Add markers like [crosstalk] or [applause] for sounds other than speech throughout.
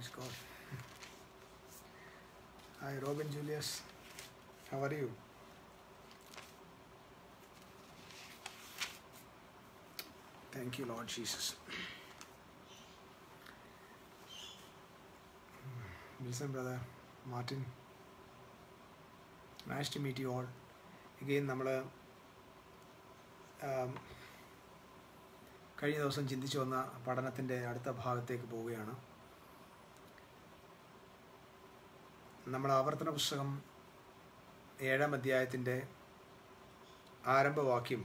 Praise God. Hi, Robin Julius. How are you? Thank you, Lord Jesus. Wilson, brother. Martin. Nice to meet you all. Again, നമ്മൾ കഴിഞ്ഞ ദിവസം ചിന്തിച്ചു വന്ന പഠനത്തിന്റെ അടുത്ത ഭാഗത്തേക്ക് പോവുകയാണ് നമ്മൾ ആവർത്തന പുസ്തകം ഏഴാം അധ്യായത്തിന്റെ ആരംഭവാക്യം.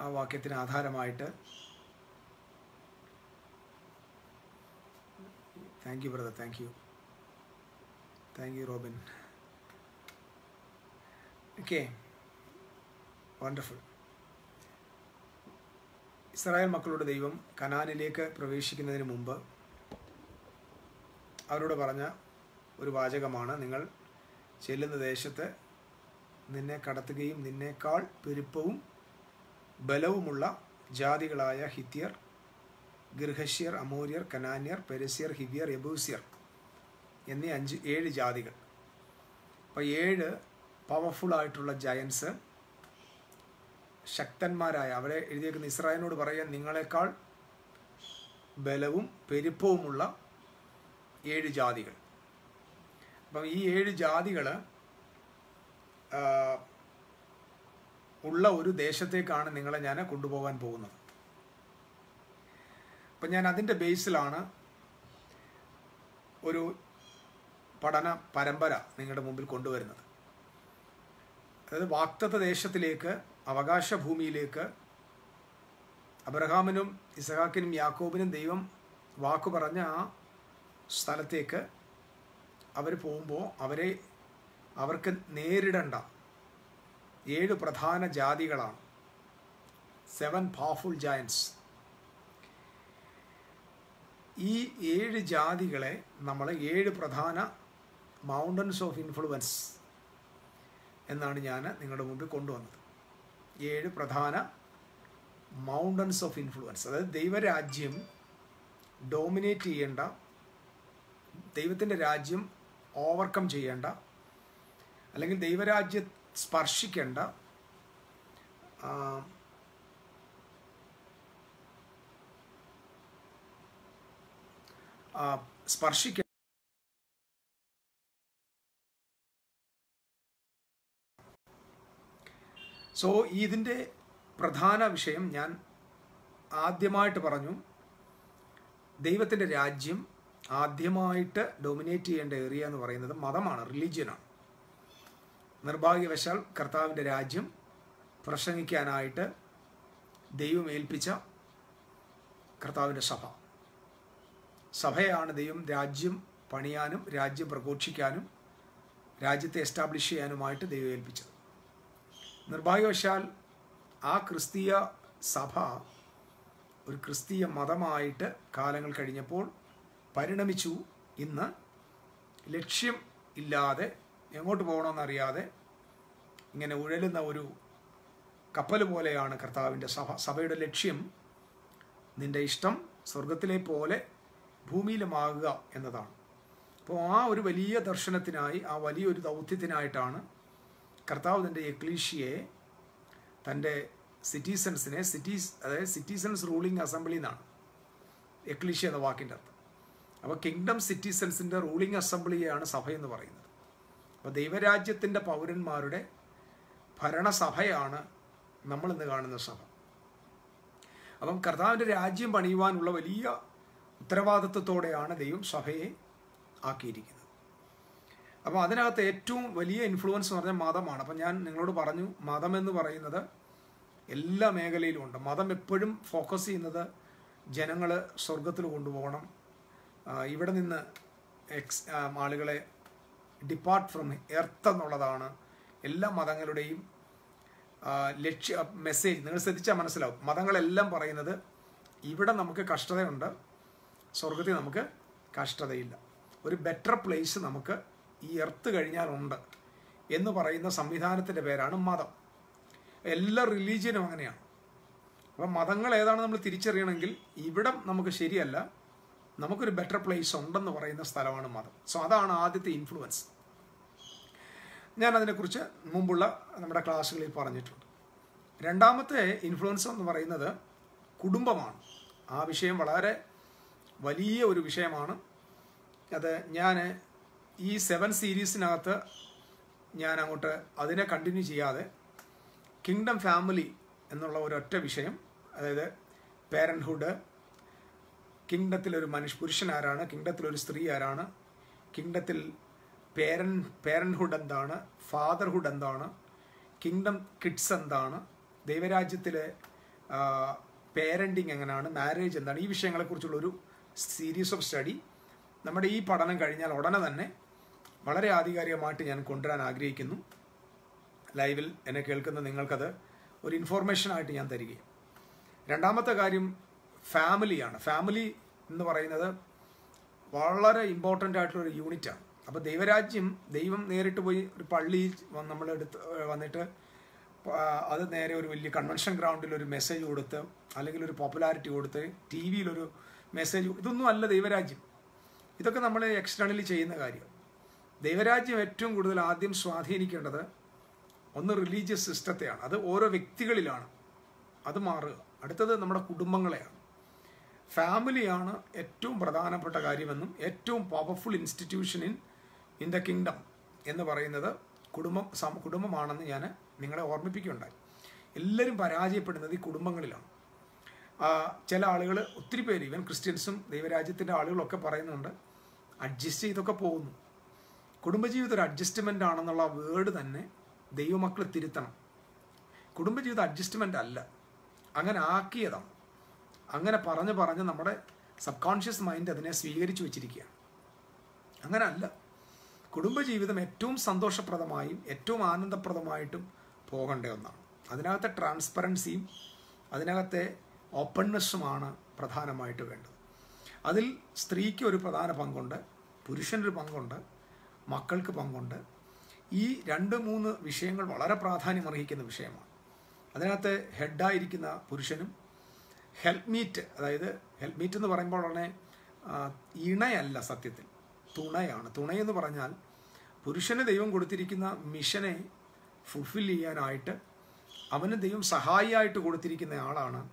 ആ വാക്യത്തിന് ആധാരമായിട്ട് thank you brother thank you thank you Robin okay wonderful Israel മക്കളുടെ ദൈവം കനാനിലേക്ക് പ്രവേശിക്കുന്നതിന് മുമ്പ് അവരോട് പറഞ്ഞ ഒരു വാചകമാണ് നിങ്ങൾ ചെല്ലുന്ന ദേശത്ത് നിന്നെ കടത്തുകയും നിന്നേക്കാൾ പെരുപ്പവും ബലവുമുള്ള ജാതികളായ ഹിത്യർ ഗൃഹശ്യർ അമൂര്യർ കനാന്യർ പെരസ്യർ ഹിവ്യർ എബൂസ്യർ എന്നീ അഞ്ച് ഏഴ് ജാതികൾ. അപ്പോൾ ഏഴ് പവർഫുൾ ആയിട്ടുള്ള ജയൻസ് ശക്തന്മാരായ അവരെ എഴുതിയേക്കുന്ന ഇസ്രായേലിനോട് പറയാൻ നിങ്ങളെക്കാൾ ബലവും പെരുപ്പവുമുള്ള ഏഴ് ജാതികൾ. അപ്പം ഈ ഏഴ് ജാതികൾ ഉള്ള ഒരു ദേശത്തേക്കാണ് നിങ്ങളെ ഞാൻ കൊണ്ടുപോകാൻ പോകുന്നത്. അപ്പം ഞാൻ അതിന്റെ ബേസിലാണ് ഒരു പഠന പരമ്പര നിങ്ങളുടെ മുമ്പിൽ കൊണ്ടുവരുന്നത്. അതായത് വാക്തത്വ ദേശത്തിലേക്ക് അവകാശ ഭൂമിയിലേക്ക് അബ്രഹാമിനും ഇസഹാക്കിനും യാക്കോബിനും ദൈവം വാക്കു പറഞ്ഞ ആ സ്ഥലത്തേക്ക് അവർ പോകുമ്പോൾ അവരെ അവർക്ക് നേരിടേണ്ട. ഏഴ് പ്രധാന ജാതികളാണ്. Seven powerful giants. ഈ ഏഴ് ജാതികളെ നമ്മൾ ഏഴ് പ്രധാന മൗണ്ടൻസ് ഓഫ് ഇൻഫ്ലുവൻസ് എന്നാണ് ഞാൻ നിങ്ങളുടെ മുമ്പിൽ കൊണ്ടുവന്നത്. ഏഴ് പ്രധാന മൗണ്ടൻസ് ഓഫ് ഇൻഫ്ലുവൻസ് അതായത് ദൈവരാജ്യം ഡോമിനേറ്റ് ചെയ്യേണ്ട ദൈവത്തിന്റെ രാജ്യം ഓവർകം ചെയ്യേണ്ട അല്ലെങ്കിൽ ദൈവരാജ്യം സ്പർശിക്കേണ്ട സ്പർശിക്ക സോ ഇതിന്റെ പ്രധാന വിഷയം ഞാൻ ആദ്യമായിട്ട് പറഞ്ഞു. ദൈവത്തിന്റെ രാജ്യം ആദ്യമായിട്ട് ഡൊമിനേറ്റ് ചെയ്യേണ്ട ഏരിയ എന്ന് പറയുന്നത് മതമാണ് റിലീജിയനാണ് നിർഭാഗ്യവശാൽ കർത്താവിന്റെ രാജ്യം പ്രസംഗിക്കാനായിട്ട് ദൈവം ഏൽപ്പിച്ച കർത്താവിന്റെ സഭ. സഭയാണ് ദൈവം രാജ്യം പണിയാനും രാജ്യം പ്രഘോഷിക്കാനും രാജ്യത്തെ എസ്റ്റാബ്ലിഷ് ചെയ്യാനുമായിട്ട് ദൈവം ഏൽപ്പിച്ചത്. നിർഭാഗ്യവശാൽ ആ ക്രിസ്തീയ സഭ ഒരു ക്രിസ്തീയ മതമായിട്ട് കാലങ്ങൾ കഴിഞ്ഞപ്പോൾ പരിണമിച്ചു. ഇന്ന് ലക്ഷ്യം ഇല്ലാതെ എങ്ങോട്ട് പോകണമെന്നറിയാതെ ഇങ്ങനെ ഉഴലുന്ന ഒരു കപ്പൽ പോലെയാണ് കർത്താവിന്റെ സഭ. സഭയുടെ ലക്ഷ്യം നിന്റെ ഇഷ്ടം സ്വർഗത്തിലെ പോലെ ഭൂമിയിലുമാകുക എന്നതാണ്. അപ്പോൾ ആ ഒരു വലിയ ദർശനത്തിനായി ആ വലിയൊരു ദൗത്യത്തിനായിട്ടാണ് കർത്താവ് തന്റെ എക്ലീഷിയെ തന്റെ സിറ്റിസൺസിനെ സിറ്റീസ് അതായത് സിറ്റിസൺസ് റൂളിംഗ് അസംബ്ലി എന്നാണ് എക്ലീഷ്യ എന്ന വാക്കിന്റെ അർത്ഥം. അപ്പോൾ കിങ്ഡം സിറ്റിസൻസിന്റെ റൂളിംഗ് അസംബ്ലിയാണ് എന്ന് പറയുന്നത്. അപ്പോൾ ദൈവരാജ്യത്തിന്റെ പൗരന്മാരുടെ ഭരണസഭയാണ് നമ്മൾ ഇന്ന് കാണുന്ന സഭ. അപ്പം കർത്താവിന്റെ രാജ്യം പണിയുവാനുള്ള വലിയ ഉത്തരവാദിത്വത്തോടെയാണ് ദൈവം സഭയെ ആക്കിയിരിക്കുന്നത്. അപ്പോൾ അതിനകത്ത് ഏറ്റവും വലിയ ഇൻഫ്ലുവൻസ് എന്ന് പറഞ്ഞാൽ മതമാണ്. അപ്പം ഞാൻ നിങ്ങളോട് പറഞ്ഞു മതം എന്ന് പറയുന്നത് എല്ലാ മേഖലയിലും ഉണ്ട്. മതം എപ്പോഴും ഫോക്കസ് ചെയ്യുന്നത് ജനങ്ങൾ സ്വർഗത്തിൽ കൊണ്ടുപോകണം ഇവിടെ നിന്ന് എക്സ് ആളുകളെ ഡിപ്പാർട്ട് ഫ്രം എർത്ത് എന്നുള്ളതാണ് എല്ലാ മതങ്ങളുടെയും ലക്ഷ്യ മെസ്സേജ് നിങ്ങൾ ശ്രദ്ധിച്ചാൽ മനസ്സിലാവും. മതങ്ങളെല്ലാം പറയുന്നത് ഇവിടെ നമുക്ക് കഷ്ടതയുണ്ട്. സ്വർഗത്തിൽ നമുക്ക് കഷ്ടതയില്ല. ഒരു ബെറ്റർ പ്ലേസ് നമുക്ക് ഈ എർത്ത് കഴിഞ്ഞാലുണ്ട് എന്ന് പറയുന്ന സംവിധാനത്തിന്റെ പേരാണ് മതം. എല്ലാ റിലീജിയനും അങ്ങനെയാണ്. അപ്പം മതങ്ങൾ ഏതാണ് നമ്മൾ തിരിച്ചറിയണമെങ്കിൽ ഇവിടം നമുക്ക് ശരിയല്ല. നമുക്കൊരു ബെറ്റർ പ്ലേസ് ഉണ്ടെന്ന് പറയുന്ന സ്ഥലമാണ് മതം. സോ അതാണ് ആദ്യത്തെ ഇൻഫ്ലുവൻസ് ഞാൻ അതിനെക്കുറിച്ച് മുമ്പുള്ള നമ്മുടെ ക്ലാസ്സുകളിൽ പറഞ്ഞിട്ടുണ്ട്. രണ്ടാമത്തെ ഇൻഫ്ലുവൻസ് എന്ന് പറയുന്നത് കുടുംബമാണ്. ആ വിഷയം വളരെ വലിയ ഒരു വിഷയമാണ്. അത് ഞാൻ ഈ സെവൻ സീരീസിനകത്ത് ഞാൻ അങ്ങോട്ട് അതിനെ കണ്ടിന്യൂ ചെയ്യാതെ കിങ്ഡം ഫാമിലി എന്നുള്ള ഒരൊറ്റ വിഷയം അതായത് പേരൻഹുഡ് കിങ്ഡത്തിലൊരു മനുഷ്യ പുരുഷൻ ആരാണ് കിങ്ഡത്തിലൊരു സ്ത്രീ ആരാണ് കിങ്ഡത്തിൽ പേരൻ പേരൻഹുഡ് എന്താണ് ഫാദർഹുഡ് എന്താണ് കിങ്ഡം കിഡ്സ് എന്താണ് ദൈവരാജ്യത്തിലെ പേരന്റിങ് എങ്ങനെയാണ് മാരേജ് എന്താണ് ഈ വിഷയങ്ങളെക്കുറിച്ചുള്ള ഒരു സീരീസ് ഓഫ് സ്റ്റഡി. നമ്മുടെ ഈ പഠനം കഴിഞ്ഞാൽ ഉടനെ തന്നെ വളരെ ആധികാരികമായിട്ട് ഞാൻ കൊണ്ടുവരാൻ ആഗ്രഹിക്കുന്നു. ലൈവിൽ എന്നെ കേൾക്കുന്ന നിങ്ങൾക്കത് ഒരു ഇൻഫോർമേഷനായിട്ട് ഞാൻ തരികയും. രണ്ടാമത്തെ കാര്യം ഫാമിലിയാണ്. ഫാമിലി എന്ന് പറയുന്നത് വളരെ ഇമ്പോർട്ടന്റ് ആയിട്ടുള്ള ഒരു യൂണിറ്റാണ് അപ്പോൾ ദൈവരാജ്യം ദൈവം നേരിട്ട് പോയി ഒരു പള്ളി നമ്മൾ എടുത്ത് വന്നിട്ട് അത് നേരെ ഒരു വലിയ കൺവെൻഷൻ ഗ്രൗണ്ടിൽ ഒരു മെസ്സേജ് കൊടുത്ത് അല്ലെങ്കിൽ ഒരു പോപ്പുലാരിറ്റി കൊടുത്ത് ടി വിയിലൊരു മെസ്സേജ് ഇതൊന്നും അല്ല ദൈവരാജ്യം. ഇതൊക്കെ നമ്മൾ എക്സ്റ്റേണലി ചെയ്യുന്ന കാര്യം. ദൈവരാജ്യം ഏറ്റവും കൂടുതൽ ആദ്യം സ്വാധീനിക്കേണ്ടത് ഒന്ന് റിലീജിയസ് സിസ്റ്റത്തെയാണ് അത് ഓരോ വ്യക്തികളിലാണ്. അത് മാറുക. അടുത്തത് നമ്മുടെ കുടുംബങ്ങളെയാണ്. ഫാമിലിയാണ് ഏറ്റവും പ്രധാനപ്പെട്ട കാര്യമെന്നും ഏറ്റവും powerful institution in in the kingdom എന്ന് പറയുന്നത് കുടുംബം കുടുംബമാണെന്ന് ഞാൻ നിങ്ങളെ ഓർമ്മിപ്പിക്കുകയുണ്ടായി. എല്ലാവരും പരാജയപ്പെടുന്നത് ഈ കുടുംബങ്ങളിലാണ്. ചില ആളുകൾ ഒത്തിരി പേര് ഇവൻ ക്രിസ്ത്യൻസും ദൈവരാജ്യത്തിന്റെ ആളുകളൊക്കെ പറയുന്നുണ്ട് അഡ്ജസ്റ്റ് ചെയ്തൊക്കെ പോകുന്നു. കുടുംബജീവിതം ഒരു അഡ്ജസ്റ്റ്മെന്റ് ആണെന്നുള്ള വേർഡ് തന്നെ ദൈവമക്കൾ തിരുത്തണം. കുടുംബജീവിതം അഡ്ജസ്റ്റ്മെന്റ് അല്ല. അങ്ങനെ ആക്കിയതാണ്. അങ്ങനെ പറഞ്ഞ് പറഞ്ഞ് നമ്മുടെ സബ് കോൺഷ്യസ് മൈൻഡ് അതിനെ സ്വീകരിച്ചു വെച്ചിരിക്കുകയാണ്. അങ്ങനല്ല. കുടുംബജീവിതം ഏറ്റവും സന്തോഷപ്രദമായും ഏറ്റവും ആനന്ദപ്രദമായിട്ടും പോകേണ്ട ഒന്നാണ്. അതിനകത്തെ ട്രാൻസ്പെറൻസിയും അതിനകത്തെ ഓപ്പൺനെസ്സുമാണ് പ്രധാനമായിട്ട് വേണ്ടത്. അതിൽ സ്ത്രീക്ക് ഒരു പ്രധാന പങ്കുണ്ട് പുരുഷനൊരു പങ്കുണ്ട് മക്കൾക്ക് പങ്കുണ്ട്. ഈ രണ്ട് മൂന്ന് വിഷയങ്ങൾ വളരെ പ്രാധാന്യം അർഹിക്കുന്ന വിഷയമാണ്. അതിനകത്ത് ഹെഡായിരിക്കുന്ന പുരുഷനും ഹെൽപ്പ് മീറ്റ് അതായത് ഹെൽപ്പ് മീറ്റ് എന്ന് പറയുമ്പോൾ ഉടനെ ഇണയല്ല സത്യത്തിൽ. തുണയാണ്. തുണയെന്ന് പറഞ്ഞാൽ പുരുഷന് ദൈവം കൊടുത്തിരിക്കുന്ന മിഷനെ ഫുൾഫിൽ ചെയ്യാനായിട്ട് അവന് ദൈവം സഹായിയായിട്ട് കൊടുത്തിരിക്കുന്ന ആളാണ്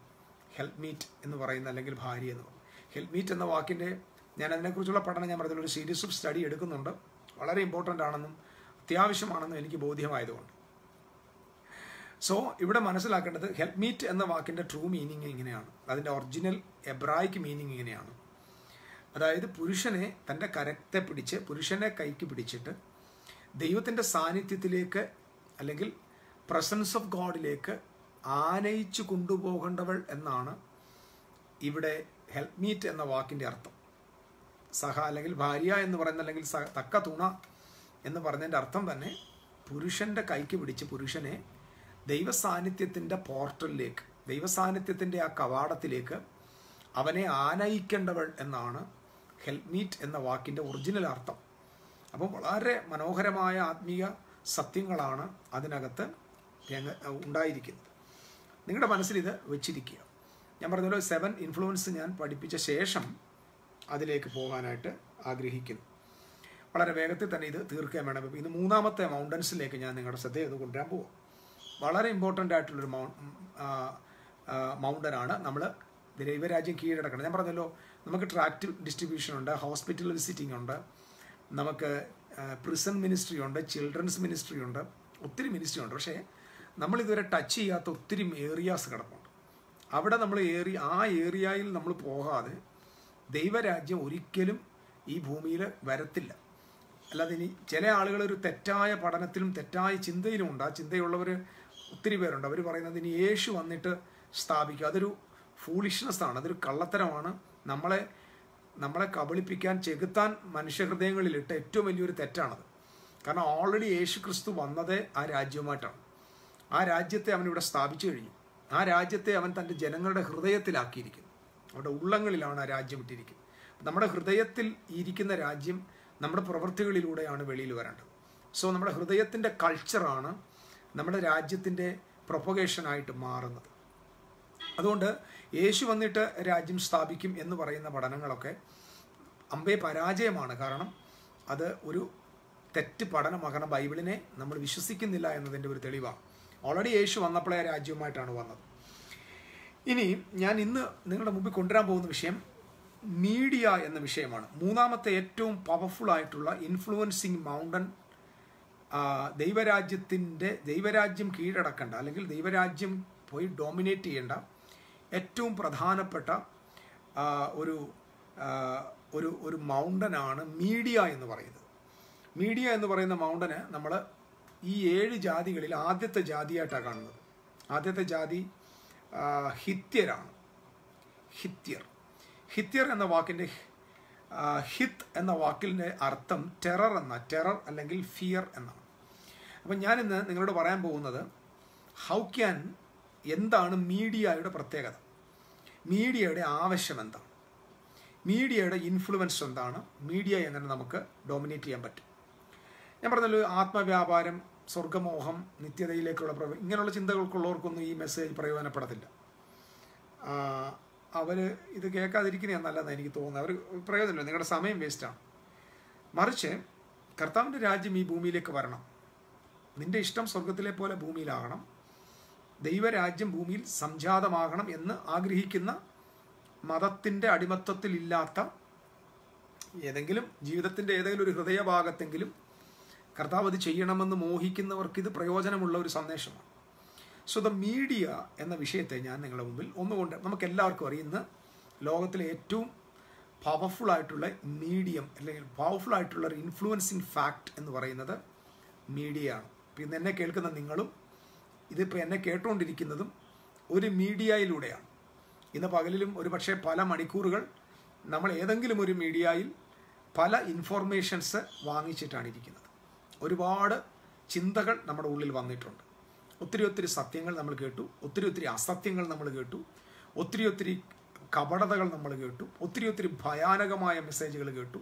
ഹെൽപ്പ് മീറ്റ് എന്ന് പറയുന്ന അല്ലെങ്കിൽ ഭാര്യ എന്ന് പറയുന്നത്. ഹെൽപ്പ് മീറ്റ് എന്ന വാക്കിന്റെ ഞാൻ അതിനെക്കുറിച്ചുള്ള പഠനം ഞാൻ പറഞ്ഞ ഒരു ഓഫ് സ്റ്റഡി എടുക്കുന്നുണ്ട്. വളരെ ഇമ്പോർട്ടന്റ് ആണെന്നും അത്യാവശ്യമാണെന്നും എനിക്ക് ബോധ്യമായതുകൊണ്ട്. സോ ഇവിടെ മനസ്സിലാക്കേണ്ടത് ഹെൽപ്പ് മീറ്റ് എന്ന വാക്കിന്റെ ട്രൂ മീനിങ് ഇങ്ങനെയാണ്. അതിന്റെ ഒറിജിനൽ എബ്രായിക്ക് മീനിങ് ഇങ്ങനെയാണ്. അതായത് പുരുഷനെ തന്റെ കരത്തെ പിടിച്ച് പുരുഷനെ കൈക്ക് പിടിച്ചിട്ട് ദൈവത്തിന്റെ സാന്നിധ്യത്തിലേക്ക് അല്ലെങ്കിൽ പ്രസൻസ് ഓഫ് ഗോഡിലേക്ക് ആനയിച്ചു കൊണ്ടുപോകേണ്ടവൾ എന്നാണ് ഇവിടെ ഹെൽപ്പ് മീറ്റ് എന്ന വാക്കിന്റെ അർത്ഥം. സഹ അല്ലെങ്കിൽ ഭാര്യ എന്ന് പറയുന്ന അല്ലെങ്കിൽ തക്ക തുണ എന്ന് പറഞ്ഞതിന്റെ അർത്ഥം തന്നെ പുരുഷന്റെ കൈക്ക് പിടിച്ച് പുരുഷനെ ദൈവസാന്നിധ്യത്തിന്റെ പോർട്ടലിലേക്ക് ദൈവസാന്നിധ്യത്തിന്റെ ആ കവാടത്തിലേക്ക് അവനെ ആനയിക്കേണ്ടവൾ എന്നാണ് ഹെൽമീറ്റ് മീറ്റ് എന്ന വാക്കിന്റെ ഒറിജിനൽ അർത്ഥം. അപ്പം വളരെ മനോഹരമായ ആത്മീയ സത്യങ്ങളാണ് അതിനകത്ത് ഉണ്ടായിരിക്കുന്നത്. നിങ്ങളുടെ മനസ്സിൽ ഇത് വെച്ചിരിക്കുക. ഞാൻ പറഞ്ഞല്ലോ സെവൻ ഇൻഫ്ലുവൻസ് ഞാൻ പഠിപ്പിച്ച ശേഷം അതിലേക്ക് പോകാനായിട്ട് ആഗ്രഹിക്കുന്നു. വളരെ വേഗത്തിൽ തന്നെ ഇത് തീർക്കാൻ വേണം. ഇന്ന് മൂന്നാമത്തെ മൗണ്ടൻസിലേക്ക് ഞാൻ നിങ്ങളുടെ ശ്രദ്ധ ഇത് കൊണ്ടുവരാൻ പോകും വളരെ ഇമ്പോർട്ടന്റ് ആയിട്ടുള്ളൊരു മൗണ്ടനാണ് നമ്മൾ ദൈവരാജ്യം കീഴടക്കണം. ഞാൻ പറഞ്ഞല്ലോ നമുക്ക് ട്രാക്ട് ഡിസ്ട്രിബ്യൂഷൻ ഉണ്ട് ഹോസ്പിറ്റൽ വിസിറ്റിംഗ് ഉണ്ട് നമുക്ക് പ്രിസൺ മിനിസ്ട്രി ഉണ്ട് ചിൽഡ്രൻസ് മിനിസ്ട്രി ഉണ്ട് ഒത്തിരി മിനിസ്ട്രി ഉണ്ട്. പക്ഷേ നമ്മൾ ഇതുവരെ ടച്ച് ചെയ്യാത്ത ഒത്തിരി ഏരിയാസ് കിടപ്പുണ്ട്. അവിടെ നമ്മൾ ഏറി ആ ഏരിയയിൽ നമ്മൾ പോകാതെ ദൈവരാജ്യം ഒരിക്കലും ഈ ഭൂമിയിൽ വരത്തില്ല. അല്ലാതെ ഇനി ചില ആളുകൾ ഒരു തെറ്റായ പഠനത്തിലും തെറ്റായ ചിന്തയിലും ഉണ്ട്. ആ ചിന്തയുള്ളവർ ഒത്തിരി പേരുണ്ട്. അവർ പറയുന്നത് ഇനി യേശു വന്നിട്ട് സ്ഥാപിക്കുക. അതൊരു ഫൂളിഷ്നെസ് ആണ്. അതൊരു കള്ളത്തരമാണ്. നമ്മളെ നമ്മളെ കബളിപ്പിക്കാൻ ചെകുത്താൻ മനുഷ്യഹൃദയങ്ങളിലിട്ട് ഏറ്റവും വലിയൊരു തെറ്റാണത്. കാരണം ഓൾറെഡി യേശു ക്രിസ്തു വന്നതേ ആ രാജ്യവുമായിട്ടാണ്. ആ രാജ്യത്തെ അവൻ ഇവിടെ സ്ഥാപിച്ചു കഴിഞ്ഞു. ആ രാജ്യത്തെ അവൻ തന്റെ ജനങ്ങളുടെ ഹൃദയത്തിലാക്കിയിരിക്കുന്നു. അവരുടെ ഉള്ളങ്ങളിലാണ് ആ രാജ്യം ഇട്ടിരിക്കുന്നത്. നമ്മുടെ ഹൃദയത്തിൽ ഇരിക്കുന്ന രാജ്യം നമ്മുടെ പ്രവൃത്തികളിലൂടെയാണ് വെളിയിൽ വരേണ്ടത്. സോ നമ്മുടെ ഹൃദയത്തിന്റെ കൾച്ചറാണ് നമ്മുടെ രാജ്യത്തിന്റെ പ്രൊപ്പഗേഷനായിട്ട് മാറുന്നത്. അതുകൊണ്ട് യേശു വന്നിട്ട് രാജ്യം സ്ഥാപിക്കും എന്ന് പറയുന്ന പഠനങ്ങളൊക്കെ അമ്പേ പരാജയമാണ്. കാരണം അത് ഒരു തെറ്റ് പഠനമാകണം ബൈബിളിനെ നമ്മൾ വിശ്വസിക്കുന്നില്ല എന്നതിന്റെ ഒരു തെളിവാണ്. ഓൾറെഡി യേശു വന്നപ്പോഴേ രാജ്യവുമായിട്ടാണ് വന്നത്. ഇനി ഞാൻ ഇന്ന് നിങ്ങളുടെ മുമ്പിൽ കൊണ്ടുവരാൻ പോകുന്ന വിഷയം മീഡിയ എന്ന വിഷയമാണ്. മൂന്നാമത്തെ ഏറ്റവും പവർഫുൾ ആയിട്ടുള്ള ഇൻഫ്ലുവൻസിങ് മൗണ്ടൻ ദൈവരാജ്യത്തിന്റെ ദൈവരാജ്യം കീഴടക്കേണ്ട അല്ലെങ്കിൽ ദൈവരാജ്യം പോയി ഡോമിനേറ്റ് ചെയ്യേണ്ട ഏറ്റവും പ്രധാനപ്പെട്ട ഒരു ഒരു ഒരു മൗണ്ടനാണ് മീഡിയ എന്ന് പറയുന്നത്. മീഡിയ എന്ന് പറയുന്ന മൗണ്ടന് നമ്മൾ ഈ ഏഴ് ജാതികളിൽ ആദ്യത്തെ ജാതിയായിട്ടാണ് കാണുന്നത്. ആദ്യത്തെ ജാതി ഹിത്യരാണ്. ഹിത്യർ. ഹിത്യർ എന്ന വാക്കിന്റെ ഹിത് എന്ന വാക്കിന്റെ അർത്ഥം ടെറർ എന്ന ടെറർ അല്ലെങ്കിൽ ഫിയർ എന്നാണ്. അപ്പം ഞാനിന്ന് നിങ്ങളോട് പറയാൻ പോകുന്നത് ഹൗ ക്യാൻ എന്താണ് മീഡിയയുടെ പ്രത്യേകത? മീഡിയയുടെ ആവശ്യം എന്താണ്? മീഡിയയുടെ ഇൻഫ്ലുവൻസ് എന്താണ്? മീഡിയ എങ്ങനെ നമുക്ക് ഡോമിനേറ്റ് ചെയ്യാൻ പറ്റും? ഞാൻ പറഞ്ഞല്ലോ ആത്മവ്യാപാരം സ്വർഗമോഹം നിത്യതയിലേക്കുള്ള പ്രവ ഇങ്ങനെയുള്ള ചിന്തകൾക്കുള്ളവർക്കൊന്നും ഈ മെസ്സേജ് പ്രയോജനപ്പെടത്തില്ല. അവർ ഇത് കേൾക്കാതിരിക്കുന്നതാണ് നല്ലതെന്ന് എനിക്ക് തോന്നുന്നത്. അവർ പ്രയോജനമില്ല. നിങ്ങളുടെ സമയം വേസ്റ്റാണ് മറിച്ച് കർത്താവിന്റെ രാജ്യം ഈ ഭൂമിയിലേക്ക് വരണം. നിന്റെ ഇഷ്ടം സ്വർഗത്തിലെ പോലെ ഭൂമിയിലാകണം. ദൈവരാജ്യം ഭൂമിയിൽ സംജാതമാകണം എന്ന് ആഗ്രഹിക്കുന്ന മതത്തിന്റെ അടിമത്തത്തിലില്ലാത്ത ഏതെങ്കിലും ജീവിതത്തിന്റെ ഏതെങ്കിലും ഒരു ഹൃദയഭാഗത്തെങ്കിലും കർത്താവ് അത് ചെയ്യണമെന്ന് മോഹിക്കുന്നവർക്ക് ഇത് പ്രയോജനമുള്ള ഒരു സന്ദേശമാണ്. സോ ദ മീഡിയ എന്ന വിഷയത്തെ ഞാൻ നിങ്ങളുടെ മുമ്പിൽ ഒന്നുകൊണ്ട് നമുക്ക് എല്ലാവർക്കും അറിയുന്ന ലോകത്തിലെ ഏറ്റവും പവർഫുൾ ആയിട്ടുള്ള മീഡിയം അല്ലെങ്കിൽ പവർഫുൾ ആയിട്ടുള്ള ഒരു ഇൻഫ്ലുവൻസിങ് ഫാക്ട് എന്ന് പറയുന്നത് മീഡിയ ആണ്. ഇപ്പം ഇന്ന് എന്നെ കേൾക്കുന്ന നിങ്ങളും ഇതിപ്പോൾ എന്നെ കേട്ടുകൊണ്ടിരിക്കുന്നതും ഒരു മീഡിയയിലൂടെയാണ്. ഇന്ന് പകലിലും ഒരു പക്ഷേ പല മണിക്കൂറുകൾ നമ്മൾ ഏതെങ്കിലും ഒരു മീഡിയയിൽ പല ഇൻഫോർമേഷൻസ് വാങ്ങിച്ചിട്ടാണ് ഇരിക്കുന്നത്. ഒരുപാട് ചിന്തകൾ നമ്മുടെ ഉള്ളിൽ വന്നിട്ടുണ്ട്. ഒത്തിരി ഒത്തിരി സത്യങ്ങൾ നമ്മൾ കേട്ടു ഒത്തിരി ഒത്തിരി അസത്യങ്ങൾ നമ്മൾ കേട്ടു ഒത്തിരി ഒത്തിരി കപടതകൾ നമ്മൾ കേട്ടു ഒത്തിരി ഒത്തിരി ഭയാനകമായ മെസ്സേജുകൾ കേട്ടു.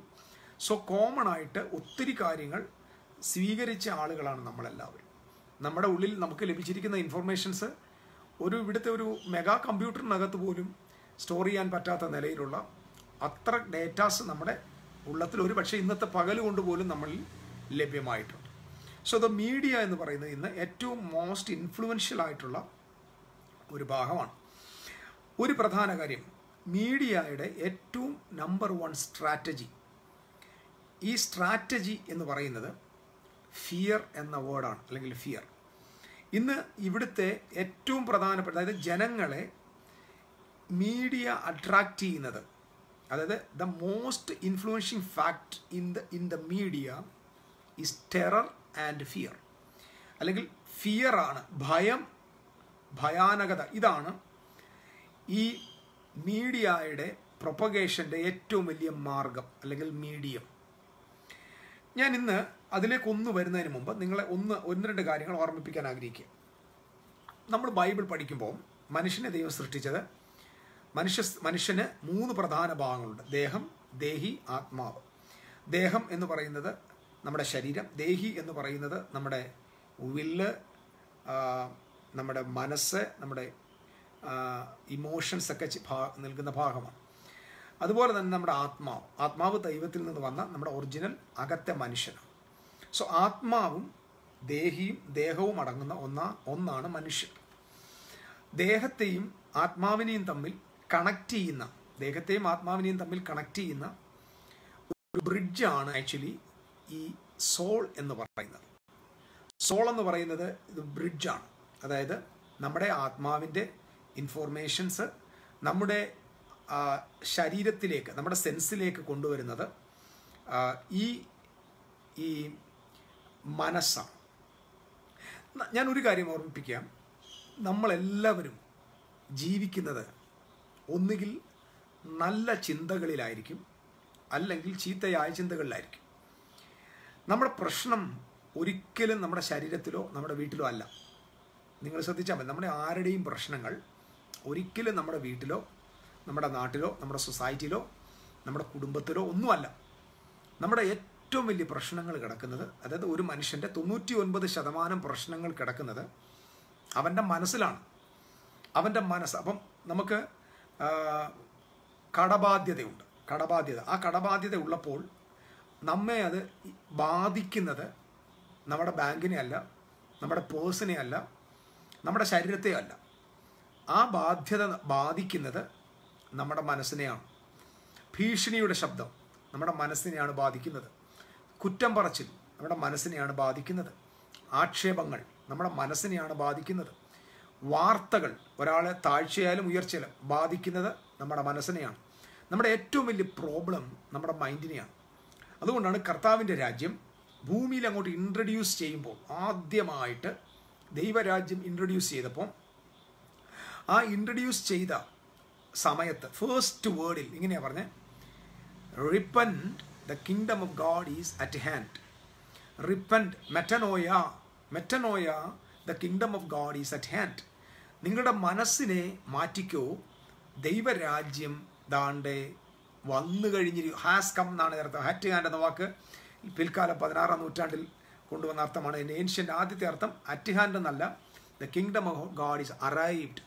സോ കോമൺ ആയിട്ട് ഒത്തിരി കാര്യങ്ങൾ സ്വീകരിച്ച ആളുകളാണ് നമ്മളെല്ലാവരും. നമ്മുടെ ഉള്ളിൽ നമുക്ക് ലഭിച്ചിരിക്കുന്ന ഇൻഫർമേഷൻസ് ഒരു ഇവിടുത്തെ ഒരു മെഗാ കമ്പ്യൂട്ടറിനകത്ത് പോലും സ്റ്റോർ ചെയ്യാൻ പറ്റാത്ത നിലയിലുള്ള അത്ര ഡേറ്റാസ് നമ്മുടെ ഉള്ളത്തിൽ ഒരു പക്ഷേ ഇന്നത്തെ പകൽ കൊണ്ട് പോലും നമ്മളിൽ ലഭ്യമായിട്ടുണ്ട്. സോ ദ മീഡിയ എന്ന് പറയുന്നത് ഇന്ന് ഏറ്റവും മോസ്റ്റ് ഇൻഫ്ലുവൻഷ്യൽ ആയിട്ടുള്ള ഒരു ഭാഗമാണ്. ഒരു പ്രധാന കാര്യം മീഡിയയുടെ ഏറ്റവും നമ്പർ വൺ സ്ട്രാറ്റജി ഈ സ്ട്രാറ്റജി എന്ന് പറയുന്നത് ഫിയർ എന്ന വേർഡാണ് അല്ലെങ്കിൽ ഫിയർ ഇന്ന് ഇവിടുത്തെ ഏറ്റവും പ്രധാനപ്പെട്ട അതായത് ജനങ്ങളെ മീഡിയ അട്രാക്റ്റ് ചെയ്യുന്നത് അതായത് the most influencing fact in the in the media is terror and fear അല്ലെങ്കിൽ ഫിയർ ആണ് ഭയം ഭയാനകത. ഇതാണ് ഈ മീഡിയയുടെ പ്രൊപ്പഗേഷന്റെ ഏറ്റവും വലിയ മാർഗം അല്ലെങ്കിൽ മീഡിയം ഞാൻ ഇന്ന് അതിലേക്ക് ഒന്ന് വരുന്നതിന് മുമ്പ് നിങ്ങളെ ഒന്ന് ഒന്ന് രണ്ട് കാര്യങ്ങൾ ഓർമ്മിപ്പിക്കാൻ ആഗ്രഹിക്കുക. നമ്മൾ ബൈബിൾ പഠിക്കുമ്പോൾ മനുഷ്യനെ ദൈവം സൃഷ്ടിച്ചത് മനുഷ്യ മനുഷ്യന് മൂന്ന് പ്രധാന ഭാഗങ്ങളുണ്ട്. ദേഹം ദേഹി ആത്മാവ്. ദേഹം എന്ന് പറയുന്നത് നമ്മുടെ ശരീരം ദേഹി എന്ന് പറയുന്നത് നമ്മുടെ വില്ല് നമ്മുടെ മനസ്സ് നമ്മുടെ ഇമോഷൻസ് ഒക്കെ നിൽക്കുന്ന ഭാഗമാണ്. അതുപോലെ തന്നെ നമ്മുടെ ആത്മാവ്. ആത്മാവ് ദൈവത്തിൽ നിന്ന് വന്ന നമ്മുടെ ഒറിജിനൽ അകത്തെ മനുഷ്യനാണ്. സോ ആത്മാവും ദേഹിയും ദേഹവും അടങ്ങുന്ന ഒന്നാ ഒന്നാണ് മനുഷ്യൻ ദേഹത്തെയും ആത്മാവിനെയും തമ്മിൽ കണക്ട് ചെയ്യുന്ന ദേഹത്തെയും ആത്മാവിനെയും തമ്മിൽ കണക്ട് ചെയ്യുന്ന ഒരു ബ്രിഡ്ജാണ് ആക്ച്വലി ഈ സോൾ എന്ന് പറയുന്നത്. സോൾ എന്ന് പറയുന്നത് ഇത് ബ്രിഡ്ജാണ് അതായത് നമ്മുടെ ആത്മാവിന്റെ ഇൻഫോർമേഷൻസ് നമ്മുടെ ശരീരത്തിലേക്ക് നമ്മുടെ സെൻസിലേക്ക് കൊണ്ടുവരുന്നത് ഈ ഈ മനസ്സാണ് ഞാൻ ഒരു കാര്യം ഓർമ്മിപ്പിക്കാം. നമ്മളെല്ലാവരും ജീവിക്കുന്നത് ഒന്നുകിൽ നല്ല ചിന്തകളിലായിരിക്കും അല്ലെങ്കിൽ ചീത്തയായ ചിന്തകളിലായിരിക്കും. നമ്മുടെ പ്രശ്നം ഒരിക്കലും നമ്മുടെ ശരീരത്തിലോ നമ്മുടെ വീട്ടിലോ അല്ല. നിങ്ങൾ ശ്രദ്ധിച്ചാൽ മതി. നമ്മുടെ ആരുടെയും പ്രശ്നങ്ങൾ ഒരിക്കലും നമ്മുടെ വീട്ടിലോ നമ്മുടെ നാട്ടിലോ നമ്മുടെ സൊസൈറ്റിയിലോ നമ്മുടെ കുടുംബത്തിലോ ഒന്നുമല്ല. നമ്മുടെ ഏറ്റവും വലിയ പ്രശ്നങ്ങൾ കിടക്കുന്നത് അതായത് ഒരു മനുഷ്യന്റെ തൊണ്ണൂറ്റി ഒൻപത് ശതമാനം പ്രശ്നങ്ങൾ കിടക്കുന്നത് അവന്റെ മനസ്സിലാണ്. അവന്റെ മനസ്സ് അപ്പം നമുക്ക് കടബാധ്യതയുണ്ട്. കടബാധ്യത. ആ കടബാധ്യത ഉള്ളപ്പോൾ നമ്മെ അത് ബാധിക്കുന്നത് നമ്മുടെ ബാങ്കിനെ അല്ല നമ്മുടെ പേഴ്സിനെ അല്ല നമ്മുടെ ശരീരത്തെ അല്ല ആ ബാധ്യത ബാധിക്കുന്നത് നമ്മുടെ മനസ്സിനെയാണ്. ഭീഷണിയുടെ ശബ്ദം നമ്മുടെ മനസ്സിനെയാണ് ബാധിക്കുന്നത്. കുറ്റം പറച്ചിൽ നമ്മുടെ മനസ്സിനെയാണ് ബാധിക്കുന്നത്. ആക്ഷേപങ്ങൾ നമ്മുടെ മനസ്സിനെയാണ് ബാധിക്കുന്നത്. വാർത്തകൾ ഒരാളെ താഴ്ചയായാലും ഉയർച്ചയാലും ബാധിക്കുന്നത് നമ്മുടെ മനസ്സിനെയാണ്. നമ്മുടെ ഏറ്റവും വലിയ പ്രോബ്ലം നമ്മുടെ മൈൻഡിനെയാണ്. അതുകൊണ്ടാണ് കർത്താവിന്റെ രാജ്യം ഭൂമിയിൽ അങ്ങോട്ട് ഇൻട്രൊഡ്യൂസ് ചെയ്യുമ്പോൾ ആദ്യമായിട്ട് ദൈവരാജ്യം ഇൻട്രൊഡ്യൂസ് ചെയ്തപ്പോൾ ആ ഇൻട്രൊഡ്യൂസ് ചെയ്ത സമയത്ത് ഫേസ്റ്റ് വേർഡിൽ ഇങ്ങനെയാണ് പറഞ്ഞത് repent the kingdom of God is at hand repent metanoia metanoia the kingdom of God is at hand നിങ്ങളുടെ മനസ്സിനെ മാറ്റിക്കോ. ദൈവരാജ്യം ദാണ്ടെ വന്നു കഴിഞ്ഞിരിക്കും ഹാസ് കം എന്നാണ് അർത്ഥം. ഹാറ്റ് ഹാൻഡ് എന്ന വാക്ക് പിൽക്കാലം പതിനാറാം നൂറ്റാണ്ടിൽ കൊണ്ടുവന്ന അർത്ഥമാണ്. എന്റെ ഏൻഷ്യന്റെ ആദ്യത്തെ അർത്ഥം അറ്റ് ഹാൻഡ് എന്നല്ല. The kingdom of God is arrived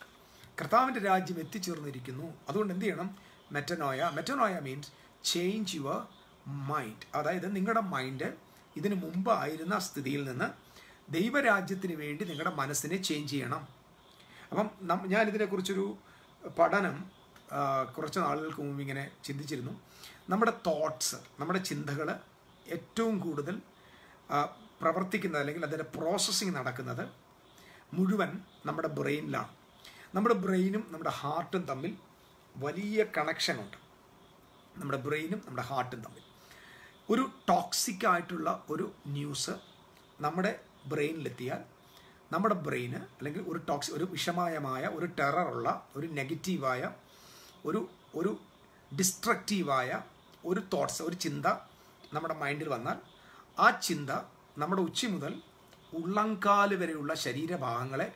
കർത്താവിന്റെ രാജ്യം എത്തിച്ചേർന്നിരിക്കുന്നു. അതുകൊണ്ട് എന്ത് ചെയ്യണം? Metanoia metanoia means change your mind അതായത് നിങ്ങളുടെ മൈൻഡ് ഇതിനു മുമ്പ് ആയിരുന്ന സ്ഥിതിയിൽ നിന്ന് ദൈവരാജ്യത്തിന് വേണ്ടി നിങ്ങളുടെ മനസ്സിനെ ചേഞ്ച് ചെയ്യണം. അപ്പം ഞാനിതിനെക്കുറിച്ചൊരു പഠനം കുറച്ച് നാളുകൾക്ക് മുമ്പ് ഇങ്ങനെ ചിന്തിച്ചിരുന്നു. നമ്മുടെ തോട്ട്സ് നമ്മുടെ ചിന്തകൾ ഏറ്റവും കൂടുതൽ പ്രവർത്തിക്കുന്നത് അല്ലെങ്കിൽ അതിന്റെ പ്രോസസ്സിങ് നടക്കുന്നത് മുഴുവൻ നമ്മുടെ ബ്രെയിനിലാണ് നമ്മുടെ ബ്രെയിനും നമ്മുടെ ഹാർട്ടും തമ്മിൽ വലിയ കണക്ഷനുണ്ട് നമ്മുടെ ബ്രെയിനും നമ്മുടെ ഹാർട്ടും തമ്മിൽ. ഒരു ടോക്സിക് ആയിട്ടുള്ള ഒരു ന്യൂസ് നമ്മുടെ ബ്രെയിനിലെത്തിയാൽ നമ്മുടെ ബ്രെയിന് അല്ലെങ്കിൽ ഒരു ടോക്സി ഒരു വിഷമയമായ ഒരു ടെററുള്ള ഒരു നെഗറ്റീവായ ഒരു ഒരു ഡിസ്ട്രക്റ്റീവായ ഒരു തോട്ട്സ് ഒരു ചിന്ത നമ്മുടെ മൈൻഡിൽ വന്നാൽ ആ ചിന്ത നമ്മുടെ ഉച്ചി മുതൽ ഉള്ളംകാൽ വരെയുള്ള ശരീരഭാഗങ്ങളെ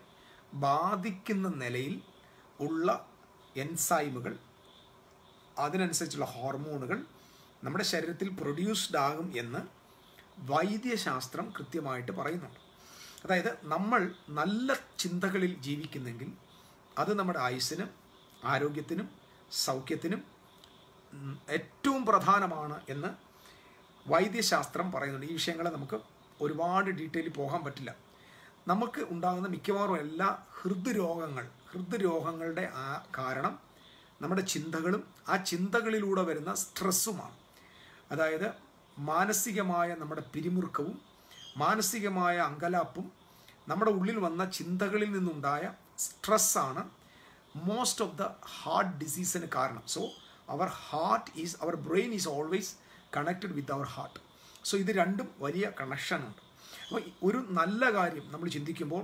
ബാധിക്കുന്ന നിലയിൽ ഉള്ള എൻസൈമുകൾ അതിനനുസരിച്ചുള്ള ഹോർമോണുകൾ നമ്മുടെ ശരീരത്തിൽ പ്രൊഡ്യൂസ്ഡ് ആകും എന്ന് വൈദ്യശാസ്ത്രം കൃത്യമായിട്ട് പറയുന്നുണ്ട്. അതായത് നമ്മൾ നല്ല ചിന്തകളിൽ ജീവിക്കുന്നെങ്കിൽ അത് നമ്മുടെ ആയുസ്സിനും ആരോഗ്യത്തിനും സൗഖ്യത്തിനും ഏറ്റവും പ്രധാനമാണ് എന്ന് വൈദ്യശാസ്ത്രം പറയുന്നുണ്ട്. ഈ വിഷയങ്ങളെ നമുക്ക് ഒരുപാട് ഡീറ്റെയിൽ പോകാൻ പറ്റില്ല. നമുക്ക് ഉണ്ടാകുന്ന മിക്കവാറും എല്ലാ ഹൃദ്രോഗങ്ങൾ ഹൃദ്രോഗങ്ങളുടെ ആ കാരണം നമ്മുടെ ചിന്തകളും ആ ചിന്തകളിലൂടെ വരുന്ന സ്ട്രെസ്സുമാണ്. അതായത് മാനസികമായ നമ്മുടെ പിരിമുറുക്കവും മാനസികമായ അങ്കലാപ്പും നമ്മുടെ ഉള്ളിൽ വന്ന ചിന്തകളിൽ നിന്നുണ്ടായ സ്ട്രെസ്സാണ് മോസ്റ്റ് ഓഫ് ദ ഹാർട്ട് ഡിസീസിന് കാരണം. So our heart is our brain is always connected with our heart so ഇത് രണ്ടും വലിയ കണക്ഷനുണ്ട് അപ്പോൾ ഒരു നല്ല കാര്യം നമ്മൾ ചിന്തിക്കുമ്പോൾ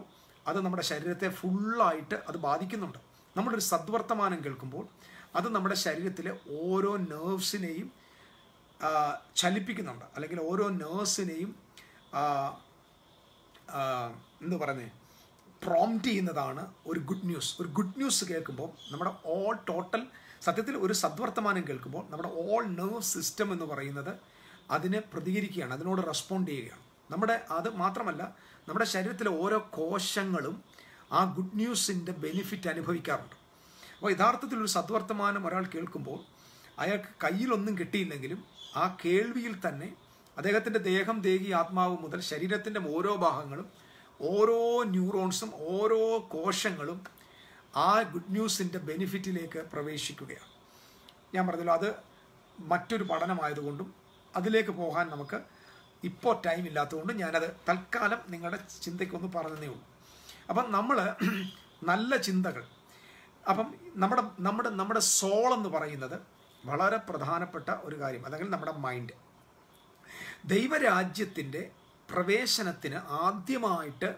അത് നമ്മുടെ ശരീരത്തെ ഫുള്ളായിട്ട് അത് ബാധിക്കുന്നുണ്ട്. നമ്മളൊരു സദ്വർത്തമാനം കേൾക്കുമ്പോൾ അത് നമ്മുടെ ശരീരത്തിലെ ഓരോ നേർവ്സിനെയും ചലിപ്പിക്കുന്നുണ്ട്. അല്ലെങ്കിൽ ഓരോ നേഴ്സിനെയും എന്ത് പറയുന്നത് പ്രോംപ്റ്റ് ചെയ്യുന്നതാണ് ഒരു ഗുഡ് ന്യൂസ് ഒരു ഗുഡ് ന്യൂസ് കേൾക്കുമ്പോൾ നമ്മുടെ ഓൾ ടോട്ടൽ സത്യത്തിൽ ഒരു സദ്വർത്തമാനം കേൾക്കുമ്പോൾ നമ്മുടെ ഓൾ നെർവ് സിസ്റ്റം എന്ന് പറയുന്നത് അതിനെ പ്രതികരിക്കുകയാണ് അതിനോട് റെസ്പോണ്ട് ചെയ്യുകയാണ്. നമ്മുടെ അത് മാത്രമല്ല നമ്മുടെ ശരീരത്തിലെ ഓരോ കോശങ്ങളും ആ ഗുഡ് ന്യൂസിന്റെ ബെനിഫിറ്റ് അനുഭവിക്കാറുണ്ട്. അപ്പോൾ യഥാർത്ഥത്തിൽ ഒരു സദ്വർത്തമാനം ഒരാൾ കേൾക്കുമ്പോൾ അയാൾക്ക് കയ്യിലൊന്നും കിട്ടിയില്ലെങ്കിലും ആ കേൾവിയിൽ തന്നെ അദ്ദേഹത്തിന്റെ ദേഹം ദേഹി ആത്മാവ് മുതൽ ശരീരത്തിന്റെ ഓരോ ഭാഗങ്ങളും ഓരോ ന്യൂറോൺസും ഓരോ കോശങ്ങളും ആ ഗുഡ് ന്യൂസിന്റെ ബെനിഫിറ്റിലേക്ക് പ്രവേശിക്കുകയാണ്. ഞാൻ പറഞ്ഞല്ലോ അത് മറ്റൊരു പഠനമായതുകൊണ്ടും അതിലേക്ക് പോകാൻ നമുക്ക് ഇപ്പോൾ ടൈം ഇല്ലാത്തതുകൊണ്ടും ഞാനത് തൽക്കാലം നിങ്ങളുടെ ചിന്തയ്ക്കൊന്ന് പറഞ്ഞതേ ഉള്ളൂ. അപ്പം നമ്മൾ നല്ല ചിന്തകൾ അപ്പം നമ്മുടെ നമ്മുടെ നമ്മുടെ സോൾ എന്ന് പറയുന്നത് വളരെ പ്രധാനപ്പെട്ട ഒരു കാര്യം അല്ലെങ്കിൽ നമ്മുടെ മൈൻഡ് ദൈവരാജ്യത്തിന്റെ പ്രവേശനത്തിന് ആദ്യമായിട്ട്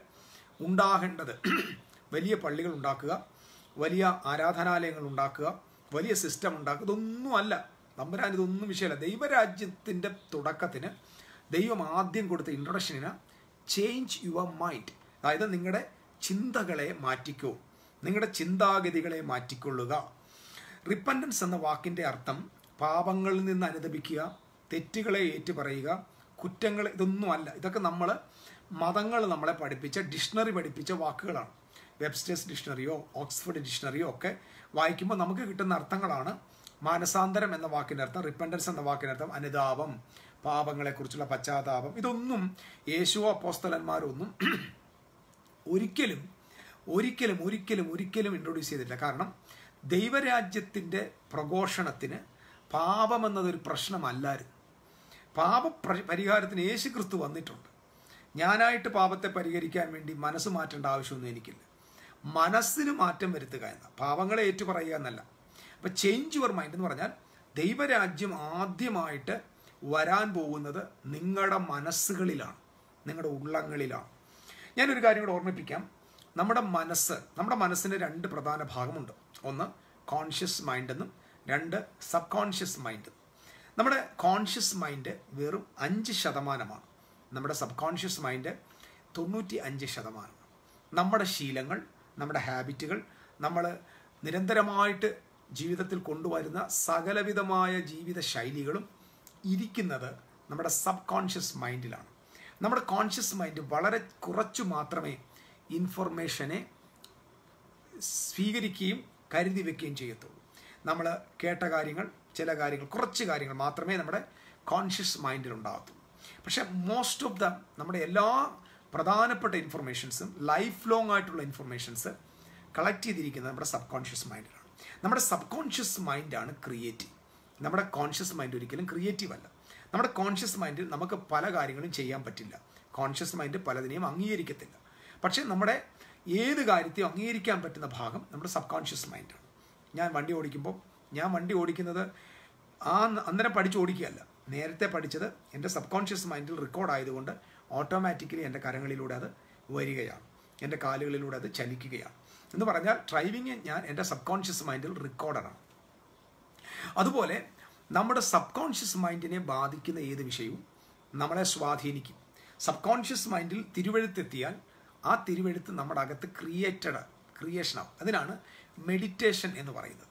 ഉണ്ടാകേണ്ടത് [clears throat] വലിയ പള്ളികൾ ഉണ്ടാക്കുക വലിയ ആരാധനാലയങ്ങൾ ഉണ്ടാക്കുക വലിയ സിസ്റ്റം ഉണ്ടാക്കുക ഇതൊന്നുമല്ല നമ്പരാൻ ഇതൊന്നും വിഷയമല്ല. ദൈവരാജ്യത്തിന്റെ തുടക്കത്തിന് ദൈവം ആദ്യം കൊടുത്ത ഇൻട്രൊഡക്ഷനിന് ചേഞ്ച് യുവർ മൈൻഡ് അതായത് നിങ്ങളുടെ ചിന്തകളെ മാറ്റിക്കോ. നിങ്ങളുടെ ചിന്താഗതികളെ മാറ്റിക്കൊള്ളുക. റിപ്പൻഡൻസ് എന്ന വാക്കിന്റെ അർത്ഥം പാപങ്ങളിൽ നിന്ന് അനുദപിക്കുക തെറ്റുകളെ ഏറ്റുപറയുക കുറ്റങ്ങൾ ഇതൊന്നും അല്ല. ഇതൊക്കെ നമ്മൾ മതങ്ങൾ നമ്മളെ പഠിപ്പിച്ച ഡിക്ഷണറി പഠിപ്പിച്ച വാക്കുകളാണ്. വെബ്സ്റ്റേഴ്സ് ഡിക്ഷണറിയോ ഓക്സ്ഫോർഡ് ഡിക്ഷണറിയോ ഒക്കെ വായിക്കുമ്പോൾ നമുക്ക് കിട്ടുന്ന അർത്ഥങ്ങളാണ് മാനസാന്തരം എന്ന വാക്കിന്റെ അർത്ഥം റിപ്പൻഡൻസ് എന്ന വാക്കിന്റെ അർത്ഥം അനുതാപം പാപങ്ങളെക്കുറിച്ചുള്ള പശ്ചാത്താപം. ഇതൊന്നും യേശുവോ അപ്പോസ്തലന്മാരോ ഒന്നും [clears throat] ഒരിക്കലും ഒരിക്കലും ഒരിക്കലും ഒരിക്കലും ഇൻട്രൊഡ്യൂസ് ചെയ്തിട്ടില്ല. കാരണം ദൈവരാജ്യത്തിന്റെ പ്രഘോഷണത്തിന് പാപമെന്നതൊരു പ്രശ്നമല്ലായിരുന്നു പാപ പ്ര- പരിഹാരത്തിന് യേശു ക്രിസ്തു വന്നിട്ടുണ്ട്. ഞാനായിട്ട് പാപത്തെ പരിഹരിക്കാൻ വേണ്ടി മനസ്സ് മാറ്റേണ്ട ആവശ്യമൊന്നും എനിക്കില്ല. മനസ്സിന് മാറ്റം വരുത്തുക എന്ന. പാപങ്ങളെ ഏറ്റുപറയുക എന്നല്ല. അപ്പം ചേഞ്ച് യുവർ മൈൻഡ് എന്ന് പറഞ്ഞാൽ ദൈവരാജ്യം ആദ്യമായിട്ട് വരാൻ പോകുന്നത് നിങ്ങളുടെ മനസ്സുകളിലാണ്. നിങ്ങളുടെ ഉള്ളങ്ങളിലാണ്. ഞാനൊരു കാര്യം കൂടെ ഓർമ്മിപ്പിക്കാം. നമ്മുടെ മനസ്സ് നമ്മുടെ മനസ്സിന് രണ്ട് പ്രധാന ഭാഗമുണ്ട്. ഒന്ന് കോൺഷ്യസ് മൈൻഡ് എന്നും രണ്ട് സബ് കോൺഷ്യസ് മൈൻഡ് നമ്മുടെ കോൺഷ്യസ് മൈൻഡ് വെറും അഞ്ച് ശതമാനമാണ്. നമ്മുടെ സബ് കോൺഷ്യസ് മൈൻഡ് തൊണ്ണൂറ്റി അഞ്ച് ശതമാനം. നമ്മുടെ ശീലങ്ങൾ നമ്മുടെ ഹാബിറ്റുകൾ നമ്മൾ നിരന്തരമായിട്ട് ജീവിതത്തിൽ കൊണ്ടുവരുന്ന സകലവിധമായ ജീവിത ശൈലികളും ഇരിക്കുന്നത് നമ്മുടെ സബ് കോൺഷ്യസ് മൈൻഡിലാണ് നമ്മുടെ കോൺഷ്യസ് മൈൻഡ് വളരെ കുറച്ചു മാത്രമേ ഇൻഫർമേഷനെ സ്വീകരിക്കുകയും കരുതി വെക്കുകയും ചെയ്യത്തുള്ളൂ. നമ്മൾ കേട്ട കാര്യങ്ങൾ ചില കാര്യങ്ങൾ കുറച്ച് കാര്യങ്ങൾ മാത്രമേ നമ്മുടെ കോൺഷ്യസ് മൈൻഡിൽ ഉണ്ടാകത്തുള്ളൂ പക്ഷെ മോസ്റ്റ് ഓഫ് ദ നമ്മുടെ എല്ലാ പ്രധാനപ്പെട്ട ഇൻഫർമേഷൻസും ലൈഫ് ലോങ് ആയിട്ടുള്ള ഇൻഫർമേഷൻസ് കളക്ട് ചെയ്തിരിക്കുന്നത് നമ്മുടെ സബ് കോൺഷ്യസ് മൈൻഡിലാണ് നമ്മുടെ സബ് കോൺഷ്യസ് മൈൻഡാണ് ക്രിയേറ്റീവ് നമ്മുടെ കോൺഷ്യസ് മൈൻഡ് ഒരിക്കലും ക്രിയേറ്റീവ് അല്ല. നമ്മുടെ കോൺഷ്യസ് മൈൻഡിൽ നമുക്ക് പല കാര്യങ്ങളും ചെയ്യാൻ പറ്റില്ല. കോൺഷ്യസ് മൈൻഡ് പലതിനെയും അംഗീകരിക്കത്തില്ല. പക്ഷേ നമ്മുടെ ഏത് കാര്യത്തെയും അംഗീകരിക്കാൻ പറ്റുന്ന ഭാഗം നമ്മുടെ സബ് കോൺഷ്യസ് മൈൻഡാണ് ഞാൻ വണ്ടി ഓടിക്കുമ്പോൾ ഞാൻ വണ്ടി ഓടിക്കുന്നത് ആ അന്നേരം പഠിച്ച് ഓടിക്കുകയല്ല. നേരത്തെ പഠിച്ചത് എന്റെ സബ് കോൺഷ്യസ് മൈൻഡിൽ റെക്കോർഡ് ആയതുകൊണ്ട് ഓട്ടോമാറ്റിക്കലി എന്റെ കരങ്ങളിലൂടെ അത് വരികയാണ്. എന്റെ കാലുകളിലൂടെ അത് ചലിക്കുകയാണ്. എന്ന് പറഞ്ഞാൽ ഡ്രൈവിങ് ഞാൻ എന്റെ സബ് കോൺഷ്യസ് മൈൻഡിൽ റെക്കോർഡറാണ് അതുപോലെ നമ്മുടെ സബ് കോൺഷ്യസ് മൈൻഡിനെ ബാധിക്കുന്ന ഏത് വിഷയവും നമ്മളെ സ്വാധീനിക്കും. സബ് കോൺഷ്യസ് മൈൻഡിൽ തിരുവഴുത്തെത്തിയാൽ ആ തിരുവെഴുത്ത് നമ്മുടെ അകത്ത് ക്രിയേറ്റഡ് ക്രിയേഷനാവും അതിനാണ് മെഡിറ്റേഷൻ എന്ന് പറയുന്നത്.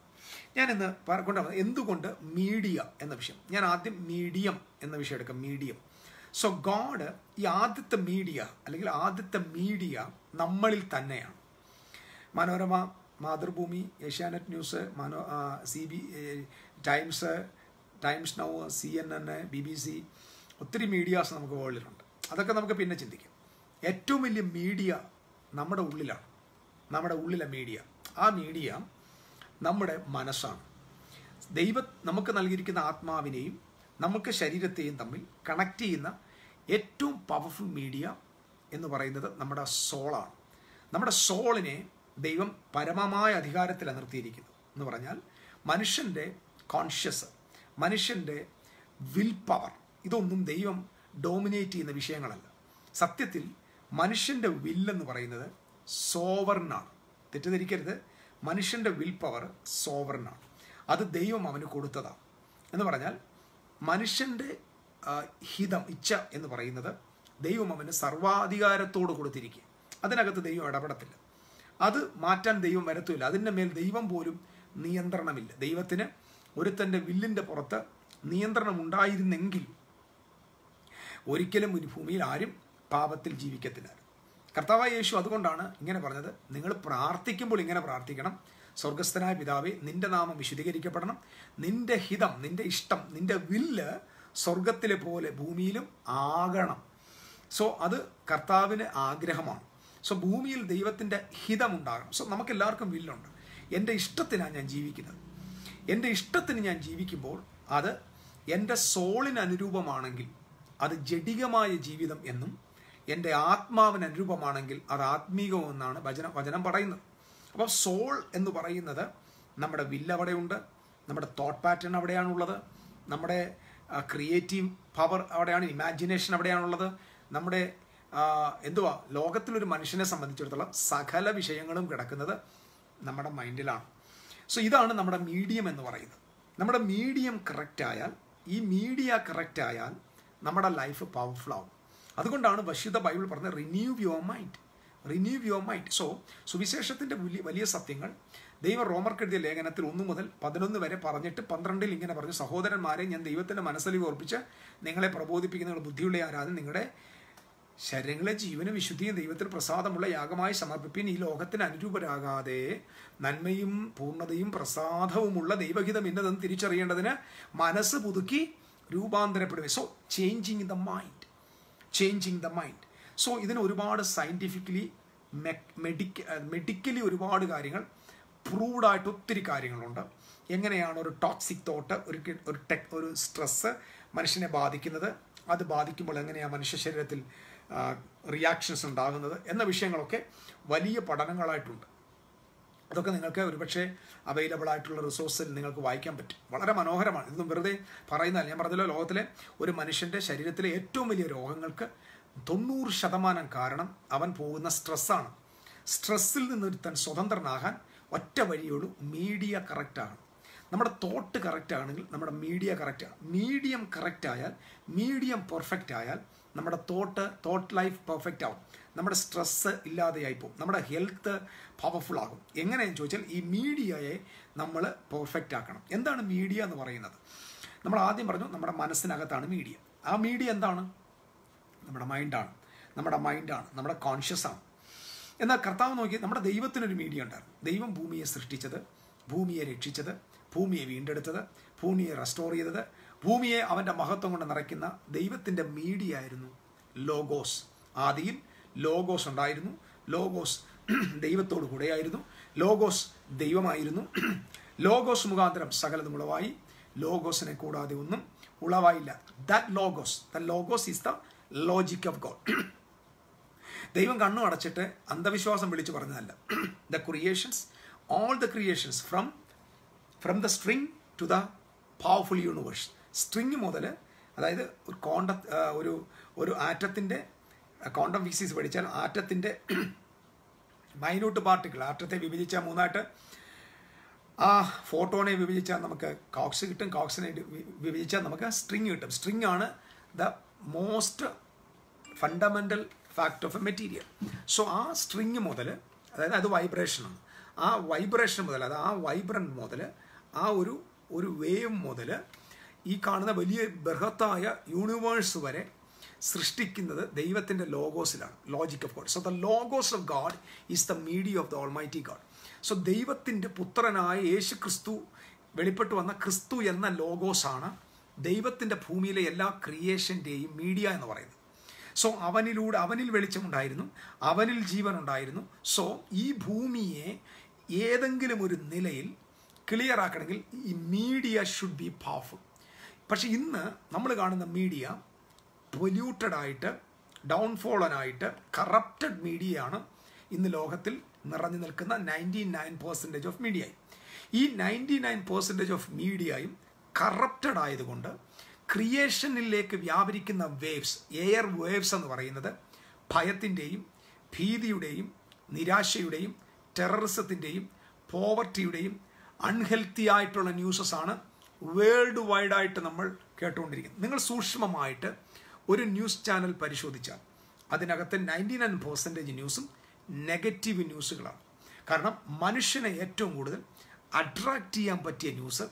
ഞാനിന്ന് പറഞ്ഞുകൊണ്ട് എന്തുകൊണ്ട് മീഡിയ എന്ന വിഷയം. ഞാൻ ആദ്യം മീഡിയം എന്ന വിഷയം എടുക്കാം മീഡിയം സോ ഗോഡ് ഈ ആദ്യത്തെ മീഡിയ അല്ലെങ്കിൽ ആദ്യത്തെ മീഡിയ നമ്മളിൽ തന്നെയാണ്. മനോരമ മാതൃഭൂമി ഏഷ്യാനെറ്റ് ന്യൂസ് മനോ C B Times Times Now C N N B B C ഒത്തിരി മീഡിയാസ് നമുക്ക് വേൾഡിലുണ്ട്. അതൊക്കെ നമുക്ക് പിന്നെ ചിന്തിക്കാം. ഏറ്റവും വലിയ മീഡിയ നമ്മുടെ ഉള്ളിലാണ്. നമ്മുടെ ഉള്ളിലെ മീഡിയ ആ മീഡിയ നമ്മുടെ മനസ്സാണ്. ദൈവ നമുക്ക് നൽകിയിരിക്കുന്ന ആത്മാവിനെയും നമുക്ക് ശരീരത്തെയും തമ്മിൽ കണക്ട് ചെയ്യുന്ന ഏറ്റവും പവർഫുൾ മീഡിയ എന്ന് പറയുന്നത് നമ്മുടെ സോളാണ് നമ്മുടെ സോളിനെ ദൈവം പരമമായ അധികാരത്തിൽ നിർത്തിയിരിക്കുന്നു എന്ന് പറഞ്ഞാൽ മനുഷ്യന്റെ കോൺഷ്യസ് മനുഷ്യന്റെ വിൽ പവർ ഇതൊന്നും ദൈവം ഡോമിനേറ്റ് ചെയ്യുന്ന വിഷയങ്ങളല്ല. സത്യത്തിൽ മനുഷ്യന്റെ വില്ലെന്ന് പറയുന്നത് സോവറിനാണ് തെറ്റിദ്ധരിക്കരുത്. മനുഷ്യന്റെ വിൽ പവർ സോവറിനാണ് അത് ദൈവം അവന് കൊടുത്തതാണ്. എന്ന് പറഞ്ഞാൽ മനുഷ്യന്റെ ഹിതം ഇച്ഛ എന്ന് പറയുന്നത് ദൈവം അവന് സർവാധികാരത്തോട് കൊടുത്തിരിക്കുക. അതിനകത്ത് ദൈവം ഇടപെടത്തില്ല. അത് മാറ്റാൻ ദൈവം വരത്തുമില്ല. അതിന്റെ മേൽ ദൈവം പോലും നിയന്ത്രണമില്ല. ദൈവത്തിന് ഒരുത്തന്റെ വില്ലിന്റെ പുറത്ത് നിയന്ത്രണം ഉണ്ടായിരുന്നെങ്കിൽ ഒരിക്കലും ഒരു ഭൂമിയിൽ ആരും പാപത്തിൽ ജീവിക്കത്തില്ല കർത്താവായ യേശു അതുകൊണ്ടാണ് ഇങ്ങനെ പറഞ്ഞത് നിങ്ങൾ പ്രാർത്ഥിക്കുമ്പോൾ ഇങ്ങനെ പ്രാർത്ഥിക്കണം. സ്വർഗസ്ഥനായ പിതാവെ നിന്റെ നാമം വിശുദ്ധീകരിക്കപ്പെടണം. നിന്റെ ഹിതം നിന്റെ ഇഷ്ടം നിന്റെ വില്ല് സ്വർഗത്തിലെ പോലെ ഭൂമിയിലും ആകണം. സോ അത് കർത്താവിന് ആഗ്രഹമാണ്. സോ ഭൂമിയിൽ ദൈവത്തിന്റെ ഹിതമുണ്ടാകണം. സോ നമുക്ക് എല്ലാവർക്കും വില്ലുണ്ട്. എന്റെ ഇഷ്ടത്തിനാണ് ഞാൻ ജീവിക്കുന്നത്. എന്റെ ഇഷ്ടത്തിന് ഞാൻ ജീവിക്കുമ്പോൾ അത് എന്റെ സോളിന് അനുരൂപമാണെങ്കിൽ അത് ജഡികമായ ജീവിതം എന്നും എന്റെ ആത്മാവിന് അനുരൂപമാണെങ്കിൽ അത് ആത്മീകമെന്നാണ് വചനം വചനം പറയുന്നത്. അപ്പം സോൾ എന്ന് പറയുന്നത് നമ്മുടെ വില്ല് അവിടെയുണ്ട് നമ്മുടെ തോട്ട് പാറ്റേൺ അവിടെയാണുള്ളത് നമ്മുടെ ക്രിയേറ്റീവ് പവർ അവിടെയാണ് ഇമാജിനേഷൻ അവിടെയാണുള്ളത് നമ്മുടെ എന്തുവാ ലോകത്തിലൊരു മനുഷ്യനെ സംബന്ധിച്ചിടത്തോളം സകല വിഷയങ്ങളും കിടക്കുന്നത് നമ്മുടെ മൈൻഡിലാണ്. സോ ഇതാണ് നമ്മുടെ മീഡിയം എന്ന് പറയുന്നത്. നമ്മുടെ മീഡിയം കറക്റ്റ് ആയാൽ ഈ മീഡിയ കറക്റ്റ് ആയാൽ നമ്മുടെ ലൈഫ് പവർഫുൾ ആവും. അതുകൊണ്ടാണ് വിശുദ്ധ ബൈബിൾ പറഞ്ഞത് renew your mind renew your mind so സുവിശേഷത്തിന്റെ വലിയ വലിയ സത്യങ്ങൾ. ദൈവം റോമർക്കെഴുതിയ ലേഖനത്തിൽ ഒന്ന് മുതൽ പതിനൊന്ന് വരെ പറഞ്ഞിട്ട് പന്ത്രണ്ടിൽ ഇങ്ങനെ പറഞ്ഞു സഹോദരന്മാരെ ഞാൻ ദൈവത്തിന്റെ മനസ്സിൽ ഓർപ്പിച്ച് നിങ്ങളെ പ്രബോധിപ്പിക്കുന്ന ബുദ്ധിയുള്ള ആരാധന നിങ്ങളുടെ ശരീരങ്ങളെ ജീവനും വിശുദ്ധിയും ദൈവത്തിന് പ്രസാദമുള്ള യാഗമായി സമർപ്പിപ്പിൻ. ഈ ലോകത്തിന് അനുരൂപരാകാതെ നന്മയും പൂർണതയും പ്രസാദവുമുള്ള ദൈവഹിതം ഇന്നതെന്ന് തിരിച്ചറിയേണ്ടതിന് മനസ്സ് പുതുക്കി രൂപാന്തരപ്പെടുക so changing the mind changing the mind so ഇതിന് ഒരുപാട് സയന്റിഫിക്കലി മെഡിക്ക മെഡിക്കലി ഒരുപാട് കാര്യങ്ങൾ പ്രൂവ്ഡ് ആയിട്ട് ഒത്തിരി കാര്യങ്ങളുണ്ട്. എങ്ങനെയാണ് ഒരു ടോക്സിക് തോട്ട് ഒരു ഒരു ടെക് ഒരു സ്ട്രെസ്സ് മനുഷ്യനെ ബാധിക്കുന്നത്? അത് ബാധിക്കുമ്പോൾ എങ്ങനെയാണ് മനുഷ്യ ശരീരത്തിൽ റിയാക്ഷൻസ് ഉണ്ടാകുന്നത്? എന്ന വിഷയങ്ങളൊക്കെ വലിയ പഠനങ്ങളായിട്ടുണ്ട്. അതൊക്കെ നിങ്ങൾക്ക് ഒരുപക്ഷെ അവൈലബിൾ ആയിട്ടുള്ള റിസോഴ്സിൽ നിങ്ങൾക്ക് വായിക്കാൻ പറ്റും. വളരെ മനോഹരമാണ്. ഇതൊന്നും വെറുതെ പറയുന്നതല്ല. ഞാൻ പറഞ്ഞല്ലോ ലോകത്തിലെ ഒരു മനുഷ്യന്റെ ശരീരത്തിലെ ഏറ്റവും വലിയ രോഗങ്ങൾക്ക് തൊണ്ണൂറ് ശതമാനം കാരണം അവൻ പോകുന്ന സ്ട്രെസ്സാണ് സ്ട്രെസ്സിൽ നിന്നൊരുത്തൻ സ്വതന്ത്രനാകാൻ ഒറ്റ വഴിയുള്ളൂ മീഡിയ കറക്റ്റാണ് നമ്മുടെ തോട്ട് കറക്റ്റ് ആണെങ്കിൽ നമ്മുടെ മീഡിയ കറക്റ്റ് ആണ്. മീഡിയം കറക്റ്റ് ആയാൽ മീഡിയം പെർഫെക്റ്റ് ആയാൽ നമ്മുടെ തോട്ട് തോട്ട് ലൈഫ് പെർഫെക്റ്റ് ആവും. നമ്മുടെ സ്ട്രെസ്സ് ഇല്ലാതെയായി പോകും. നമ്മുടെ ഹെൽത്ത് പവർഫുൾ ആകും. എങ്ങനെയെന്ന് ചോദിച്ചാൽ ഈ മീഡിയയെ നമ്മൾ പെർഫെക്റ്റ് ആക്കണം. എന്താണ് മീഡിയ എന്ന് പറയുന്നത്? നമ്മൾ ആദ്യം പറഞ്ഞു നമ്മുടെ മനസ്സിനകത്താണ് മീഡിയ ആ മീഡിയ എന്താണ്? നമ്മുടെ മൈൻഡാണ് നമ്മുടെ മൈൻഡാണ് നമ്മുടെ കോൺഷ്യസ് ആണ്. എന്നാൽ കർത്താവ് നോക്കി നമ്മുടെ ദൈവത്തിനൊരു മീഡിയ ഉണ്ടായിരുന്നു. ദൈവം ഭൂമിയെ സൃഷ്ടിച്ചത് ഭൂമിയെ രക്ഷിച്ചത് ഭൂമിയെ വീണ്ടെടുത്തത് ഭൂമിയെ റെസ്റ്റോർ ചെയ്തത് ഭൂമിയെ അവന്റെ മഹത്വം കൊണ്ട് നിറയ്ക്കുന്ന ദൈവത്തിന്റെ മീഡിയ ആയിരുന്നു ലോഗോസ്. ആദിയിൽ ലോഗോസ് ഉണ്ടായിരുന്നു. ലോഗോസ് [clears throat] ദൈവത്തോടു കൂടെയായിരുന്നു. ലോഗോസ് ദൈവമായിരുന്നു. [clears throat] ലോഗോസ് മുഖാന്തരം സകലതും ഉളവായി. ലോഗോസിനെ കൂടാതെ ഒന്നും ഉളവായില്ല. That logos the logos is the logic of God ദൈവം കണ്ണു അടച്ചിട്ട് അന്ധവിശ്വാസം വിളിച്ചു പറഞ്ഞതല്ല. The creations all the creations from from the string to the powerful universe string മുതൽ അതായത് ഒരു കോണ്ട ഒരു ഒരു ആറ്റത്തിന്റെ കോണ്ടം ഫിസിക്സ് പഠിച്ചാൽ ആറ്റത്തിന്റെ [clears throat] മൈന്യൂട്ട് പാർട്ടിക്കിൾ ആറ്റത്തെ വിഭജിച്ചാൽ മൂന്നായിട്ട് ആ ഫോട്ടോനെ വിഭജിച്ചാൽ നമുക്ക് കോക്സ് കിട്ടും കോക്സിനെ വിഭജിച്ചാൽ നമുക്ക് സ്ട്രിങ് കിട്ടും. സ്ട്രിങ് ആണ് the most fundamental fact of a material. So ആ സ്ട്രിങ് മുതൽ അതായത് അത് വൈബ്രേഷനാണ് ആ വൈബ്രേഷൻ മുതൽ അത് ആ വൈബ്രൻ മുതൽ ആ ഒരു ഒരു വേവ് മുതൽ ഈ കാണുന്ന വലിയ ബൃഹത്തായ യൂണിവേഴ്സ് വരെ സൃഷ്ടിക്കുന്നത് ദൈവത്തിന്റെ ലോഗോസിലാണ് logic of God so the logos of God is the media of the almighty God so ദൈവത്തിന്റെ പുത്രനായ യേശു ക്രിസ്തു വെളിപ്പെട്ടു വന്ന ക്രിസ്തു എന്ന ലോഗോസാണ് ദൈവത്തിന്റെ ഭൂമിയിലെ എല്ലാ ക്രിയേഷന്റെയും മീഡിയ എന്ന് പറയുന്നത്. സോ അവനിലൂടെ അവനിൽ വെളിച്ചമുണ്ടായിരുന്നു അവനിൽ ജീവൻ ഉണ്ടായിരുന്നു. സോ ഈ ഭൂമിയെ ഏതെങ്കിലും ഒരു നിലയിൽ ക്ലിയർ ആക്കണമെങ്കിൽ ഈ മീഡിയ ഷുഡ് ബി പവർഫുൾ പക്ഷെ ഇന്ന് നമ്മൾ കാണുന്ന മീഡിയ പൊല്യൂട്ടഡ് ആയിട്ട് ഡൗൺഫോളനായിട്ട് കറപ്റ്റഡ് മീഡിയയാണ് ഇന്ന് ലോകത്തിൽ നിറഞ്ഞു നിൽക്കുന്ന ninety nine percentage of media ഈ നയന്റി നയൻ പെർസെന്റേജ് ഓഫ് മീഡിയയും കറപ്റ്റഡ് ആയതുകൊണ്ട് ക്രിയേഷനിലേക്ക് വ്യാപരിക്കുന്ന വേവ്സ് എയർ വേവ്സ് എന്ന് പറയുന്നത് ഭയത്തിന്റെയും ഭീതിയുടെയും നിരാശയുടെയും ടെററിസത്തിന്റെയും പോവർട്ടിയുടെയും അൺഹെൽത്തി ആയിട്ടുള്ള ന്യൂസസ് ആണ് വേൾഡ് വൈഡായിട്ട് നമ്മൾ കേട്ടുകൊണ്ടിരിക്കുന്നു. നിങ്ങൾ സൂക്ഷ്മമായിട്ട് ഒരു ന്യൂസ് ചാനൽ പരിശോധിച്ചാൽ അതിനകത്ത് നയന്റി നയൻ പെർസെന്റേജ് ന്യൂസും നെഗറ്റീവ് ന്യൂസുകളാണ് കാരണം മനുഷ്യനെ ഏറ്റവും കൂടുതൽ അട്രാക്റ്റ് ചെയ്യാൻ പറ്റിയ ന്യൂസ്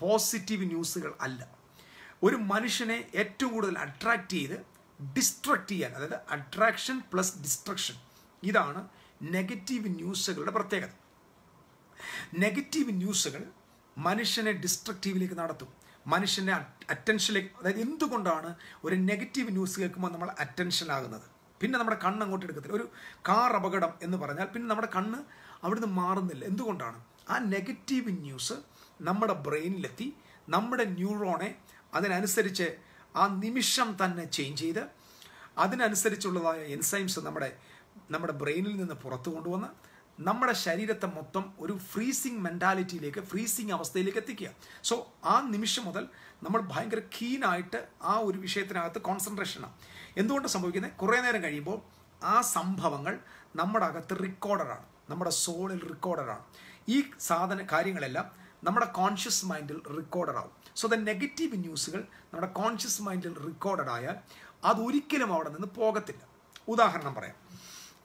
പോസിറ്റീവ് ന്യൂസുകൾ അല്ല. ഒരു മനുഷ്യനെ ഏറ്റവും കൂടുതൽ അട്രാക്റ്റ് ചെയ്ത് ഡിസ്ട്രക്റ്റ് ചെയ്യാൻ അതായത് അട്രാക്ഷൻ പ്ലസ് ഡിസ്ട്രക്ഷൻ ഇതാണ് നെഗറ്റീവ് ന്യൂസുകളുടെ പ്രത്യേകത. നെഗറ്റീവ് ന്യൂസുകൾ മനുഷ്യനെ ഡിസ്ട്രക്റ്റീവിലേക്ക് നടത്തും. മനുഷ്യനെ അറ്റൻഷനിലേക്ക് അതായത് എന്തുകൊണ്ടാണ് ഒരു നെഗറ്റീവ് ന്യൂസ് കേൾക്കുമ്പോൾ നമ്മൾ അറ്റൻഷൻ ആകുന്നത്? പിന്നെ നമ്മുടെ കണ്ണ് അങ്ങോട്ട് എടുക്കത്തില്ല. ഒരു കാർ അപകടം എന്ന് പറഞ്ഞാൽ പിന്നെ നമ്മുടെ കണ്ണ് അവിടുന്ന് മാറുന്നില്ല. എന്തുകൊണ്ടാണ്? ആ നെഗറ്റീവ് ന്യൂസ് നമ്മുടെ ബ്രെയിനിലെത്തി നമ്മുടെ ന്യൂറോണെ അതിനനുസരിച്ച് ആ നിമിഷം തന്നെ ചേഞ്ച് ചെയ്ത് അതിനനുസരിച്ചുള്ളതായ എൻസൈംസ് നമ്മുടെ നമ്മുടെ ബ്രെയിനിൽ നിന്ന് പുറത്തു കൊണ്ടുവന്ന് നമ്മുടെ ശരീരത്തെ മൊത്തം ഒരു ഫ്രീസിങ് മെന്റാലിറ്റിയിലേക്ക് ഫ്രീസിങ് അവസ്ഥയിലേക്ക് എത്തിക്കുക. സോ ആ നിമിഷം മുതൽ നമ്മൾ ഭയങ്കര കീനായിട്ട് ആ ഒരു വിഷയത്തിനകത്ത് കോൺസെൻട്രേഷനാണ് എന്തുകൊണ്ട് സംഭവിക്കുന്നത്? കുറേ നേരം കഴിയുമ്പോൾ ആ സംഭവങ്ങൾ നമ്മുടെ അകത്ത് റിക്കോർഡറാണ് നമ്മുടെ സോളിൽ റിക്കോർഡറാണ് ഈ സാധന കാര്യങ്ങളെല്ലാം നമ്മുടെ കോൺഷ്യസ് മൈൻഡിൽ റെക്കോർഡഡ് സോ ദ നെഗറ്റീവ് ന്യൂസുകൾ നമ്മുടെ കോൺഷ്യസ് മൈൻഡിൽ റെക്കോർഡഡ് ആയാൽ അതൊരിക്കലും അവിടെ നിന്ന് പോകത്തില്ല. ഉദാഹരണം പറയാം.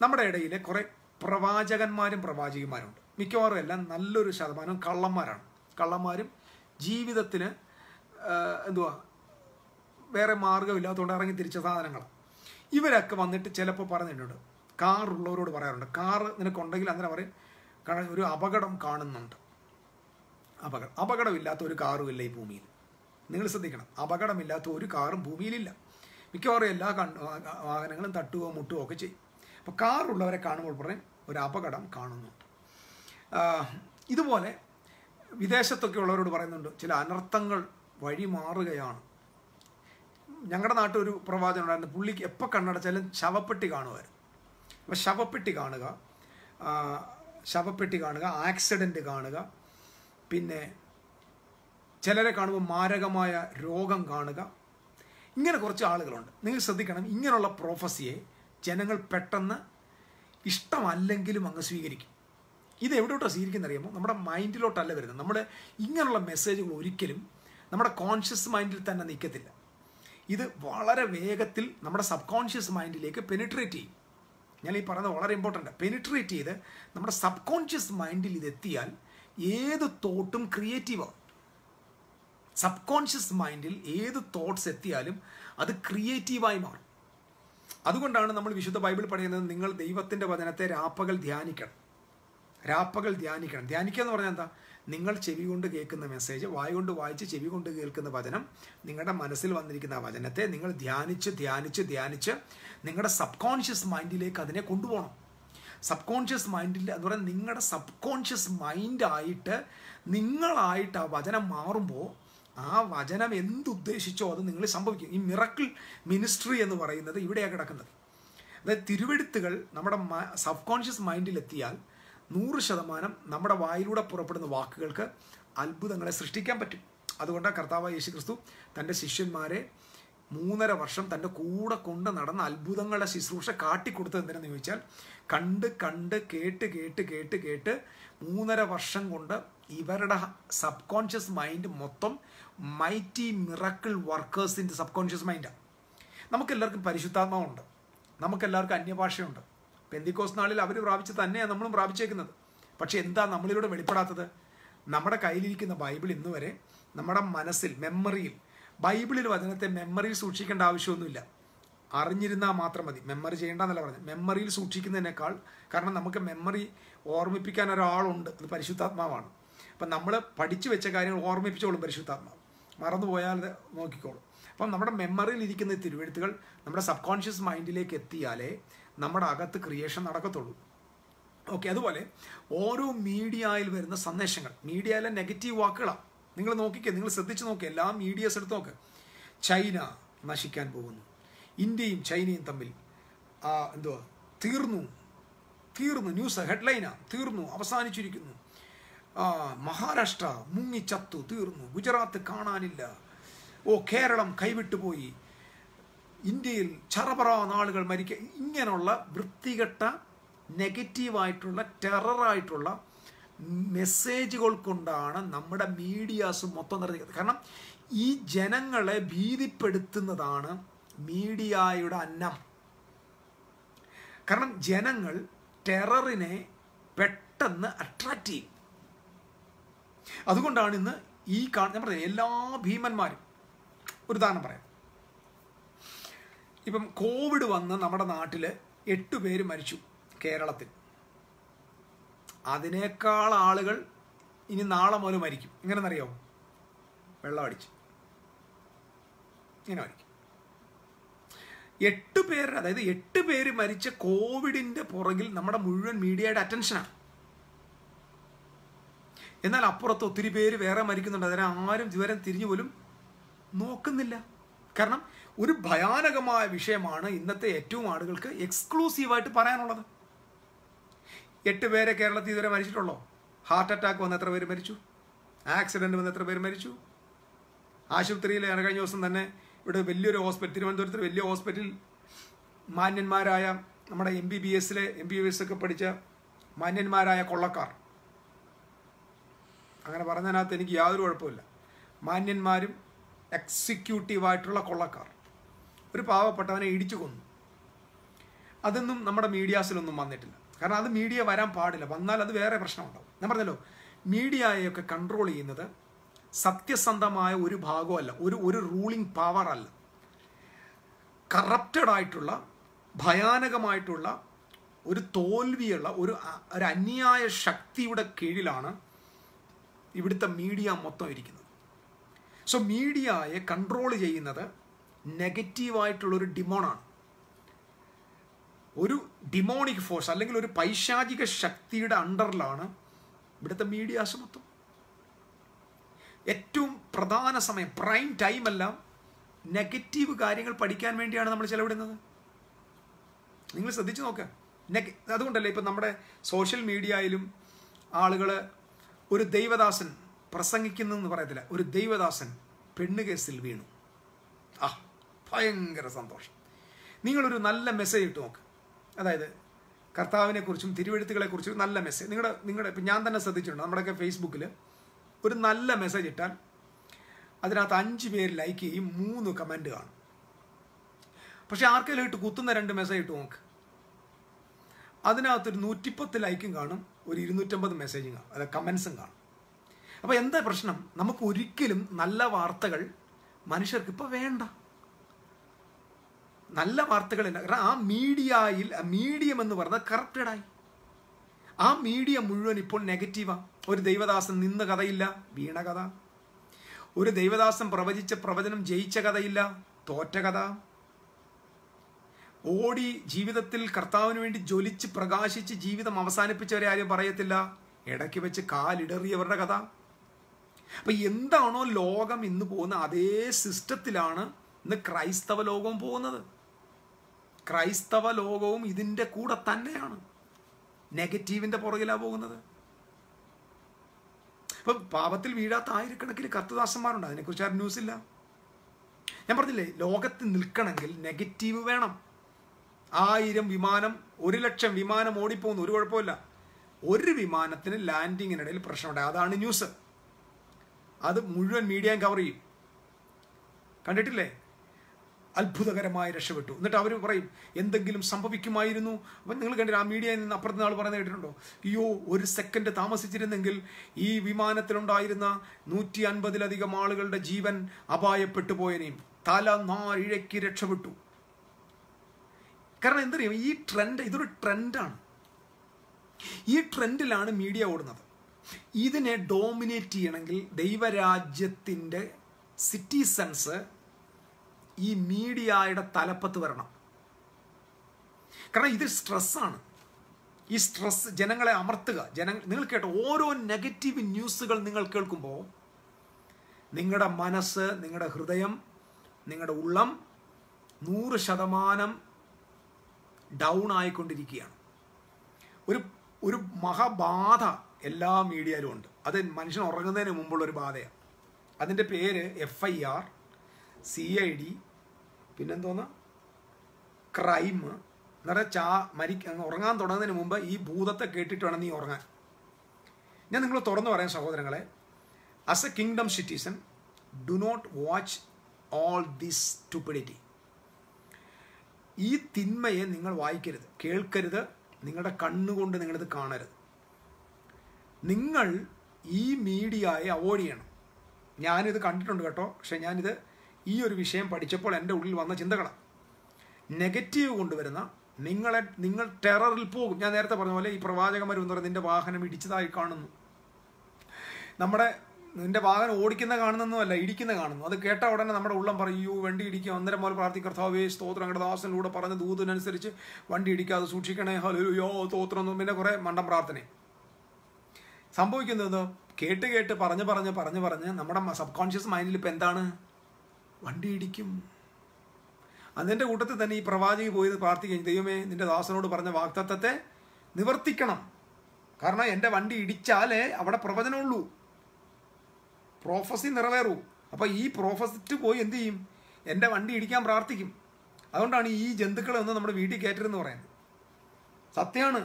നമ്മുടെ ഇടയിലെ കുറേ പ്രവാചകന്മാരും പ്രവാചകിമാരുണ്ട് മിക്കവാറും എല്ലാം നല്ലൊരു ശതമാനം കള്ളന്മാരാണ്. കള്ളന്മാരും ജീവിതത്തിന് എന്തുവാ വേറെ മാർഗമില്ലാത്തതുകൊണ്ട് ഇറങ്ങി തിരിച്ച സാധനങ്ങളാണ് ഇവരൊക്കെ വന്നിട്ട് ചിലപ്പോൾ പറഞ്ഞിട്ടുണ്ട് കാറുള്ളവരോട് പറയാറുണ്ട്. കാറ് നിനക്കുണ്ടെങ്കിൽ അങ്ങനെ പറയും. ഒരു അപകടം കാണുന്നുണ്ട്. അപകടം അപകടമില്ലാത്ത ഒരു കാറും ഇല്ല ഈ ഭൂമിയിൽ. നിങ്ങൾ ശ്രദ്ധിക്കണം. അപകടമില്ലാത്ത ഒരു കാറും ഭൂമിയിലില്ല. മിക്കവാറും എല്ലാ വാഹനങ്ങളും തട്ടുകയോ മുട്ടുകയോ ഒക്കെ ചെയ്യും. അപ്പോൾ കാറുള്ളവരെ കാണുമ്പോൾ പറയും ഒരു അപകടം കാണുന്നു ഇതുപോലെ വിദേശത്തൊക്കെ ഉള്ളവരോട് പറയുന്നുണ്ട് ചില അനർത്ഥങ്ങൾ വഴി മാറുകയാണ്. ഞങ്ങളുടെ നാട്ടിൽ ഒരു ഉണ്ടായിരുന്നു പുള്ളിക്ക് എപ്പോൾ കണ്ണടച്ചാലും ശവപ്പെട്ടി കാണുമായിരുന്നു അപ്പോൾ ശവപ്പെട്ടി കാണുക ശവപ്പെട്ടി കാണുക ആക്സിഡന്റ് കാണുക പിന്നെ ചിലരെ കാണുമ്പോൾ മാരകമായ രോഗം കാണുക. ഇങ്ങനെ കുറച്ച് ആളുകളുണ്ട്. നിങ്ങൾ ശ്രദ്ധിക്കണം ഇങ്ങനെയുള്ള പ്രോഫസിയെ ജനങ്ങൾ പെട്ടെന്ന് ഇഷ്ടമല്ലെങ്കിലും അങ്ങ് സ്വീകരിക്കും. ഇത് എവിടോട്ടാണ് സ്വീകരിക്കുന്ന അറിയാമോ നമ്മുടെ മൈൻഡിലോട്ടല്ല വരുന്നത്. നമ്മുടെ ഇങ്ങനെയുള്ള മെസ്സേജുകൾ ഒരിക്കലും നമ്മുടെ കോൺഷ്യസ് മൈൻഡിൽ തന്നെ നിൽക്കത്തില്ല. ഇത് വളരെ വേഗത്തിൽ നമ്മുടെ സബ് കോൺഷ്യസ് മൈൻഡിലേക്ക് പെനിട്രേറ്റ് ചെയ്യും. ഞാൻ ഈ പറയുന്നത് വളരെ ഇമ്പോർട്ടന്റ് പെനിട്രേറ്റ് ചെയ്ത് നമ്മുടെ സബ് കോൺഷ്യസ് മൈൻഡിൽ ഇതെത്തിയാൽ ഏത് തോട്ടും ക്രിയേറ്റീവാണ് സബ് കോൺഷ്യസ് മൈൻഡിൽ ഏത് തോട്ട്സ് എത്തിയാലും അത് ക്രിയേറ്റീവായി മാറും. അതുകൊണ്ടാണ് നമ്മൾ വിശുദ്ധ ബൈബിൾ പറയുന്നത് നിങ്ങൾ ദൈവത്തിന്റെ വചനത്തെ രാപ്പകൽ ധ്യാനിക്കണം. രാപ്പകൽ ധ്യാനിക്കണം. ധ്യാനിക്കുക എന്ന് പറഞ്ഞാൽ എന്താ? നിങ്ങൾ ചെവി കൊണ്ട് കേൾക്കുന്ന മെസ്സേജ് വായ കൊണ്ട് വായിച്ച് ചെവി കൊണ്ട് കേൾക്കുന്ന വചനം നിങ്ങളുടെ മനസ്സിൽ വന്നിരിക്കുന്ന ആ വചനത്തെ നിങ്ങൾ ധ്യാനിച്ച് ധ്യാനിച്ച് ധ്യാനിച്ച് നിങ്ങളുടെ സബ് കോൺഷ്യസ് മൈൻഡിലേക്ക് അതിനെ കൊണ്ടുപോകണം. സബ് കോൺഷ്യസ് മൈൻഡിൽ എന്ന് പറയുന്നത് നിങ്ങളുടെ സബ് കോൺഷ്യസ് മൈൻഡായിട്ട് നിങ്ങളായിട്ട് ആ വചനം മാറുമ്പോൾ ആ വചനം എന്തുദ്ദേശിച്ചോ അത് നിങ്ങൾ സംഭവിക്കും. ഈ മിറക്കിൾ മിനിസ്ട്രി എന്ന് പറയുന്നത് ഇവിടെയാണ് കിടക്കുന്നത്. അതായത് തിരുവെടുത്തുകൾ നമ്മുടെ സബ് കോൺഷ്യസ് മൈൻഡിലെത്തിയാൽ നൂറ് ശതമാനം നമ്മുടെ വായിലൂടെ പുറപ്പെടുന്ന വാക്കുകൾക്ക് അത്ഭുതങ്ങളെ സൃഷ്ടിക്കാൻ പറ്റും. അതുകൊണ്ടാണ് കർത്താവ് യേശു ക്രിസ്തു തന്റെ ശിഷ്യന്മാരെ മൂന്നര വർഷം തന്റെ കൂടെ കൊണ്ട് നടന്ന അത്ഭുതങ്ങളുടെ ശുശ്രൂഷ കാട്ടിക്കൊടുത്തത് എന്തിനെന്ന് ചോദിച്ചാൽ കണ്ട് കണ്ട് കേട്ട് കേട്ട് കേട്ട് കേട്ട് മൂന്നര വർഷം കൊണ്ട് ഇവരുടെ സബ് കോൺഷ്യസ് മൈൻഡ് മൊത്തം മൈറ്റി മിറക്കിൾ വർക്കേഴ്സിന്റെ സബ് കോൺഷ്യസ് മൈൻഡാണ് നമുക്കെല്ലാവർക്കും പരിശുദ്ധാത്മാവുണ്ട്. നമുക്കെല്ലാവർക്കും അന്യഭാഷയുണ്ട്. പെന്തിക്കോസ് നാളിൽ അവർ പ്രാപിച്ച് തന്നെയാണ് നമ്മളും പ്രാപിച്ചേക്കുന്നത്. പക്ഷെ എന്താ നമ്മളിലൂടെ വെളിപ്പെടാത്തത്? നമ്മുടെ കയ്യിലിരിക്കുന്ന ബൈബിൾ ഇന്ന് വരെ നമ്മുടെ മനസ്സിൽ മെമ്മറിയിൽ ബൈബിളിൽ വചനത്തെ മെമ്മറിയിൽ സൂക്ഷിക്കേണ്ട ആവശ്യമൊന്നുമില്ല. അറിഞ്ഞിരുന്നാൽ മാത്രം മതി. മെമ്മറി ചെയ്യേണ്ടെന്നല്ല പറഞ്ഞത്. മെമ്മറിയിൽ സൂക്ഷിക്കുന്നതിനേക്കാൾ കാരണം നമുക്ക് മെമ്മറി ഓർമ്മിപ്പിക്കാൻ ഒരാളുണ്ട്. അത് പരിശുദ്ധാത്മാവാണ്. അപ്പം നമ്മൾ പഠിച്ചു വെച്ച കാര്യങ്ങൾ ഓർമ്മിപ്പിച്ചോളും പരിശുദ്ധാത്മാവ്. മറന്നുപോയാൽ നോക്കിക്കോളും. അപ്പം നമ്മുടെ മെമ്മറിയിൽ ഇരിക്കുന്ന തിരുവെഴുത്തുകൾ നമ്മുടെ സബ് കോൺഷ്യസ് മൈൻഡിലേക്ക് എത്തിയാലേ നമ്മുടെ അകത്ത് ക്രിയേഷൻ നടക്കത്തുള്ളൂ. ഓക്കെ അതുപോലെ ഓരോ മീഡിയയിൽ വരുന്ന സന്ദേശങ്ങൾ. മീഡിയയിലെ നെഗറ്റീവ് വാക്കുകളാണ് നിങ്ങൾ നോക്കിക്കേ നിങ്ങൾ ശ്രദ്ധിച്ച് നോക്കുക എല്ലാ മീഡിയസ് എടുത്ത് നോക്ക്. ചൈന നശിക്കാൻ പോകുന്നു. ഇന്ത്യയും ചൈനയും തമ്മിൽ എന്തുവാ? തീർന്നു. തീർന്നു. ന്യൂസ് ഹെഡ്ലൈനാണ് തീർന്നു. അവസാനിച്ചിരിക്കുന്നു. മഹാരാഷ്ട്ര മുങ്ങിച്ചത്തു തീർന്നു. ഗുജറാത്ത് കാണാനില്ല. ഓ കേരളം കൈവിട്ടുപോയി ഇന്ത്യയിൽ ചറപറ നാളുകൾ മരിക്ക ഇങ്ങനെയുള്ള വൃത്തികെട്ട നെഗറ്റീവായിട്ടുള്ള ടെററായിട്ടുള്ള മെസ്സേജുകൾ കൊണ്ടാണ് നമ്മുടെ മീഡിയാസ് മൊത്തം നിറഞ്ഞിരിക്കുന്നത്. കാരണം ഈ ജനങ്ങളെ ഭീതിപ്പെടുത്തുന്നതാണ് മീഡിയയുടെ അന്നം. കാരണം ജനങ്ങൾ ടെററിനെ പെട്ടെന്ന് അട്രാക്റ്റ് ചെയ്യും. അതുകൊണ്ടാണ് ഇന്ന് ഈ കാ ഞാൻ പറഞ്ഞത് എല്ലാ ഭീമന്മാരും ഒരു ഉദാഹരണം പറയാം. ഇപ്പം കോവിഡ് വന്ന് നമ്മുടെ നാട്ടിൽ എട്ട് പേര് മരിച്ചു കേരളത്തിൽ. അതിനേക്കാൾ ആളുകൾ ഇനി നാളെ മുതൽ മരിക്കും. എങ്ങനെയെന്നറിയാമോ വെള്ളം അടിച്ച്. ഇങ്ങനെ മരിക്കും. എട്ട് പേര് അതായത് എട്ട് പേര് മരിച്ച കോവിഡിന്റെ പുറകിൽ നമ്മുടെ മുഴുവൻ മീഡിയയുടെ അറ്റൻഷനാണ് എന്നാൽ അപ്പുറത്ത് ഒത്തിരി പേര് വേറെ മരിക്കുന്നുണ്ട്. അതിനെ ആരും ഇതുവരെ തിരിഞ്ഞു പോലും നോക്കുന്നില്ല. കാരണം ഒരു ഭയാനകമായ വിഷയമാണ് ഇന്നത്തെ ഏറ്റവും ആളുകൾക്ക് എക്സ്ക്ലൂസീവായിട്ട് പറയാനുള്ളത്. എട്ട് പേരെ കേരളത്തിൽ ഇതുവരെ മരിച്ചിട്ടുള്ളോ? ഹാർട്ട് അറ്റാക്ക് വന്ന് എത്ര പേര് മരിച്ചു? ആക്സിഡന്റ് വന്ന് എത്ര പേര് മരിച്ചു? ആശുപത്രിയിൽ കഴിഞ്ഞ ദിവസം തന്നെ ഇവിടെ വലിയൊരു ഹോസ്പിറ്റൽ തിരുവനന്തപുരത്ത് വലിയ ഹോസ്പിറ്റലിൽ മാന്യന്മാരായ നമ്മുടെ എം ബി ബി എസിലെ എം ബി ബി എസ് ഒക്കെ പഠിച്ച മാന്യന്മാരായ കൊള്ളക്കാർ അങ്ങനെ പറഞ്ഞതിനകത്ത് എനിക്ക് യാതൊരു കുഴപ്പമില്ല മാന്യന്മാരും എക്സിക്യൂട്ടീവായിട്ടുള്ള കൊള്ളക്കാർ. ഒരു പാവപ്പെട്ടവനെ ഇടിച്ചു കൊന്നു. അതൊന്നും നമ്മുടെ മീഡിയാസിലൊന്നും വന്നിട്ടില്ല. കാരണം അത് മീഡിയ വരാൻ പാടില്ല. വന്നാൽ അത് വേറെ പ്രശ്നമുണ്ടാവും. ഞാൻ പറഞ്ഞല്ലോ മീഡിയയൊക്കെ കൺട്രോൾ ചെയ്യുന്നത് സത്യസന്ധമായ ഒരു ഭാഗമല്ല. ഒരു ഒരു റൂളിംഗ് പവർ അല്ല. കറപ്റ്റഡ് ആയിട്ടുള്ള ഭയാനകമായിട്ടുള്ള ഒരു തോൽവിയുള്ള ഒരു ഒരു അന്യായ ശക്തിയുടെ കീഴിലാണ് ഇവിടുത്തെ മീഡിയ മൊത്തം ഇരിക്കുന്നത്. സോ മീഡിയയെ കൺട്രോൾ ചെയ്യുന്നത് നെഗറ്റീവായിട്ടുള്ളൊരു ഡിമോണാണ് ഒരു ഡിമോണിക് ഫോഴ്സ് അല്ലെങ്കിൽ ഒരു പൈശാചിക ശക്തിയുടെ അണ്ടറിലാണ് ഇവിടുത്തെ മീഡിയാസ് മൊത്തം. ഏറ്റവും പ്രധാന സമയം പ്രൈം ടൈം എല്ലാം നെഗറ്റീവ് കാര്യങ്ങൾ പഠിക്കാൻ വേണ്ടിയാണ് നമ്മൾ ചെലവിടുന്നത്. നിങ്ങൾ ശ്രദ്ധിച്ചു നോക്കുക നെഗ അതുകൊണ്ടല്ലേ ഇപ്പം നമ്മുടെ സോഷ്യൽ മീഡിയയിലും ആളുകൾ ഒരു ദൈവദാസൻ പ്രസംഗിക്കുന്നെന്ന് പറയത്തില്ല. ഒരു ദൈവദാസൻ പെണ്ണ് കേസിൽ വീണു. ആ ഭയങ്കര സന്തോഷം. നിങ്ങളൊരു നല്ല മെസ്സേജ് ഇട്ട് നോക്ക്. അതായത് കർത്താവിനെക്കുറിച്ചും കുറിച്ചും തിരുവെഴുത്തുകളെ കുറിച്ചും നല്ല മെസ്സേജ് നിങ്ങളുടെ നിങ്ങളുടെ ഇപ്പം ഞാൻ തന്നെ ശ്രദ്ധിച്ചിട്ടുണ്ട്. നമ്മുടെയൊക്കെ ഫേസ്ബുക്കിൽ ഒരു നല്ല മെസ്സേജ് ഇട്ടാൽ അതിനകത്ത് അഞ്ച് പേര് ലൈക്ക് ചെയ്യും മൂന്ന് കമന്റ് കാണും. പക്ഷെ ആർക്കെങ്കിലും ഇട്ട് കുത്തുന്ന രണ്ട് മെസ്സേജ് ഇട്ട് നോക്ക്. അതിനകത്തൊരു നൂറ്റിപ്പത്ത് ലൈക്കും കാണും ഒരു ഇരുന്നൂറ്റമ്പത് മെസ്സേജും കാണും അല്ല കമൻസും കാണും. അപ്പോൾ എന്താ പ്രശ്നം? നമുക്ക് ഒരിക്കലും നല്ല വാർത്തകൾ മനുഷ്യർക്ക് ഇപ്പോൾ വേണ്ട. നല്ല വാർത്തകളില്ല കാരണം ആ മീഡിയയിൽ മീഡിയം എന്ന് പറഞ്ഞാൽ കറപ്റ്റഡായി ആ മീഡിയ മുഴുവൻ ഇപ്പോൾ നെഗറ്റീവാണ് ഒരു ദൈവദാസൻ നിന്ന കഥയില്ല വീണ കഥ. ഒരു ദൈവദാസൻ പ്രവചിച്ച പ്രവചനം ജയിച്ച കഥയില്ല തോറ്റ കഥ. ഓടി ജീവിതത്തിൽ കർത്താവിന് വേണ്ടി ജ്വലിച്ച് പ്രകാശിച്ച് ജീവിതം അവസാനിപ്പിച്ചവരെ ആരും പറയത്തില്ല. ഇടയ്ക്ക് വെച്ച് കാലിടറിയവരുടെ കഥ. അപ്പൊ എന്താണോ ലോകം ഇന്ന് പോകുന്ന അതേ സിസ്റ്റത്തിലാണ് ഇന്ന് ക്രൈസ്തവ ലോകവും പോകുന്നത്. ക്രൈസ്തവ ലോകവും ഇതിന്റെ കൂടെ തന്നെയാണ്. നെഗറ്റീവിന്റെ പുറകിലാണ് പോകുന്നത്. അപ്പം പാപത്തിൽ വീഴാത്ത ആയിരക്കണക്കിന് കത്തുദാസന്മാരുണ്ട് അതിനെക്കുറിച്ച് ആരും ന്യൂസ് ഇല്ല ഞാൻ പറഞ്ഞില്ലേ ലോകത്ത് നിൽക്കണമെങ്കിൽ നെഗറ്റീവ് വേണം. ആയിരം വിമാനം ഒരു ലക്ഷം വിമാനം ഓടിപ്പോകുന്നു. ഒരു കുഴപ്പമില്ല. ഒരു വിമാനത്തിന് ലാൻഡിങ്ങിനിടയിൽ പ്രശ്നമുണ്ട്. അതാണ് ന്യൂസ്. അത് മുഴുവൻ മീഡിയയും കവർ ചെയ്യും. കണ്ടിട്ടില്ലേ? അത്ഭുതകരമായി രക്ഷപ്പെട്ടു. എന്നിട്ട് അവർ പറയും എന്തെങ്കിലും സംഭവിക്കുമായിരുന്നു? അപ്പം നിങ്ങൾ കണ്ടില്ല ആ മീഡിയയിൽ നിന്ന് അപ്പുറത്തെ ആൾ പറയുന്നത് കേട്ടിട്ടുണ്ടോ? അയ്യോ ഒരു സെക്കൻഡ് താമസിച്ചിരുന്നെങ്കിൽ ഈ വിമാനത്തിലുണ്ടായിരുന്ന നൂറ്റി അൻപതിലധികം ആളുകളുടെ ജീവൻ അപായപ്പെട്ടു പോയനെയും തല നാഴിഴയ്ക്ക് രക്ഷപ്പെട്ടു. കാരണം എന്തറിയാം ഈ ട്രെൻഡ് ഇതൊരു ട്രെൻഡാണ് ഈ ട്രെൻഡിലാണ് മീഡിയ ഓടുന്നത്. ഇതിനെ ഡോമിനേറ്റ് ചെയ്യണമെങ്കിൽ ദൈവരാജ്യത്തിന്റെ സിറ്റിസൺസ് ഈ മീഡിയയുടെ തലപ്പത്ത് വരണം. കാരണം ഇത് സ്ട്രെസ്സാണ് ഈ സ്ട്രെസ് ജനങ്ങളെ അമർത്തുക. ജന നിങ്ങൾ കേട്ടോ ഓരോ നെഗറ്റീവ് ന്യൂസുകൾ നിങ്ങൾ കേൾക്കുമ്പോൾ നിങ്ങളുടെ മനസ്സ് നിങ്ങളുടെ ഹൃദയം നിങ്ങളുടെ ഉള്ളം നൂറ് ശതമാനം ഡൗൺ ആയിക്കൊണ്ടിരിക്കുകയാണ്. ഒരു ഒരു മഹാബാധ എല്ലാ മീഡിയയിലും ഉണ്ട്. അത് മനുഷ്യൻ ഉറങ്ങുന്നതിന് മുമ്പുള്ള ഒരു ബാധയാണ്. അതിന്റെ പേര് F I R C I D പിന്നെന്തോന്ന്? Crime എന്ന് പറഞ്ഞാൽ ചാ മരി ഉറങ്ങാൻ തുടങ്ങുന്നതിന് മുമ്പ് ഈ ഭൂതത്തെ കേട്ടിട്ട് വേണം നീ ഉറങ്ങാൻ. ഞാൻ നിങ്ങൾ തുറന്നു പറയാം സഹോദരങ്ങളെ. As a kingdom citizen do not watch all this stupidity ഈ തിന്മയെ നിങ്ങൾ വായിക്കരുത്. കേൾക്കരുത്. നിങ്ങളുടെ കണ്ണുകൊണ്ട് നിങ്ങളിത് കാണരുത്. നിങ്ങൾ ഈ മീഡിയയെ അവോയ്ഡ് ചെയ്യണം. ഞാനിത് കണ്ടിട്ടുണ്ട് കേട്ടോ. പക്ഷെ ഞാനിത് ഈ ഒരു വിഷയം പഠിച്ചപ്പോൾ എന്റെ ഉള്ളിൽ വന്ന ചിന്തകളാണ്. നെഗറ്റീവ് കൊണ്ടുവരുന്ന നിങ്ങളെ നിങ്ങൾ ടെററിൽ പോകും. ഞാൻ നേരത്തെ പറഞ്ഞ പോലെ ഈ പ്രവാചകന്മാർ എന്ന് പറയുന്നത് നിന്റെ വാഹനം ഇടിച്ചതായി കാണുന്നു. നമ്മുടെ നിന്റെ വാഹനം ഓടിക്കുന്ന കാണുന്നൊന്നുമല്ല ഇടിക്കുന്ന കാണുന്നു. അത് കേട്ട ഉടനെ നമ്മുടെ ഉള്ളം പറയൂ വണ്ടി ഇടിക്കുക അന്നേരം പോലെ പ്രാർത്ഥി കർത്താവേ സ്തോത്രം അങ്ങടെ ദാസനിലൂടെ പറഞ്ഞ ദൂതിനനുസരിച്ച് വണ്ടി ഇടിക്കാതെ സൂക്ഷിക്കണേ ഹലോ സ്തോത്രം പിന്നെ കുറെ മണ്ടം പ്രാർത്ഥന സംഭവിക്കുന്നത് കേട്ട് കേട്ട് പറഞ്ഞ് പറഞ്ഞ് പറഞ്ഞ് പറഞ്ഞ് നമ്മുടെ സബ് കോൺഷ്യസ് മൈൻഡിൽ ഇപ്പം എന്താണ്? വണ്ടി ഇടിക്കും. അതിന്റെ കൂട്ടത്തിൽ തന്നെ ഈ പ്രവാചകി പോയത് പ്രാർത്ഥിക്കുകയും ദൈവമേ നിന്റെ ദാസനോട് പറഞ്ഞ വാക്തത്വത്തെ നിവർത്തിക്കണം. കാരണം എന്റെ വണ്ടി ഇടിച്ചാലേ അവിടെ പ്രവചനമുള്ളൂ. പ്രോഫസി നിറവേറൂ. അപ്പോൾ ഈ പ്രോഫസിറ്റ് പോയി എന്ത് ചെയ്യും? എന്റെ വണ്ടി ഇടിക്കാൻ പ്രാർത്ഥിക്കും. അതുകൊണ്ടാണ് ഈ ജന്തുക്കളെ ഒന്ന് നമ്മുടെ വീട്ടിൽ കയറ്റരുതെന്ന് പറയുന്നത്. സത്യമാണ്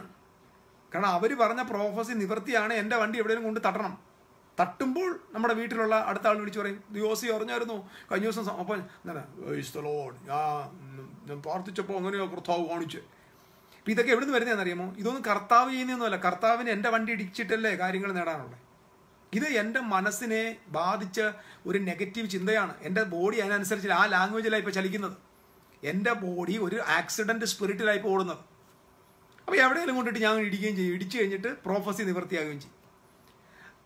കാരണം അവർ പറഞ്ഞ പ്രോഫസി നിവൃത്തിയാണ്. എന്റെ വണ്ടി എവിടെയെങ്കിലും കൊണ്ട് തട്ടണം. തട്ടുമ്പോൾ നമ്മുടെ വീട്ടിലുള്ള അടുത്ത ആൾ വിളിച്ചു പറയും ദിയോസി അറിഞ്ഞായിരുന്നു? കഴിഞ്ഞ ദിവസം അപ്പം ഞാൻ ഞാൻ പ്രാർത്ഥിച്ചപ്പോൾ അങ്ങനെയോ കർത്താവ് കാണിച്ച്. അപ്പം ഇതൊക്കെ എവിടെ നിന്ന് വരുന്നതെന്നറിയാമോ? ഇതൊന്നും കർത്താവ് ചെയ്യുന്നൊന്നുമല്ല കർത്താവിന് എന്റെ വണ്ടി ഇടിച്ചിട്ടല്ലേ കാര്യങ്ങൾ നേടാനുള്ളത് ഇത് എന്റെ മനസ്സിനെ ബാധിച്ച ഒരു നെഗറ്റീവ് ചിന്തയാണ്. എന്റെ ബോഡി അതിനനുസരിച്ച് ആ ലാംഗ്വേജിലായി ഇപ്പോൾ ചലിക്കുന്നത്. എന്റെ ബോഡി ഒരു ആക്സിഡന്റ് സ്പിരിറ്റിലായി ഓടുന്നത്. അപ്പോൾ എവിടെയെങ്കിലും കൊണ്ടിട്ട് ഞാൻ ഇടിക്കുകയും ചെയ്യും. ഇടിച്ചു കഴിഞ്ഞിട്ട് പ്രോഫസി നിവൃത്തിയാകുകയും ചെയ്യും.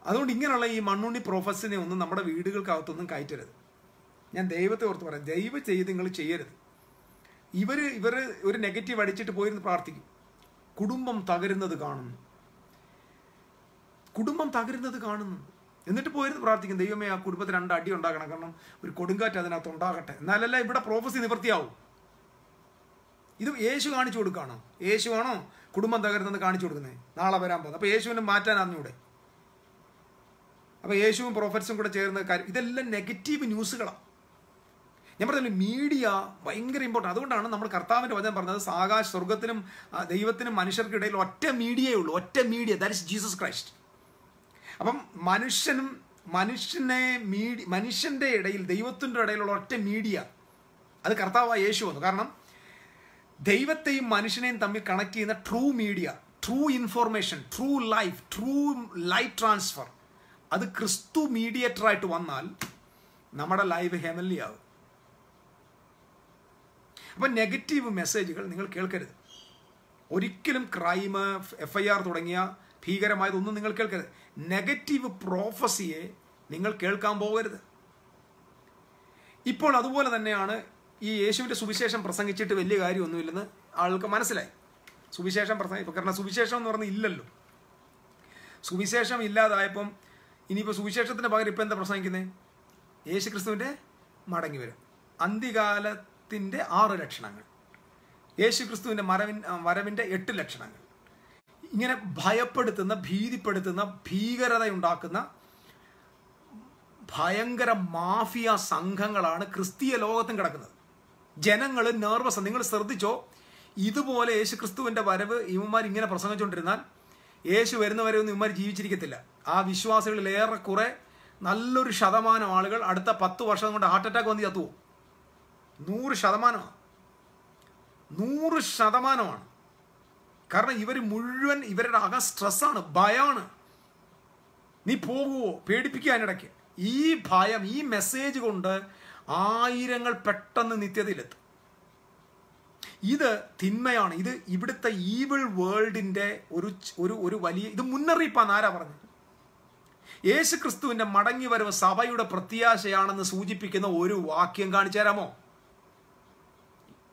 അതുകൊണ്ട് ഇങ്ങനെയുള്ള ഈ മണ്ണുണ്ണി പ്രോഫസിനെ ഒന്നും നമ്മുടെ വീടുകൾക്കകത്തൊന്നും കയറ്റരുത്. ഞാൻ ദൈവത്തെ ഓർത്ത് പറയാം. ദൈവം ചെയ്ത് നിങ്ങൾ ചെയ്യരുത്. ഇവർ ഇവർ ഒരു നെഗറ്റീവ് അടിച്ചിട്ട് പോയിരുന്ന് പ്രാർത്ഥിക്കും. കുടുംബം തകരുന്നത് കാണുന്നു. കുടുംബം തകരുന്നത് കാണുന്നു. എന്നിട്ട് പോയിരുന്ന് പ്രാർത്ഥിക്കും ദൈവമേ ആ കുടുംബത്തിൽ രണ്ട് അടി ഉണ്ടാക്കണം കാരണം ഒരു കൊടുങ്കാറ്റ് അതിനകത്ത് ഉണ്ടാകട്ടെ. എന്നാലല്ല ഇവിടെ പ്രോഫസി നിവൃത്തിയാവും. ഇത് യേശു കാണിച്ചു കൊടുക്കുകയാണോ യേശുവാണോ കുടുംബം തകരുന്നത് കാണിച്ചു കൊടുക്കുന്നത്? നാളെ വരാൻ പോകുന്നത്. അപ്പോൾ യേശുവിനെ മാറ്റാൻ അറിഞ്ഞൂടെ? അപ്പോൾ യേശുവും പ്രോഫറ്റ്സും കൂടെ ചേർന്ന കാര്യം ഇതെല്ലാം നെഗറ്റീവ് ന്യൂസുകളാണ് ഞാൻ പറഞ്ഞില്ല മീഡിയ ഭയങ്കര ഇമ്പോർട്ടന്റ് അതുകൊണ്ടാണ് നമ്മൾ കർത്താവിന്റെ വചനം പറഞ്ഞത് ആകാശ സ്വർഗത്തിനും ദൈവത്തിനും മനുഷ്യർക്കിടയിൽ ഒറ്റ മീഡിയയേ ഉള്ളൂ. ഒറ്റ media that is Jesus Christ അപ്പം മനുഷ്യനും മനുഷ്യനെ മീഡി മനുഷ്യന്റെ ഇടയിൽ ദൈവത്തിന്റെ ഇടയിലുള്ള ഒറ്റ മീഡിയ അത് കർത്താവായ യേശു വന്നു. കാരണം ദൈവത്തെയും മനുഷ്യനെയും തമ്മിൽ കണക്ട് ചെയ്യുന്ന true media true information true life true life transfer അത് ക്രിസ്തു മീഡിയേറ്ററായിട്ട് വന്നാൽ നമ്മുടെ ലൈവ് ഹെമൻലി ആകും അപ്പം നെഗറ്റീവ് മെസ്സേജുകൾ നിങ്ങൾ കേൾക്കരുത്. ഒരിക്കലും ക്രൈം എഫ് ഐ ആർ തുടങ്ങിയ ഭീകരമായതൊന്നും നിങ്ങൾ കേൾക്കരുത്. നെഗറ്റീവ് പ്രോഫസിയെ നിങ്ങൾ കേൾക്കാൻ പോകരുത്. ഇപ്പോൾ അതുപോലെ തന്നെയാണ് ഈ യേശുവിന്റെ സുവിശേഷം പ്രസംഗിച്ചിട്ട് വലിയ കാര്യമൊന്നുമില്ലെന്ന് ആൾക്ക് മനസ്സിലായി. സുവിശേഷം പ്രസംഗി കാരണം സുവിശേഷം എന്ന് പറഞ്ഞാൽ ഇല്ലല്ലോ. സുവിശേഷം ഇല്ലാതായപ്പം ഇനിയിപ്പോൾ സുവിശേഷത്തിന് പകരം ഇപ്പം എന്താ പ്രസംഗിക്കുന്നത് യേശു ക്രിസ്തുവിന്റെ മടങ്ങി വരും. അന്ത്യകാലത്തിന്റെ ആറ് ലക്ഷണങ്ങൾ. യേശു ക്രിസ്തുവിന്റെ മരവിൻ വരവിന്റെ എട്ട് ലക്ഷണങ്ങൾ. ഇങ്ങനെ ഭയപ്പെടുത്തുന്ന ഭീതിപ്പെടുത്തുന്ന ഭീകരതയുണ്ടാക്കുന്ന ഭയങ്കര മാഫിയ സംഘങ്ങളാണ് ക്രിസ്തീയ ലോകത്തും കിടക്കുന്നത്. ജനങ്ങൾ നെർവസ് നിങ്ങൾ ശ്രദ്ധിച്ചോ? ഇതുപോലെ യേശു ക്രിസ്തുവിന്റെ വരവ് ഇവന്മാർ ഇങ്ങനെ പ്രസംഗിച്ചുകൊണ്ടിരുന്നാൽ യേശു വരുന്നവരെ ഒന്നും ഇവന്മാർ ജീവിച്ചിരിക്കത്തില്ല. ആ വിശ്വാസികളിൽ ഏറെക്കുറെ നല്ലൊരു ശതമാനം ആളുകൾ അടുത്ത പത്ത് വർഷം കൊണ്ട് ഹാർട്ട് അറ്റാക്ക് വന്ന് ചത്തുപോകും. നൂറ് ശതമാനമാണ്. നൂറ് ശതമാനമാണ്. കാരണം ഇവർ മുഴുവൻ ഇവരുടെ അക സ്ട്രെസ്സാണ് ഭയമാണ് നീ പോകുവോ പേടിപ്പിക്കുക അതിനിടയ്ക്ക്. ഈ ഭയം ഈ മെസ്സേജ് കൊണ്ട് ആയിരങ്ങൾ പെട്ടെന്ന് നിത്യതയിലെത്തും. ഇത് തിന്മയാണ്. ഇത് ഇവിടുത്തെ ഈവിൾ വേൾഡിന്റെ ഒരു ഒരു ഒരു വലിയ ഇത് മുന്നറിയിപ്പാണ് ആരാ പറഞ്ഞത്? യേശു ക്രിസ്തുവിന്റെ മടങ്ങി വരവ് സഭയുടെ പ്രത്യാശയാണെന്ന് സൂചിപ്പിക്കുന്ന ഒരു വാക്യം കാണിച്ചു തരാമോ?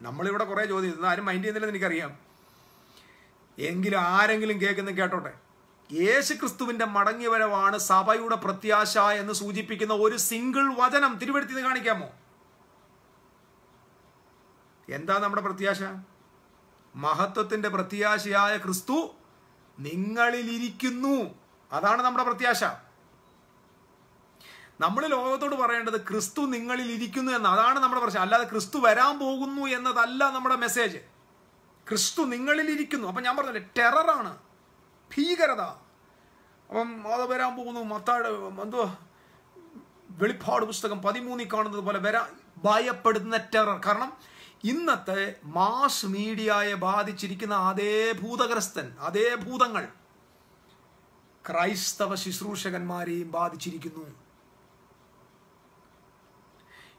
നമ്മളിവിടെ കുറേ ചോദ്യം ആരും മൈൻഡ് ചെയ്യുന്നില്ലെന്ന് എനിക്കറിയാം. എങ്കിലും ആരെങ്കിലും കേൾക്കുന്ന കേട്ടോട്ടെ? യേശു ക്രിസ്തുവിന്റെ മടങ്ങിവരവാണ് സഭയുടെ പ്രത്യാശ എന്ന് സൂചിപ്പിക്കുന്ന ഒരു സിംഗിൾ വചനം തിരുവെടുത്തി കാണിക്കാമോ? എന്താ നമ്മുടെ പ്രത്യാശ? മഹത്വത്തിന്റെ പ്രത്യാശയായ ക്രിസ്തു നിങ്ങളിൽ ഇരിക്കുന്നു. അതാണ് നമ്മുടെ പ്രത്യാശ. നമ്മൾ ലോകത്തോട് പറയേണ്ടത് ക്രിസ്തു നിങ്ങളിൽ ഇരിക്കുന്നു എന്ന്. അതാണ് നമ്മുടെ പ്രശ്നം. അല്ലാതെ ക്രിസ്തു വരാൻ പോകുന്നു എന്നതല്ല നമ്മുടെ മെസ്സേജ് ക്രിസ്തു നിങ്ങളിൽ ഇരിക്കുന്നു അപ്പം ഞാൻ പറഞ്ഞില്ലേ ടെററാണ്. ഭീകരത. അപ്പം അത് വരാൻ പോകുന്നു. മത്താട് എന്തോ വെളിപ്പാട് പുസ്തകം പതിമൂന്നിൽ കാണുന്നത് പോലെ വരാ ഭയപ്പെടുന്ന ടെറർ. കാരണം ഇന്നത്തെ മാസ് മീഡിയയെ ബാധിച്ചിരിക്കുന്ന അതേ ഭൂതഗ്രസ്തൻ അതേ ഭൂതങ്ങൾ ക്രൈസ്തവ ശുശ്രൂഷകന്മാരെയും ബാധിച്ചിരിക്കുന്നു.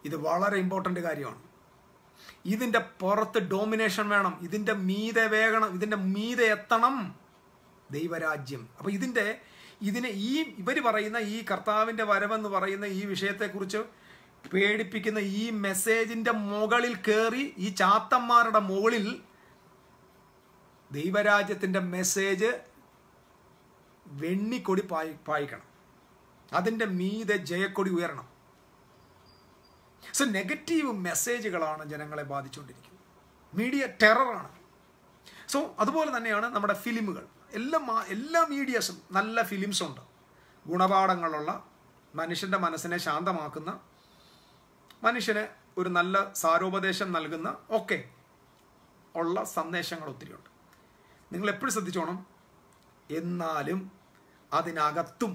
ഇത് വളരെ ഇമ്പോർട്ടന്റ് കാര്യമാണ്. ഇതിന്റെ പുറത്ത് ഡോമിനേഷൻ വേണം. ഇതിന്റെ മീതെ വേഗണം ഇതിന്റെ മീതെ എത്തണം. ദൈവരാജ്യം. അപ്പോൾ ഇതിന്റെ ഇതിനെ ഈ ഇവർ പറയുന്ന ഈ കർത്താവിന്റെ വരവെന്ന് പറയുന്ന ഈ വിഷയത്തെക്കുറിച്ച് പേടിപ്പിക്കുന്ന ഈ മെസ്സേജിന്റെ മുകളിൽ കയറി ഈ ചാത്തന്മാരുടെ മുകളിൽ ദൈവരാജ്യത്തിന്റെ മെസ്സേജ് വെണ്ണിക്കൊടി പായി പായിക്കണം. അതിന്റെ മീതെ ജയക്കൊടി ഉയരണം. സോ നെഗറ്റീവ് മെസ്സേജുകളാണ് ജനങ്ങളെ ബാധിച്ചുകൊണ്ടിരിക്കുന്നത്. മീഡിയ ടെററാണ് സോ അതുപോലെ തന്നെയാണ് നമ്മുടെ ഫിലിമുകൾ എല്ലാ എല്ലാ മീഡിയസും നല്ല ഫിലിംസ് ഉണ്ട്. ഗുണപാഠങ്ങളുള്ള മനുഷ്യന്റെ മനസ്സിനെ ശാന്തമാക്കുന്ന മനുഷ്യന് ഒരു നല്ല സാരോപദേശം നൽകുന്ന ഒക്കെ ഉള്ള സന്ദേശങ്ങൾ ഒത്തിരിയുണ്ട് നിങ്ങൾ എപ്പോഴും ശ്രദ്ധിച്ചോണം. എന്നാലും അതിനകത്തും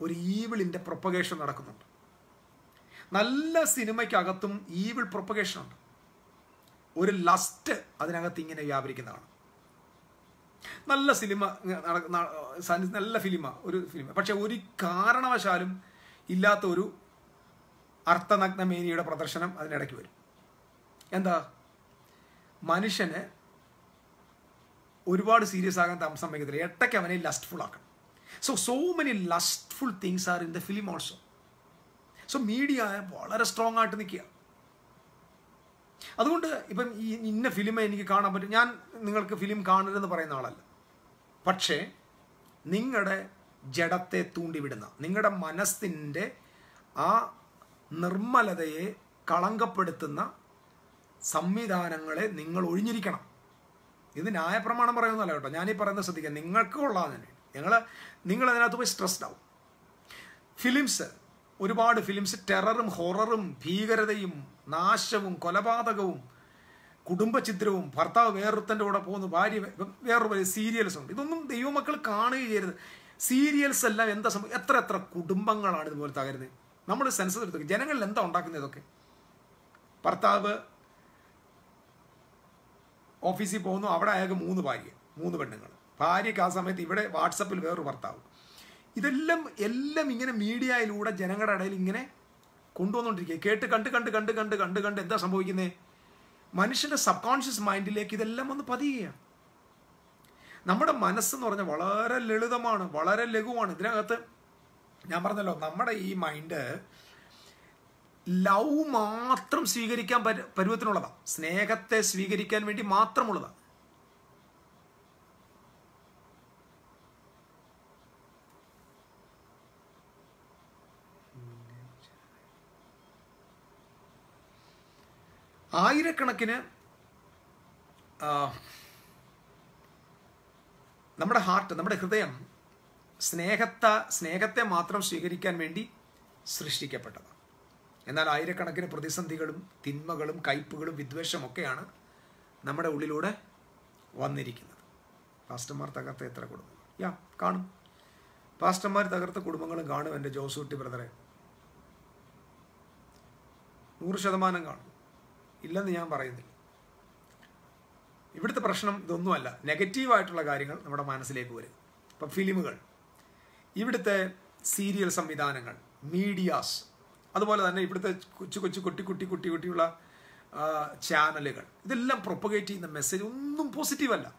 ഒരു ഈവിളിന്റെ പ്രൊപ്പഗേഷൻ നടക്കുന്നുണ്ട്. നല്ല സിനിമയ്ക്കകത്തും ഈവിൾ പ്രൊപ്പഗേഷൻ ഉണ്ട്. ഒരു ലസ്റ്റ് അതിനകത്ത് ഇങ്ങനെ വ്യാപരിക്കുന്നതാണ്. നല്ല സിനിമ നല്ല ഫിലിമ ഒരു ഫിലിമ. പക്ഷെ ഒരു കാരണവശാലും ഇല്ലാത്ത ഒരു അർത്ഥനഗ്നമേനിയുടെ പ്രദർശനം അതിനിടയ്ക്ക് വരും. എന്താ? മനുഷ്യന് ഒരുപാട് സീരിയസ് ആകാൻ താമസം വയ്ക്കത്തില്ല. എട്ടയ്ക്ക് അവനെ ലസ്റ്റ്ഫുൾ ആക്കണം. So so many lustful things are in the film also so media വളരെ സ്ട്രോങ് ആയിട്ട് നിൽക്കുക. അതുകൊണ്ട് ഇപ്പം ഈ ഇന്ന ഫിലിം എനിക്ക് കാണാൻ പറ്റും. ഞാൻ നിങ്ങൾക്ക് ഫിലിം കാണരുതെന്ന് പറയുന്ന ആളല്ല. പക്ഷേ നിങ്ങളുടെ ജഡത്തെ തൂണ്ടിവിടുന്ന നിങ്ങളുടെ മനസ്സിന്റെ ആ നിർമ്മലതയെ കളങ്കപ്പെടുത്തുന്ന സംവിധാനങ്ങളെ നിങ്ങൾ ഒഴിഞ്ഞിരിക്കണം. ഇത് ന്യായപ്രമാണം പറയുന്നതല്ല കേട്ടോ. ഞാനീ പറയുന്നത് ശ്രദ്ധിക്കാം നിങ്ങൾക്ക് കൊള്ളാം തന്നെ ഞങ്ങൾ നിങ്ങൾ അതിനകത്ത് പോയി സ്ട്രെസ്ഡ് ആവും. ഫിലിംസ് ഒരുപാട് ഫിലിംസ് ടെററും ഹൊററും ഭീകരതയും നാശവും കൊലപാതകവും കുടുംബചിത്രവും ഭർത്താവ് വേറൊരുത്തന്റെ കൂടെ പോകുന്നു ഭാര്യ വേറൊരു സീരിയൽസ് ഉണ്ട്. ഇതൊന്നും ദൈവമക്കൾ കാണുകയും ചെയ്യരുത് സീരിയൽസ് എല്ലാം എന്താ സംഭവം എത്ര എത്ര കുടുംബങ്ങളാണ് ഇതുപോലെ തകരുന്നത്. നമ്മൾ സെൻസസ് എടുത്തു ജനങ്ങളിൽ എന്താ ഉണ്ടാക്കുന്നത് ഇതൊക്കെ? ഭർത്താവ് ഓഫീസിൽ പോകുന്നു അവിടെ അയാൾക്ക് മൂന്ന് ഭാര്യ മൂന്ന് പെണ്ണുങ്ങൾ. ഭാര്യയ്ക്ക് ആ സമയത്ത് ഇവിടെ വാട്സപ്പിൽ വേറൊരു ഭർത്താവ്. ഇതെല്ലാം എല്ലാം ഇങ്ങനെ മീഡിയയിലൂടെ ജനങ്ങളുടെ ഇടയിൽ ഇങ്ങനെ കൊണ്ടുവന്നുകൊണ്ടിരിക്കുക കേട്ട് കണ്ട് കണ്ട് കണ്ട് കണ്ട് കണ്ട് കണ്ട് എന്താ സംഭവിക്കുന്നത് മനുഷ്യന്റെ സബ് കോൺഷ്യസ് മൈൻഡിലേക്ക് ഇതെല്ലാം ഒന്ന് പതിയുകയാണ്. നമ്മുടെ മനസ്സെന്ന് പറഞ്ഞാൽ വളരെ ലളിതമാണ് വളരെ ലഘുവാണ്. ഇതിനകത്ത് ഞാൻ പറഞ്ഞല്ലോ നമ്മുടെ ഈ മൈൻഡ് ലവ് മാത്രം സ്വീകരിക്കാൻ പരുവത്തിനുള്ളതാണ് സ്നേഹത്തെ സ്വീകരിക്കാൻ വേണ്ടി മാത്രമുള്ളതാണ് ആയിരക്കണക്കിന് നമ്മുടെ ഹാർട്ട് നമ്മുടെ ഹൃദയം സ്നേഹത്ത സ്നേഹത്തെ മാത്രം സ്വീകരിക്കാൻ വേണ്ടി സൃഷ്ടിക്കപ്പെട്ടതാണ്. എന്നാൽ ആയിരക്കണക്കിന് പ്രതിസന്ധികളും തിന്മകളും കയ്പുകളും വിദ്വേഷമൊക്കെയാണ് നമ്മുടെ ഉള്ളിലൂടെ വന്നിരിക്കുന്നത്. പാസ്റ്റർമാർ തകർത്ത എത്ര കുടുംബം യാ കാണും. പാസ്റ്റർമാർ തകർത്ത കുടുംബങ്ങളും കാണും എന്റെ ജോസൂട്ടി ബ്രദറെ. നൂറ് ശതമാനം കാണും. ഇല്ലെന്ന് ഞാൻ പറയുന്നില്ല. ഇവിടുത്തെ പ്രശ്നം ഇതൊന്നുമല്ല. നെഗറ്റീവായിട്ടുള്ള കാര്യങ്ങൾ നമ്മുടെ മനസ്സിലേക്ക് വരും. ഇപ്പം ഫിലിമുകൾ ഇവിടുത്തെ സീരിയൽ സംവിധാനങ്ങൾ മീഡിയാസ് അതുപോലെ തന്നെ ഇവിടുത്തെ കൊച്ചു കൊച്ചു കുട്ടി കുട്ടി കുട്ടി കുട്ടിയുള്ള ചാനലുകൾ ഇതെല്ലാം പ്രൊപ്പഗേറ്റ് ചെയ്യുന്ന മെസ്സേജ് ഒന്നും പോസിറ്റീവല്ല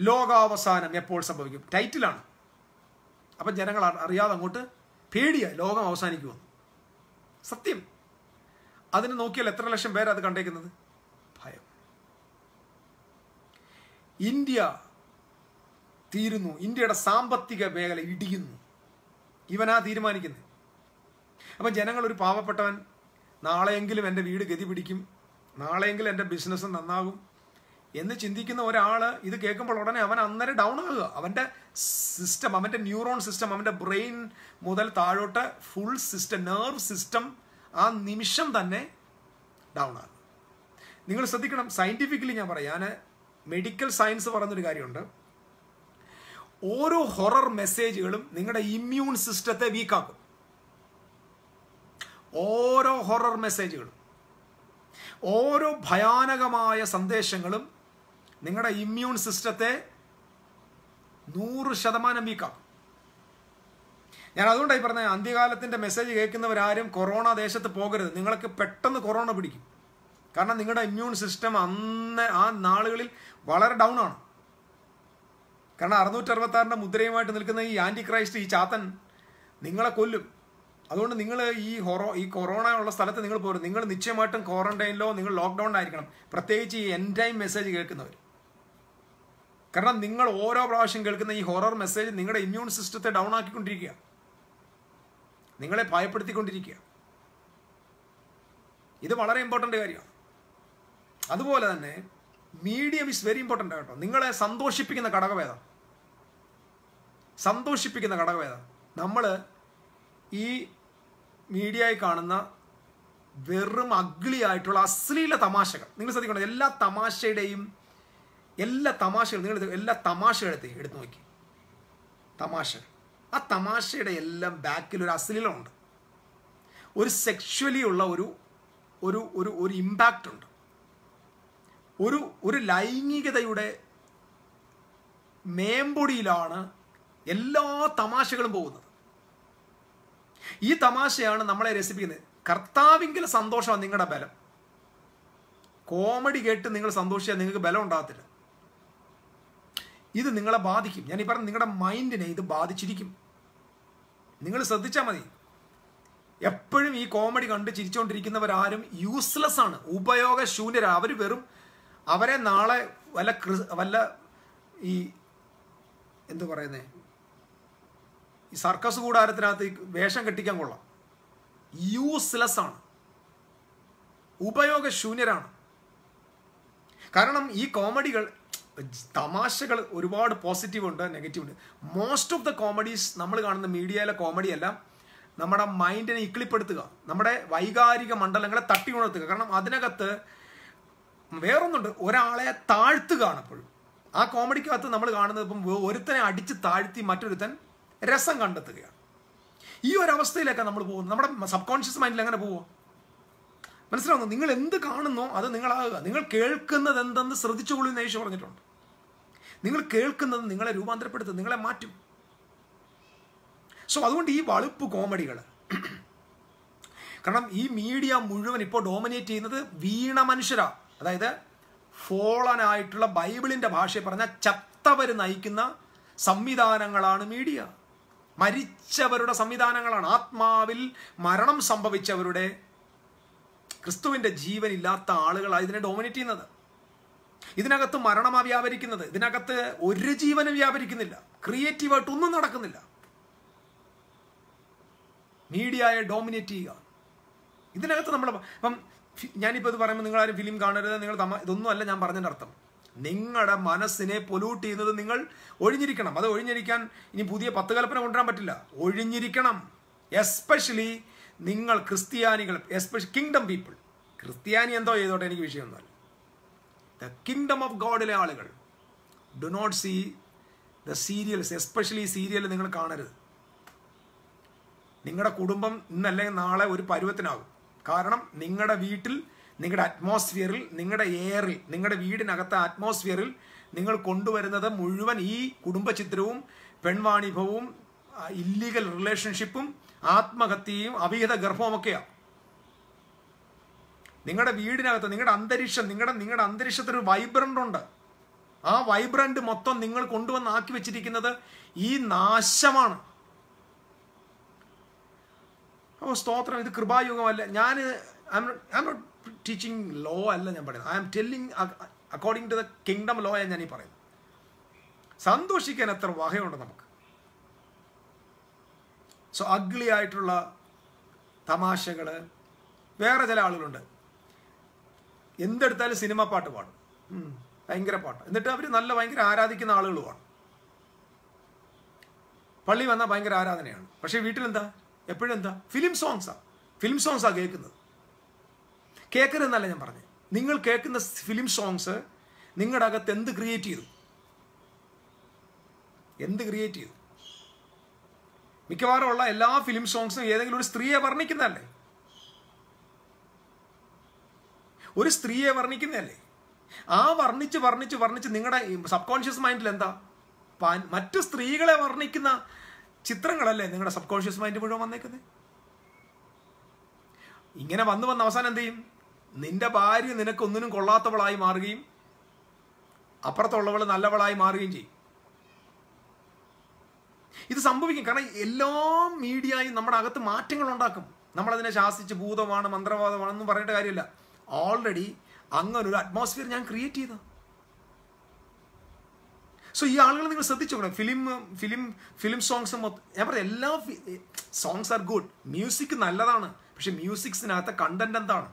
ലോകാവസാനം എപ്പോൾ സംഭവിക്കും? ടൈറ്റിലാണ് അപ്പം ജനങ്ങൾ അറിയാതെ അങ്ങോട്ട് പേടിയ ലോകം അവസാനിക്കുമെന്ന്. സത്യം. അതിന് നോക്കിയാൽ എത്ര ലക്ഷം പേരാണ് അത് കണ്ടേക്കുന്നത്? ഭയം. ഇന്ത്യ തീരുന്നു. ഇന്ത്യയുടെ സാമ്പത്തിക മേഖല ഇടിയുന്നു. ഇവനാ തീരുമാനിക്കുന്നത്. അപ്പം ജനങ്ങൾ ഒരു പാവപ്പെട്ടവൻ നാളെയെങ്കിലും എന്റെ വീട് ഗതി പിടിക്കും നാളെയെങ്കിലും എന്റെ ബിസിനസ് നന്നാകും എന്ന് ചിന്തിക്കുന്ന ഒരാൾ ഇത് കേൾക്കുമ്പോൾ ഉടനെ അവൻ അന്നേരം ഡൗൺ ആകുക. അവന്റെ സിസ്റ്റം അവന്റെ ന്യൂറോൺ സിസ്റ്റം അവന്റെ ബ്രെയിൻ മുതൽ താഴോട്ട് ഫുൾ സിസ്റ്റം നെർവ് സിസ്റ്റം ആ നിമിഷം തന്നെ ഡൗൺ ആകും. നിങ്ങൾ ശ്രദ്ധിക്കണം സയന്റിഫിക്കലി ഞാൻ പറയാം. ഞാൻ മെഡിക്കൽ സയൻസ് പറയുന്നൊരു കാര്യമുണ്ട്. ഓരോ ഹൊറർ മെസ്സേജുകളും നിങ്ങളുടെ ഇമ്മ്യൂൺ സിസ്റ്റത്തെ വീക്കാക്കും ഓരോ ഹൊറർ മെസ്സേജുകളും ഓരോ ഭയാനകമായ സന്ദേശങ്ങളും നിങ്ങളുടെ ഇമ്മ്യൂൺ സിസ്റ്റത്തെ നൂറ് ശതമാനം വീക്കാക്കും ഞാൻ അതുകൊണ്ടായി പറഞ്ഞത് അന്ത്യകാലത്തിന്റെ മെസ്സേജ് കേൾക്കുന്നവരാരും കൊറോണ ദേശത്ത് പോകരുത്. നിങ്ങൾക്ക് പെട്ടെന്ന് കൊറോണ പിടിക്കും. കാരണം നിങ്ങളുടെ ഇമ്മ്യൂൺ സിസ്റ്റം അന്ന് ആ നാളുകളിൽ വളരെ ഡൗൺ ആണ്. കാരണം അറുന്നൂറ്റി അറുപത്തി ആറിന്റെ മുദ്രയുമായിട്ട് നിൽക്കുന്ന ഈ ആന്റി ക്രൈസ്റ്റ് ഈ ചാത്തൻ നിങ്ങളെ കൊല്ലും. അതുകൊണ്ട് നിങ്ങൾ ഈ ഹൊറോ ഈ കൊറോണ ഉള്ള സ്ഥലത്ത് നിങ്ങൾ പോരും നിങ്ങൾ നിശ്ചയമായിട്ടും ക്വാറന്റൈനിലോ നിങ്ങൾ ലോക്ക്ഡൌണിലായിരിക്കണം പ്രത്യേകിച്ച് ഈ എൻ ടൈം മെസ്സേജ് കേൾക്കുന്നവർ കാരണം നിങ്ങൾ ഓരോ പ്രാവശ്യം കേൾക്കുന്ന ഈ ഹൊറർ മെസ്സേജ് നിങ്ങളുടെ ഇമ്മ്യൂൺ സിസ്റ്റത്തെ ഡൗൺ ആക്കിക്കൊണ്ടിരിക്കുക നിങ്ങളെ ഭയപ്പെടുത്തിക്കൊണ്ടിരിക്കുക. ഇത് വളരെ ഇമ്പോർട്ടന്റ് കാര്യമാണ്. അതുപോലെ തന്നെ മീഡിയം ഇസ് വെരി ഇമ്പോർട്ടന്റ് കേട്ടോ നിങ്ങളെ സന്തോഷിപ്പിക്കുന്ന ഘടകവേദം സന്തോഷിപ്പിക്കുന്ന ഘടകവേദം നമ്മൾ ഈ മീഡിയയിൽ കാണുന്ന വെറും അഗ്ലി ആയിട്ടുള്ള അശ്ലീല തമാശകൾ. നിങ്ങൾ ശ്രദ്ധിക്കണം എല്ലാ തമാശയുടെയും എല്ലാ തമാശകളും നിങ്ങൾ എല്ലാ തമാശകളെടുത്ത് എടുത്ത് നോക്കി. തമാശ ആ തമാശയുടെ എല്ലാം ബാക്കിൽ ഒരു അശ്ലീലമുണ്ട്. ഒരു സെക്ഷലി ഉള്ള ഒരു ഒരു ഒരു ഒരു ഇമ്പാക്റ്റ് ഉണ്ട്. ഒരു ഒരു ലൈംഗികതയുടെ മേമ്പൊടിയിലാണ് എല്ലാ തമാശകളും പോകുന്നത്. ഈ തമാശയാണ് നമ്മളെ രസിപ്പിക്കുന്നത്. കർത്താവിങ്കിൽ സന്തോഷമാണ് നിങ്ങളുടെ ബലം. കോമഡി കേട്ട് നിങ്ങൾ സന്തോഷിച്ചാൽ നിങ്ങൾക്ക് ബലം ഉണ്ടാകത്തില്ല. ഇത് നിങ്ങളെ ബാധിക്കും. ഞാൻ ഈ പറഞ്ഞ നിങ്ങളുടെ മൈൻഡിനെ ഇത് ബാധിച്ചിരിക്കും. നിങ്ങൾ ശ്രദ്ധിച്ചാൽ മതി. എപ്പോഴും ഈ കോമഡി കണ്ട് ചിരിച്ചുകൊണ്ടിരിക്കുന്നവരാരും യൂസ്ലെസ് ആണ്. ഉപയോഗശൂന്യരാണ് അവർ വെറും അവരെ നാളെ വല്ല വല്ല ഈ എന്തു പറയുന്നേ? ഈ സർക്കസ് കൂടാരത്തിനകത്ത് വേഷം കെട്ടിക്കാൻ കൊള്ളാം. യൂസ്ലെസ് ആണ്. ഉപയോഗശൂന്യരാണ്. കാരണം ഈ കോമഡികൾ തമാശകൾ ഒരുപാട് പോസിറ്റീവ് ഉണ്ട് നെഗറ്റീവ് ഉണ്ട്. മോസ്റ്റ് ഓഫ് ദ കോമഡീസ് നമ്മൾ കാണുന്ന മീഡിയയിലെ എല്ലാം നമ്മുടെ മൈൻഡിനെ ഇക്കിളിപ്പെടുത്തുക. നമ്മുടെ വൈകാരിക മണ്ഡലങ്ങളെ തട്ടി ഉണർത്തുക. കാരണം അതിനകത്ത് വേറൊന്നുണ്ട്. ഒരാളെ താഴ്ത്തുകയാണ് എപ്പോഴും ആ കോമഡിക്കകത്ത് നമ്മൾ കാണുന്നത് ഇപ്പം ഒരുത്തനെ അടിച്ച് താഴ്ത്തി മറ്റൊരുത്തൻ രസം കണ്ടെത്തുകയാണ്. ഈ ഒരു നമ്മൾ പോകുന്നത് നമ്മുടെ സബ് കോൺഷ്യസ് മൈൻഡിൽ എങ്ങനെ പോവുക മനസ്സിലാവുന്നു? നിങ്ങൾ എന്ത് കാണുന്നോ അത് നിങ്ങളാകുക. നിങ്ങൾ കേൾക്കുന്നത് എന്തെന്ന് ശ്രദ്ധിച്ചുകൊള്ളൂ എന്ന് പറഞ്ഞിട്ടുണ്ട്. നിങ്ങൾ കേൾക്കുന്നത് നിങ്ങളെ രൂപാന്തരപ്പെടുത്തും നിങ്ങളെ മാറ്റും. സോ അതുകൊണ്ട് ഈ വളുപ്പ് കോമഡികൾ കാരണം ഈ മീഡിയ മുഴുവൻ ഇപ്പോൾ ഡോമിനേറ്റ് ചെയ്യുന്നത് വീണ മനുഷ്യരാ. അതായത് ഫോളനായിട്ടുള്ള ബൈബിളിന്റെ ഭാഷയെ പറഞ്ഞ ചത്തവർ നയിക്കുന്ന സംവിധാനങ്ങളാണ് മീഡിയ. മരിച്ചവരുടെ സംവിധാനങ്ങളാണ്. ആത്മാവിൽ മരണം സംഭവിച്ചവരുടെ ക്രിസ്തുവിന്റെ ജീവൻ ഇല്ലാത്ത ആളുകളാണ് ഇതിനെ ഡോമിനേറ്റ് ചെയ്യുന്നത്. ഇതിനകത്ത് മരണമാണ് വ്യാപരിക്കുന്നത് ഇതിനകത്ത് ഒരു ജീവനും വ്യാപരിക്കുന്നില്ല. ക്രിയേറ്റീവായിട്ട് ഒന്നും നടക്കുന്നില്ല. മീഡിയയെ ഡോമിനേറ്റ് ചെയ്യുക. ഇതിനകത്ത് നമ്മൾ ഇപ്പം ഞാനിപ്പോൾ ഇത് പറയുമ്പോൾ നിങ്ങളാരും ഫിലിം കാണരുത് നിങ്ങൾ തമ ഇതൊന്നും അല്ല ഞാൻ പറഞ്ഞതിന്റെ അർത്ഥം. നിങ്ങളുടെ മനസ്സിനെ പൊല്യൂട്ട് ചെയ്യുന്നത് നിങ്ങൾ ഒഴിഞ്ഞിരിക്കണം. അത് ഒഴിഞ്ഞിരിക്കാൻ ഇനി പുതിയ പത്ത് കൽപ്പന കൊണ്ടുവരാൻ പറ്റില്ല. ഒഴിഞ്ഞിരിക്കണം. എസ്പെഷ്യലി നിങ്ങൾ ക്രിസ്ത്യാനികൾ എസ്പെഷ്യൽ കിങ്ഡം പീപ്പിൾ ക്രിസ്ത്യാനി എന്തോ ചെയ്തോട്ടെ എനിക്ക് വിഷയമൊന്നുമല്ല. ദ കിങ്ഡം ഓഫ് ഗോഡിലെ ആളുകൾ do not see the serials especially serial നിങ്ങൾ കാണരുത്. നിങ്ങളുടെ കുടുംബം ഇന്നല്ലെങ്കിൽ നാളെ ഒരു പരുവത്തിനാകും കാരണം നിങ്ങളുടെ വീട്ടിൽ നിങ്ങളുടെ അറ്റ്മോസ്ഫിയറിൽ നിങ്ങളുടെ എയറിൽ നിങ്ങളുടെ വീടിനകത്തെ അറ്റ്മോസ്ഫിയറിൽ നിങ്ങൾ കൊണ്ടുവരുന്നത് മുഴുവൻ ഈ കുടുംബചിത്രവും പെൺവാണിഭവും ഇല്ലീഗൽ റിലേഷൻഷിപ്പും ആത്മഹത്യയും അവിഹിത ഗർഭവും ഒക്കെയാണ് നിങ്ങളുടെ വീടിനകത്ത് നിങ്ങളുടെ അന്തരീക്ഷം നിങ്ങളുടെ നിങ്ങളുടെ അന്തരീക്ഷത്തിൽ ഒരു വൈബ്രന്റ് ഉണ്ട്. ആ വൈബ്രന്റ് മൊത്തം നിങ്ങൾ കൊണ്ടുവന്ന് ആക്കി വെച്ചിരിക്കുന്നത് ഈ നാശമാണ്. ഓ സ്തോത്രം ഇത് കൃപായുഗമല്ല. ഞാൻ I'm not teaching law അല്ല ഞാൻ പറയുന്നത്. I'm telling according to the kingdom law ഞാൻ ഈ പറയുന്നത്. സന്തോഷിക്കാൻ എത്ര വകയുണ്ട് നമുക്ക്. സോ അഗ്ലി ആയിട്ടുള്ള തമാശകൾ വേറെ ചില ആളുകളുണ്ട്. എന്തെടുത്താലും സിനിമ പാട്ട് പാടും. ഭയങ്കര പാട്ട്. എന്നിട്ട് അവർ നല്ല ഭയങ്കര ആരാധിക്കുന്ന ആളുകളുമാണ്. പള്ളി വന്നാൽ ഭയങ്കര ആരാധനയാണ്. പക്ഷേ വീട്ടിലെന്താ? എപ്പോഴും എന്താ ഫിലിം സോങ്സാ ഫിലിം സോങ്സാ കേൾക്കുന്നത്. കേൾക്കരുതെന്നല്ല ഞാൻ പറഞ്ഞത് നിങ്ങൾ കേൾക്കുന്ന ഫിലിം സോങ്സ് നിങ്ങളുടെ അകത്ത് എന്ത് ക്രിയേറ്റ് ചെയ്തു? എന്ത് ക്രിയേറ്റ് ചെയ്തു? മിക്കവാറും ഉള്ള എല്ലാ ഫിലിം സോങ്സും ഏതെങ്കിലും ഒരു സ്ത്രീയെ വർണിക്കുന്നതല്ലേ? ഒരു സ്ത്രീയെ വർണിക്കുന്നതല്ലേ? ആ വർണിച്ച് വർണിച്ച് വർണിച്ച് നിങ്ങളുടെ സബ് കോൺഷ്യസ് മൈൻഡിൽ എന്താ? മറ്റ് സ്ത്രീകളെ വർണിക്കുന്ന ചിത്രങ്ങളല്ലേ നിങ്ങളുടെ സബ് കോൺഷ്യസ് മൈൻഡ് മുഴുവൻ വന്നേക്കുന്നത് ഇങ്ങനെ വന്നു വന്ന അവസാനം എന്ത് ചെയ്യും? നിന്റെ ഭാര്യ നിനക്ക് ഒന്നിനും കൊള്ളാത്തവളായി മാറുകയും അപ്പുറത്തുള്ളവൾ നല്ലവളായി മാറുകയും ചെയ്യും. ഇത് സംഭവിക്കും. കാരണം എല്ലാ മീഡിയയും നമ്മുടെ അകത്ത് മാറ്റങ്ങൾ ഉണ്ടാക്കും. നമ്മളതിനെ ശാസിച്ച് ഭൂതമാണ് മന്ത്രവാദമാണെന്നും പറയേണ്ട കാര്യമില്ല. ഓൾറെഡി അങ്ങനെ ഒരു അറ്റ്മോസ്ഫിയർ ഞാൻ ക്രിയേറ്റ് ചെയ്ത. സോ ഈ ആളുകൾ നിങ്ങൾ ശ്രദ്ധിച്ചു നോക്കണം. ഫിലിം ഫിലിം ഫിലിം സോങ്സ് ഞാൻ പറയാം എല്ലാ സോങ്സ് ആർ ഗുഡ് മ്യൂസിക് നല്ലതാണ്. പക്ഷെ മ്യൂസിക്സിനകത്തെ കണ്ടന്റ് എന്താണ്?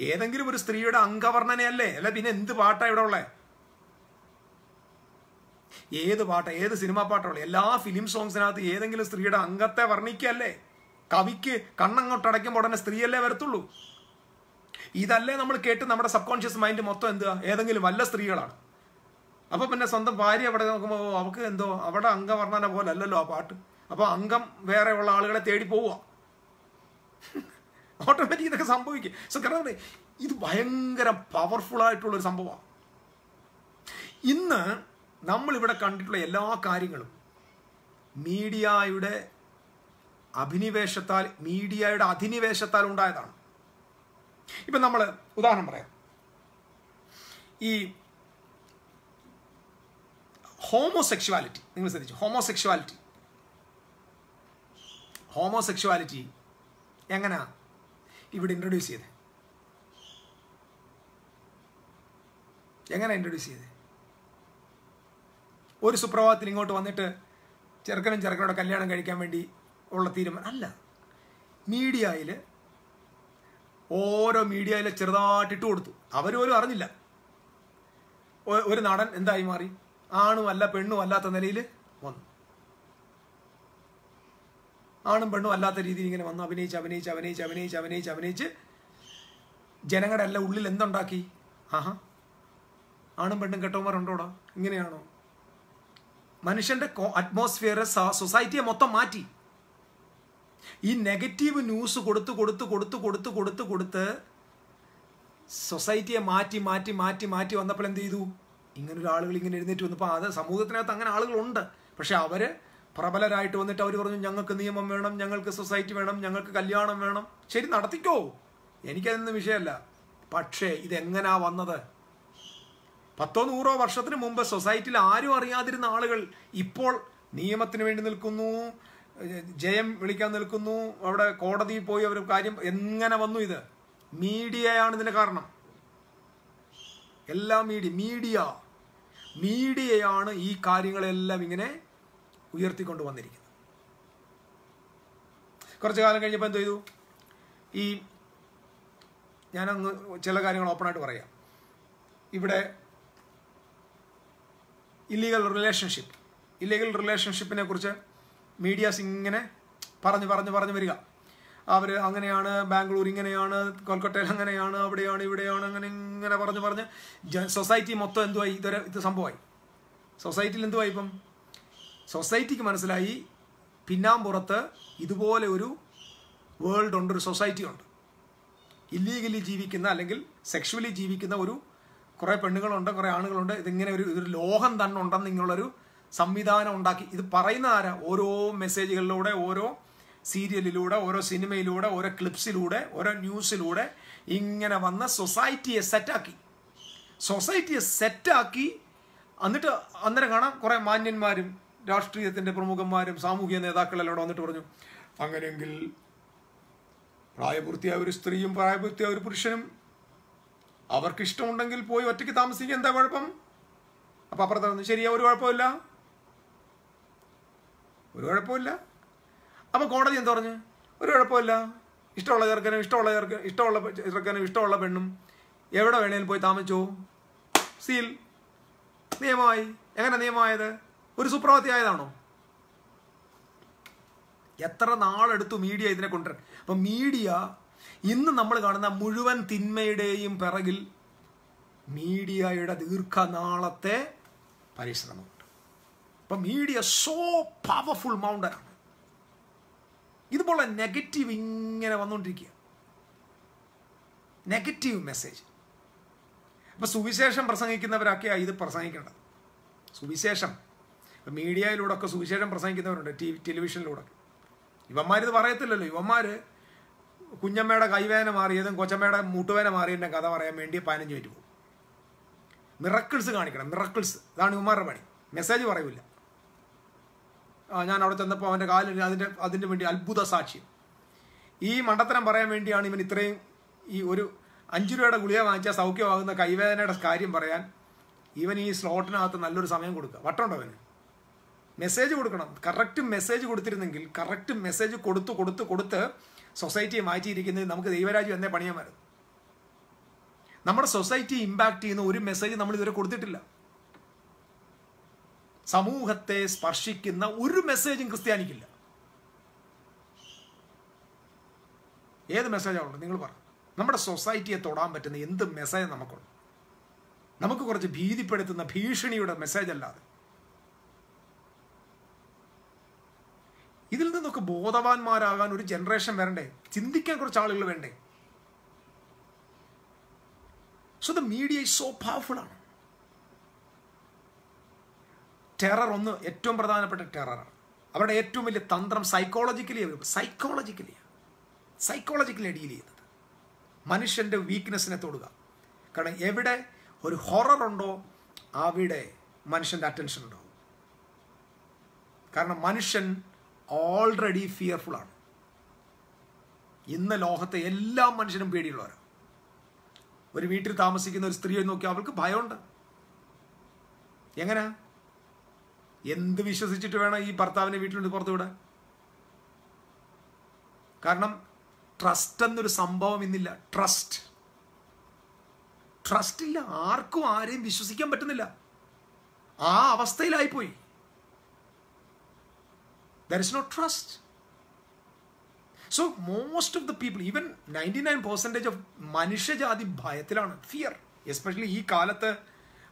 ഏതെങ്കിലും ഒരു സ്ത്രീയുടെ അംഗവർണനയല്ലേ? അല്ല പിന്നെ എന്ത് പാട്ടാണ് ഇവിടെ ഉള്ളേ? ഏത് പാട്ട് ഏത് സിനിമാ പാട്ടുള്ള എല്ലാ ഫിലിം സോങ്സിനകത്ത് ഏതെങ്കിലും സ്ത്രീയുടെ അംഗത്തെ വർണിക്കല്ലേ കവിക്ക് കണ്ണങ്ങോട്ട് അടയ്ക്കുമ്പോൾ ഉടനെ സ്ത്രീയല്ലേ വരത്തുള്ളൂ. ഇതല്ലേ നമ്മൾ കേട്ട് നമ്മുടെ സബ് കോൺഷ്യസ് മൈൻഡ് മൊത്തം എന്തുവാ? ഏതെങ്കിലും വല്ല സ്ത്രീകളാണ്. അപ്പോൾ പിന്നെ സ്വന്തം ഭാര്യ അവിടെ നോക്കുമ്പോൾ അവൾക്ക് എന്തോ അവിടെ അംഗവർണന പോലെ അല്ലല്ലോ ആ പാട്ട്. അപ്പോൾ അംഗം വേറെ ഉള്ള ആളുകളെ തേടി പോവുക. [laughs] ഓട്ടോമാറ്റിക് ഇതൊക്കെ സംഭവിക്കും. സോ കാരണം ഇത് ഭയങ്കര പവർഫുൾ ആയിട്ടുള്ള ഒരു സംഭവമാണ് ഇന്ന് നമ്മൾ ഇവിടെ കണ്ടിട്ടുള്ള എല്ലാ കാര്യങ്ങളും മീഡിയയുടെ അഭിനിവേശത്താൽ മീഡിയയുടെ അധിനിവേശത്താൽ ഉണ്ടായതാണ്. ഇപ്പം നമ്മൾ ഉദാഹരണം പറയാം. ഈ ഹോമോസെക്ഷുവാലിറ്റി നിങ്ങൾ ശ്രദ്ധിച്ചു? ഹോമോസെക്ഷുവാലിറ്റി. ഹോമോസെക്ഷുവാലിറ്റി എങ്ങനെയാ ഇവിടെ ഇൻട്രൊഡ്യൂസ് ചെയ്തത് എങ്ങനെ ഇൻട്രൊഡ്യൂസ് ചെയ്തത് ഒരു സുപ്രഭാതത്തിൽ ഇങ്ങോട്ട് വന്നിട്ട് ചെറുക്കനും ചെറുക്കനോട് കല്യാണം കഴിക്കാൻ വേണ്ടി ഉള്ള തീരുമാനം അല്ല. മീഡിയയിൽ ഓരോ മീഡിയയിൽ ചെറുതായിട്ട് ഇട്ട് കൊടുത്തു. പോലും അറിഞ്ഞില്ല. ഒരു നടൻ എന്തായി മാറി? ആണും അല്ല പെണ്ണും അല്ലാത്ത നിലയിൽ വന്നു. ആണും പെണ്ണും അല്ലാത്ത രീതിയിൽ ഇങ്ങനെ വന്ന്. അഭിനയിച്ച് അഭിനയിച്ച് അഭിനയിച്ച് അഭിനയിച്ച് അഭിനയിച്ച് അഭിനയിച്ച് ജനങ്ങളുടെ എല്ലാം ഉള്ളിൽ എന്തുണ്ടാക്കി? ആഹാ. ആണും പെണ്ണും കെട്ടവന്മാരുണ്ടോടാ? ഇങ്ങനെയാണോ? മനുഷ്യന്റെ അറ്റ്മോസ്ഫിയർ സൊസൈറ്റിയെ മൊത്തം മാറ്റി. ഈ നെഗറ്റീവ് ന്യൂസ് കൊടുത്ത് കൊടുത്ത് കൊടുത്ത് കൊടുത്ത് കൊടുത്ത് കൊടുത്ത് സൊസൈറ്റിയെ മാറ്റി മാറ്റി മാറ്റി മാറ്റി വന്നപ്പോൾ എന്ത് ചെയ്തു? ഇങ്ങനൊരു ആളുകൾ ഇങ്ങനെ എഴുന്നേറ്റ് വന്നപ്പോൾ അത് സമൂഹത്തിനകത്ത് അങ്ങനെ ആളുകളുണ്ട്. പക്ഷെ അവർ പ്രബലരായിട്ട് വന്നിട്ട് അവർ പറഞ്ഞു ഞങ്ങൾക്ക് നിയമം വേണം ഞങ്ങൾക്ക് സൊസൈറ്റി വേണം ഞങ്ങൾക്ക് കല്യാണം വേണം. ശരി നടത്തിക്കോ. എനിക്കതൊന്നും വിഷയമല്ല. പക്ഷേ ഇതെങ്ങനാ വന്നത്? പത്തോ നൂറോ വർഷത്തിന് മുമ്പ് സൊസൈറ്റിയിൽ ആരും അറിയാതിരുന്ന ആളുകൾ ഇപ്പോൾ നിയമത്തിന് വേണ്ടി നിൽക്കുന്നു ജയം വിളിക്കാൻ നിൽക്കുന്നു അവിടെ കോടതിയിൽ പോയി അവർ കാര്യം എങ്ങനെ വന്നു ഇത്? മീഡിയയാണ് ഇതിന് കാരണം. എല്ലാ മീഡിയ മീഡിയ മീഡിയയാണ് ഈ കാര്യങ്ങളെല്ലാം ഇങ്ങനെ ഉയർത്തിക്കൊണ്ട് വന്നിരിക്കുന്നത്. കുറച്ച് കാലം കഴിഞ്ഞപ്പോൾ എന്ത് ചെയ്തു? ഈ ഞാനങ്ങ് ചില കാര്യങ്ങൾ ഓപ്പണായിട്ട് പറയാം. ഇവിടെ ഇല്ലീഗൽ റിലേഷൻഷിപ്പ് ഇല്ലീഗൽ റിലേഷൻഷിപ്പിനെ കുറിച്ച് മീഡിയാസ് ഇങ്ങനെ പറഞ്ഞ് പറഞ്ഞ് പറഞ്ഞ് വരിക. അവർ അങ്ങനെയാണ് ബാംഗ്ലൂർ ഇങ്ങനെയാണ് കൊൽക്കത്തയിൽ അങ്ങനെയാണ് അവിടെയാണ് ഇവിടെയാണ് അങ്ങനെ ഇങ്ങനെ പറഞ്ഞ് പറഞ്ഞ്. സൊസൈറ്റി മൊത്തം എന്തുവായി? ഇതൊരു ഇത് സംഭവമായി. സൊസൈറ്റിയിൽ എന്തുവായി ഇപ്പം? സൊസൈറ്റിക്ക് മനസ്സിലായി പിന്നാമ്പുറത്ത് ഇതുപോലെ ഒരു വേൾഡ് ഉണ്ട് ഒരു സൊസൈറ്റി ഉണ്ട്. ഇല്ലീഗലി ജീവിക്കുന്ന അല്ലെങ്കിൽ സെക്ഷുവലി ജീവിക്കുന്ന ഒരു കുറേ പെണ്ണുങ്ങളുണ്ട് കുറേ ആണുങ്ങളുണ്ട്. ഇതിങ്ങനെ ഒരു ഇതൊരു ലോഹം തന്നെ ഉണ്ടെന്ന് ഇങ്ങനെയുള്ളൊരു സംവിധാനം ഉണ്ടാക്കി. ഇത് പറയുന്ന ആരാ? ഓരോ മെസ്സേജുകളിലൂടെ ഓരോ സീരിയലിലൂടെ ഓരോ സിനിമയിലൂടെ ഓരോ ക്ലിപ്സിലൂടെ ഓരോ ന്യൂസിലൂടെ ഇങ്ങനെ വന്ന് സൊസൈറ്റിയെ സെറ്റാക്കി സൊസൈറ്റിയെ സെറ്റാക്കി എന്നിട്ട് അന്നേരം കാണാം കുറെ മാന്യന്മാരും രാഷ്ട്രീയത്തിന്റെ പ്രമുഖന്മാരും സാമൂഹിക നേതാക്കളെല്ലാം ഇവിടെ വന്നിട്ട് പറഞ്ഞു അങ്ങനെയെങ്കിൽ പ്രായപൂർത്തിയായ ഒരു സ്ത്രീയും പ്രായപൂർത്തിയായ ഒരു പുരുഷനും അവർക്ക് ഇഷ്ടമുണ്ടെങ്കിൽ പോയി ഒറ്റയ്ക്ക് താമസിക്കുക എന്താ കുഴപ്പം? അപ്പൊ അപ്പുറത്ത് ശരിയാ ഒരു കുഴപ്പമില്ല. ഒരു കുഴപ്പമില്ല. അപ്പൊ കോടതി എന്താ പറഞ്ഞു? ഒരു കുഴപ്പമില്ല. ഇഷ്ടമുള്ള ചെറുക്കനും ഇഷ്ടമുള്ള ചെറുക്കൻ ഇഷ്ടമുള്ള ചെറുക്കനും ഇഷ്ടമുള്ള പെണ്ണും എവിടെ വേണേലും പോയി താമസിച്ചോ? സീൽ. നിയമമായി. എങ്ങനെ നിയമമായത്? ഒരു സുപ്രഭാതി ആയതാണോ? എത്ര നാളെടുത്തു മീഡിയ ഇതിനെ കൊണ്ടുവരാൻ? അപ്പൊ മീഡിയ ഇന്ന് നമ്മൾ കാണുന്ന മുഴുവൻ തിന്മയുടെയും പിറകിൽ മീഡിയയുടെ ദീർഘനാളത്തെ പരിശ്രമമുണ്ട്. അപ്പം മീഡിയ സോ പവർഫുൾ മൗണ്ടനാണ് ഇതുപോലെ നെഗറ്റീവ് ഇങ്ങനെ വന്നുകൊണ്ടിരിക്കുക നെഗറ്റീവ് മെസ്സേജ് അപ്പം സുവിശേഷം പ്രസംഗിക്കുന്നവരൊക്കെയാണ് ഇത് പ്രസംഗിക്കേണ്ടത്. സുവിശേഷം. ഇപ്പം മീഡിയയിലൂടെ ഒക്കെ സുവിശേഷം പ്രസംഗിക്കുന്നവരുണ്ട് ടി ടെലിവിഷനിലൂടെ ഇവന്മാരിത് പറയത്തില്ലല്ലോ. ഇവന്മാര് കുഞ്ഞമ്മയുടെ കൈവേന മാറിയതും കൊച്ചമ്മയുടെ മൂട്ടുവേന മാറിയതിന്റെ കഥ പറയാൻ വേണ്ടി പതിനഞ്ച് മിനിറ്റ് പോകും. മിറക്കിൾസ് കാണിക്കണം മിറക്കിൾസ് ഇതാണ് ഉമാറ പണി. മെസ്സേജ് പറയൂല. ഞാൻ അവിടെ ചെന്നപ്പോൾ അവന്റെ കാലിൽ അതിന്റെ അതിന് വേണ്ടി അത്ഭുത സാക്ഷ്യം. ഈ മണ്ടത്തരം പറയാൻ വേണ്ടിയാണ് ഇവൻ ഇത്രയും ഈ ഒരു അഞ്ചു രൂപയുടെ ഗുളിക വാങ്ങിച്ചാൽ സൗഖ്യമാകുന്ന കൈവേദനയുടെ കാര്യം പറയാൻ ഇവൻ ഈ സ്ലോട്ടിനകത്ത് നല്ലൊരു സമയം കൊടുക്കുക. വട്ടമുണ്ടോ അവന്? മെസ്സേജ് കൊടുക്കണം. കറക്റ്റ് മെസ്സേജ് കൊടുത്തിരുന്നെങ്കിൽ കറക്റ്റ് മെസ്സേജ് കൊടുത്ത് കൊടുത്ത് കൊടുത്ത് സൊസൈറ്റിയെ മാറ്റിയിരിക്കുന്നത് നമുക്ക് ദൈവരാജ്യം എന്നേ പണിയാൻ വരുന്നത് നമ്മുടെ സൊസൈറ്റി ഇമ്പാക്ട് ചെയ്യുന്ന ഒരു മെസ്സേജ് നമ്മൾ ഇതുവരെ കൊടുത്തിട്ടില്ല. സമൂഹത്തെ സ്പർശിക്കുന്ന ഒരു മെസ്സേജും ക്രിസ്ത്യാനിക്കില്ല. ഏത് മെസ്സേജാണുള്ളത് നിങ്ങൾ പറ. നമ്മുടെ സൊസൈറ്റിയെ തൊടാൻ പറ്റുന്ന എന്ത് മെസ്സേജ് നമുക്കുണ്ട്? നമുക്ക് കുറച്ച് ഭീതിപ്പെടുത്തുന്ന ഭീഷണിയുടെ മെസ്സേജ് അല്ലാതെ. ഇതിൽ നിന്നൊക്കെ ബോധവാന്മാരാകാൻ ഒരു ജനറേഷൻ വരണ്ടേ? ചിന്തിക്കാൻ കുറച്ച് ആളുകൾ വേണ്ടേ? So the media is so powerful ആണ്. ടെറർ ഒന്ന് ഏറ്റവും പ്രധാനപ്പെട്ട ടെററാണ് അവരുടെ ഏറ്റവും വലിയ തന്ത്രം സൈക്കോളജിക്കലി സൈക്കോളജിക്കലി സൈക്കോളജിക്കലി ഡീൽ ചെയ്യുന്നത്. മനുഷ്യന്റെ വീക്ക്നെസ്സിനെ തൊടുക. കാരണം എവിടെ ഒരു ഹൊറർ ഉണ്ടോ അവിടെ മനുഷ്യന്റെ അറ്റൻഷൻ ഉണ്ടാവും. കാരണം മനുഷ്യൻ ഓൾറെഡി ഫിയർഫുൾ ആണ്. ഇന്ന് ലോകത്തെ എല്ലാ മനുഷ്യനും പേടിയുള്ളവരാണ് ഒരു വീട്ടിൽ താമസിക്കുന്ന ഒരു സ്ത്രീയെ നോക്കി അവൾക്ക് ഭയമുണ്ട്. എങ്ങനെ? എന്ത് വിശ്വസിച്ചിട്ട് വേണം ഈ ഭർത്താവിനെ വീട്ടിലുണ്ട് പുറത്തു വിടാൻ കാരണം ട്രസ്റ്റ് എന്നൊരു സംഭവം ഇന്നില്ല. ട്രസ്റ്റ് ട്രസ്റ്റ് ഇല്ല. ആർക്കും ആരെയും വിശ്വസിക്കാൻ പറ്റുന്നില്ല. ആ അവസ്ഥയിലായിപ്പോയി. Is no trust so most of the people even ninety nine percentage of മനുഷ്യജാതി ഭയത്തിലാണ്. ഫിയർ എസ്പെഷ്യലി ഈ കാലത്ത്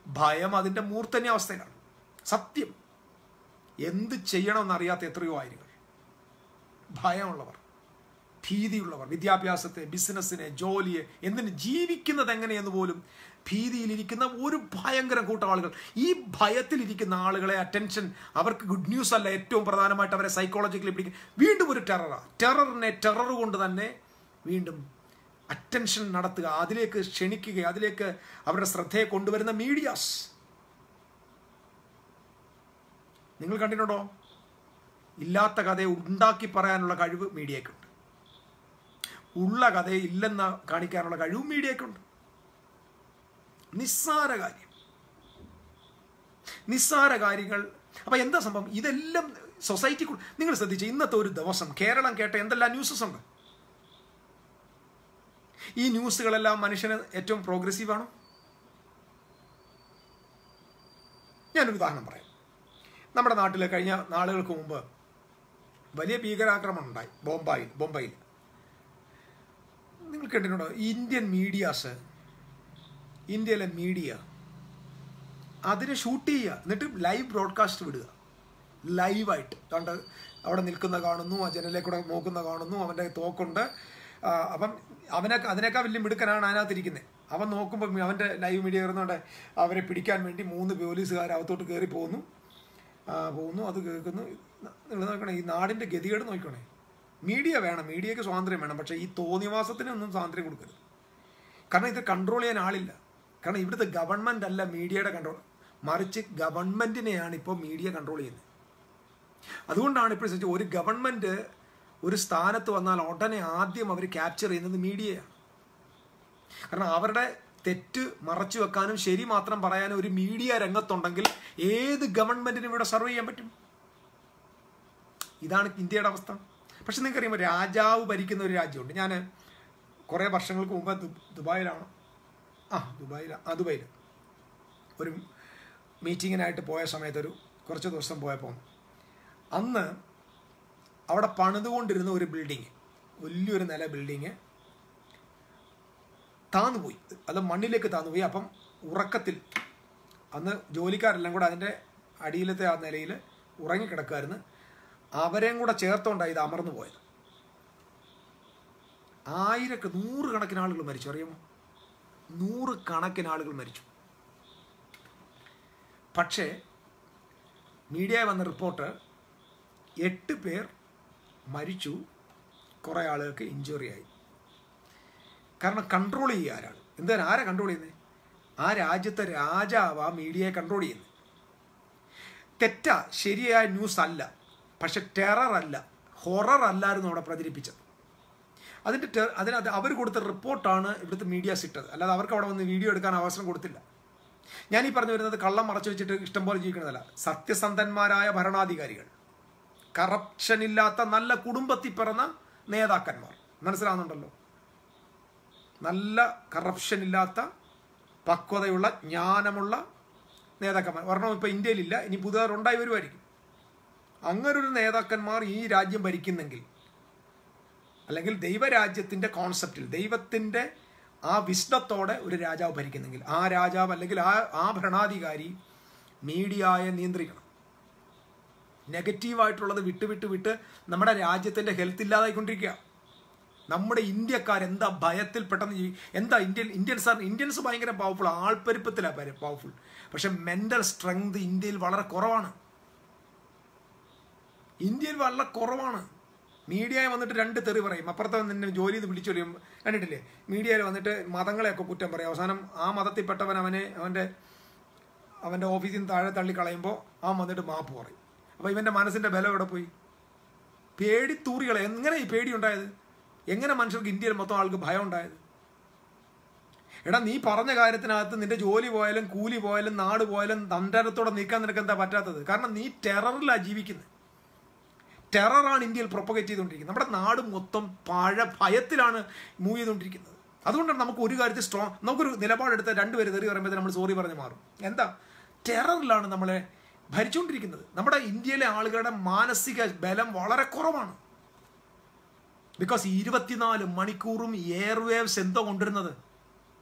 ഭയം അതിന്റെ മൂർത്തന്യ അവസ്ഥയിലാണ്. സത്യം. എന്ത് ചെയ്യണമെന്നറിയാത്ത എത്രയോ ആയിരങ്ങൾ ഭയമുള്ളവർ. ഭീതിയുള്ളവർ വിദ്യാഭ്യാസത്തെ ബിസിനസ്സിനെ ജോലിയെ എന്തിന് ജീവിക്കുന്നത് എങ്ങനെയെന്ന് പോലും ഭീതിയിലിരിക്കുന്ന ഒരു ഭയങ്കര കൂട്ടം ആളുകൾ ഈ ഭയത്തിലിരിക്കുന്ന ആളുകളെ അറ്റൻഷൻ അവർക്ക് ഗുഡ് ന്യൂസ് അല്ല ഏറ്റവും പ്രധാനമായിട്ട് അവരെ സൈക്കോളജിക്കലി പിടിക്കും വീണ്ടും ഒരു ടെററാണ് ടെററിനെ ടെറർ കൊണ്ട് തന്നെ വീണ്ടും അറ്റൻഷൻ നടത്തുക അതിലേക്ക് ക്ഷണിക്കുക അതിലേക്ക് അവരുടെ ശ്രദ്ധയെ കൊണ്ടുവരുന്ന മീഡിയാസ് നിങ്ങൾ കണ്ടിട്ടുണ്ടോ? ഇല്ലാത്ത കഥയെ ഉണ്ടാക്കി പറയാനുള്ള കഴിവ് മീഡിയക്കുണ്ട് ഉള്ള കഥയെ ഇല്ലെന്ന് കാണിക്കാനുള്ള കഴിവും മീഡിയക്കുണ്ട് നിസ്സാര കാര്യം. നിസ്സാര കാര്യങ്ങൾ. അപ്പൊ എന്താ സംഭവം? ഇതെല്ലാം സൊസൈറ്റി നിങ്ങൾ ശ്രദ്ധിച്ചു ഇന്നത്തെ ഒരു ദിവസം കേരളം കേട്ട എന്തെല്ലാം ന്യൂസസ് ഉണ്ട്? ഈ ന്യൂസുകളെല്ലാം മനുഷ്യന് ഏറ്റവും പ്രോഗ്രസീവ് ആണോ? ഞാനൊരു ഉദാഹരണം പറയാം. നമ്മുടെ നാട്ടിൽ കഴിഞ്ഞ നാളുകൾക്ക് മുമ്പ് വലിയ ഭീകരാക്രമണം ഉണ്ടായി ബോംബായിൽ ബോംബെയിൽ. നിങ്ങൾ കേട്ടിട്ടുണ്ടോ? ഇന്ത്യൻ മീഡിയാസ് ഇന്ത്യയിലെ മീഡിയ അതിനെ ഷൂട്ട് ചെയ്യുക. എന്നിട്ട് ലൈവ് ബ്രോഡ്കാസ്റ്റ് വിടുക. ലൈവായിട്ട് കണ്ട് അവിടെ നിൽക്കുന്ന കാണുന്നു ആ ജനലേക്കൂടെ കൂടെ നോക്കുന്ന കാണുന്നു അവന്റെ തോക്കുണ്ട്. അപ്പം അവനെ അതിനേക്കാൾ വലിയ മിടുക്കനാണ് അതിനകത്തിരിക്കുന്നത്. അവൻ നോക്കുമ്പോൾ അവന്റെ ലൈവ് മീഡിയ കയറുന്നുണ്ട് അവരെ പിടിക്കാൻ വേണ്ടി മൂന്ന് പോലീസുകാർ അകത്തോട്ട് കയറി പോകുന്നു. പോകുന്നു അത് കേൾക്കുന്നു. നിങ്ങൾ നോക്കണേ ഈ നാടിന്റെ ഗതികേട് നോക്കണേ മീഡിയ വേണം മീഡിയക്ക് സ്വാതന്ത്ര്യം വേണം പക്ഷേ ഈ തോന്നിവാസത്തിനൊന്നും സ്വാതന്ത്ര്യം കൊടുക്കരുത്. കാരണം ഇത് കൺട്രോൾ ചെയ്യാൻ ആളില്ല. കാരണം ഇവിടുത്തെ ഗവൺമെന്റ് അല്ല മീഡിയയുടെ കൺട്രോൾ മറിച്ച് ഗവൺമെന്റിനെയാണ് ഇപ്പോൾ മീഡിയ കൺട്രോൾ ചെയ്യുന്നത്. അതുകൊണ്ടാണ് ഇപ്പോൾ ഒരു ഗവൺമെന്റ് ഒരു സ്ഥാനത്ത് വന്നാൽ ഉടനെ ആദ്യം അവർ ക്യാപ്ചർ ചെയ്യുന്നത് മീഡിയയാണ്. കാരണം അവരുടെ തെറ്റ് മറച്ചു വെക്കാനും ശരി മാത്രം പറയാനും ഒരു മീഡിയ രംഗത്തുണ്ടെങ്കിൽ ഏത് ഗവൺമെന്റിനും ഇവിടെ സർവ് ചെയ്യാൻ പറ്റും. ഇതാണ് ഇന്ത്യയുടെ അവസ്ഥ. പക്ഷെ നിങ്ങൾക്കറിയുമ്പോൾ രാജാവ് ഭരിക്കുന്ന ഒരു രാജ്യമുണ്ട്. ഞാൻ കുറേ വർഷങ്ങൾക്ക് മുമ്പ് ദുബായിലാണ്. ആ ദുബായിൽ ആ ദുബായിൽ ഒരു മീറ്റിങ്ങിനായിട്ട് പോയ സമയത്തൊരു കുറച്ച് ദിവസം പോയപ്പോൾ അന്ന് അവിടെ പണിതുകൊണ്ടിരുന്ന ഒരു ബിൽഡിങ് വലിയൊരു നില ബിൽഡിങ് താന്നുപോയി. അത് മണ്ണിലേക്ക് താന്നുപോയി. അപ്പം ഉറക്കത്തിൽ അന്ന് ജോലിക്കാരെല്ലാം കൂടെ അതിന്റെ അടിയിലത്തെ ആ നിലയിൽ ഉറങ്ങിക്കിടക്കുമായിരുന്നു അവരെയും കൂടെ ചേർത്തോണ്ടാണ് ഇത് അമർന്നു പോയത്. ആയിരക്ക് നൂറ് കണക്കിന് ആളുകൾ മരിച്ചു. അറിയാമോ? നൂറ് കണക്കിന് ആളുകൾ മരിച്ചു. പക്ഷേ മീഡിയ വന്ന റിപ്പോർട്ട് എട്ട് പേർ മരിച്ചു. കുറേ ആളുകൾക്ക് ഇഞ്ചുറി ആയി. കാരണം കൺട്രോൾ ചെയ്യുക ആരാണ്? എന്താണ്? ആരാ കൺട്രോൾ ചെയ്യുന്നത് ആ രാജ്യത്തെ രാജാവ് ആ മീഡിയയെ കൺട്രോൾ ചെയ്യുന്നത് തെറ്റാ ശരിയായ ന്യൂസ് അല്ല. പക്ഷെ ടെറർ അല്ല ഹൊറർ അല്ലായിരുന്നു അവിടെ പ്രചരിപ്പിച്ചത്. അതിന്റെ ടെ അതിനകത്ത് അവർ കൊടുത്ത റിപ്പോർട്ടാണ് ഇവിടുത്തെ മീഡിയാസ് ഇട്ടത് അല്ലാതെ അവർക്ക് അവിടെ വന്ന് വീഡിയോ എടുക്കാൻ അവസരം കൊടുത്തില്ല. ഞാൻ ഈ പറഞ്ഞു വരുന്നത് കള്ളം മറച്ചു വെച്ചിട്ട് ഇഷ്ടംപോലെ ജീവിക്കുന്നതല്ല. സത്യസന്ധന്മാരായ ഭരണാധികാരികൾ കറപ്ഷൻ ഇല്ലാത്ത നല്ല കുടുംബത്തിൽ പിറന്ന നേതാക്കന്മാർ. മനസ്സിലാകുന്നുണ്ടല്ലോ നല്ല കറപ്ഷൻ ഇല്ലാത്ത പക്വതയുള്ള ജ്ഞാനമുള്ള നേതാക്കന്മാർ. ഒരെണ്ണം ഇപ്പോൾ ഇന്ത്യയിലില്ല ഇനി പുതുതായി ഉണ്ടായി വരുമായിരിക്കും. അങ്ങനൊരു നേതാക്കന്മാർ ഈ രാജ്യം ഭരിക്കുന്നെങ്കിൽ അല്ലെങ്കിൽ ദൈവരാജ്യത്തിന്റെ കോൺസെപ്റ്റിൽ ദൈവത്തിന്റെ ആ വിഷ്ണത്തോടെ ഒരു രാജാവ് ഭരിക്കുന്നെങ്കിൽ ആ രാജാവ് അല്ലെങ്കിൽ ആ ആ ഭരണാധികാരി മീഡിയയെ നിയന്ത്രിക്കണം. നെഗറ്റീവായിട്ടുള്ളത് വിട്ട് വിട്ട് വിട്ട് നമ്മുടെ രാജ്യത്തിന്റെ ഹെൽത്ത് ഇല്ലാതായിക്കൊണ്ടിരിക്കുക. നമ്മുടെ ഇന്ത്യക്കാർ എന്താ ഭയത്തിൽ പെട്ടെന്ന് എന്താ ഇന്ത്യൻ ഇന്ത്യൻസ് ആർ ഇന്ത്യൻസ് ഭയങ്കര പവർഫുൾ ആൾപ്പെരുപ്പത്തിലാണ് പവർഫുൾ പക്ഷെ മെന്റൽ സ്ട്രെങ്ത് ഇന്ത്യയിൽ വളരെ കുറവാണ്. ഇന്ത്യയിൽ വളരെ കുറവാണ്. മീഡിയയിൽ വന്നിട്ട് രണ്ട് തെറി പറയും. അപ്പുറത്തെ നിന്നെ ജോലി ചെയ്ത് വിളിച്ചു പറയും. കണ്ടിട്ടില്ലേ? മീഡിയയിൽ വന്നിട്ട് മതങ്ങളെയൊക്കെ കുറ്റം പറയും. അവസാനം ആ മതത്തിൽപ്പെട്ടവൻ അവനെ അവന്റെ അവന്റെ ഓഫീസിൽ നിന്ന് താഴെ തള്ളി കളയുമ്പോൾ അവൻ വന്നിട്ട് മാപ്പ് പറയും. അപ്പോൾ ഇവന്റെ മനസ്സിന്റെ ബലം എവിടെ പോയി? പേടി തൂറികളെ. എങ്ങനെ ഈ പേടി ഉണ്ടായത്? എങ്ങനെ മനുഷ്യർക്ക് ഇന്ത്യയിൽ മൊത്തം ആൾക്ക് ഭയം ഉണ്ടായത്? എടാ നീ പറഞ്ഞ കാര്യത്തിനകത്ത് നിന്റെ ജോലി പോയാലും കൂലി പോയാലും നാട് പോയാലും തണ്ടരത്തോടെ നീക്കാൻ നിനക്ക് എന്താ പറ്റാത്തത്? കാരണം നീ ടെററിലാണ് ജീവിക്കുന്നത് ടെററാണ് ഇന്ത്യയിൽ പ്രൊപ്പഗേറ്റ് ചെയ്തുകൊണ്ടിരിക്കുന്നത്. നമ്മുടെ നാട് മൊത്തം പഴ ഭയത്തിലാണ് മൂവ് ചെയ്തുകൊണ്ടിരിക്കുന്നത്. അതുകൊണ്ടാണ് നമുക്ക് ഒരു കാര്യത്തിൽ സ്ട്രോങ് നമുക്കൊരു നിലപാടെടുത്ത് രണ്ടുപേര് തെറി പറയുമ്പോൾ നമ്മൾ സോറി പറഞ്ഞ് മാറും. എന്താ? ടെററിലാണ് നമ്മളെ ഭരിച്ചുകൊണ്ടിരിക്കുന്നത്. നമ്മുടെ ഇന്ത്യയിലെ ആളുകളുടെ മാനസിക ബലം വളരെ കുറവാണ്. ബിക്കോസ് ഇരുപത്തിനാല് മണിക്കൂറും എയർവേവ്സ് എന്തോ കൊണ്ടിരുന്നത്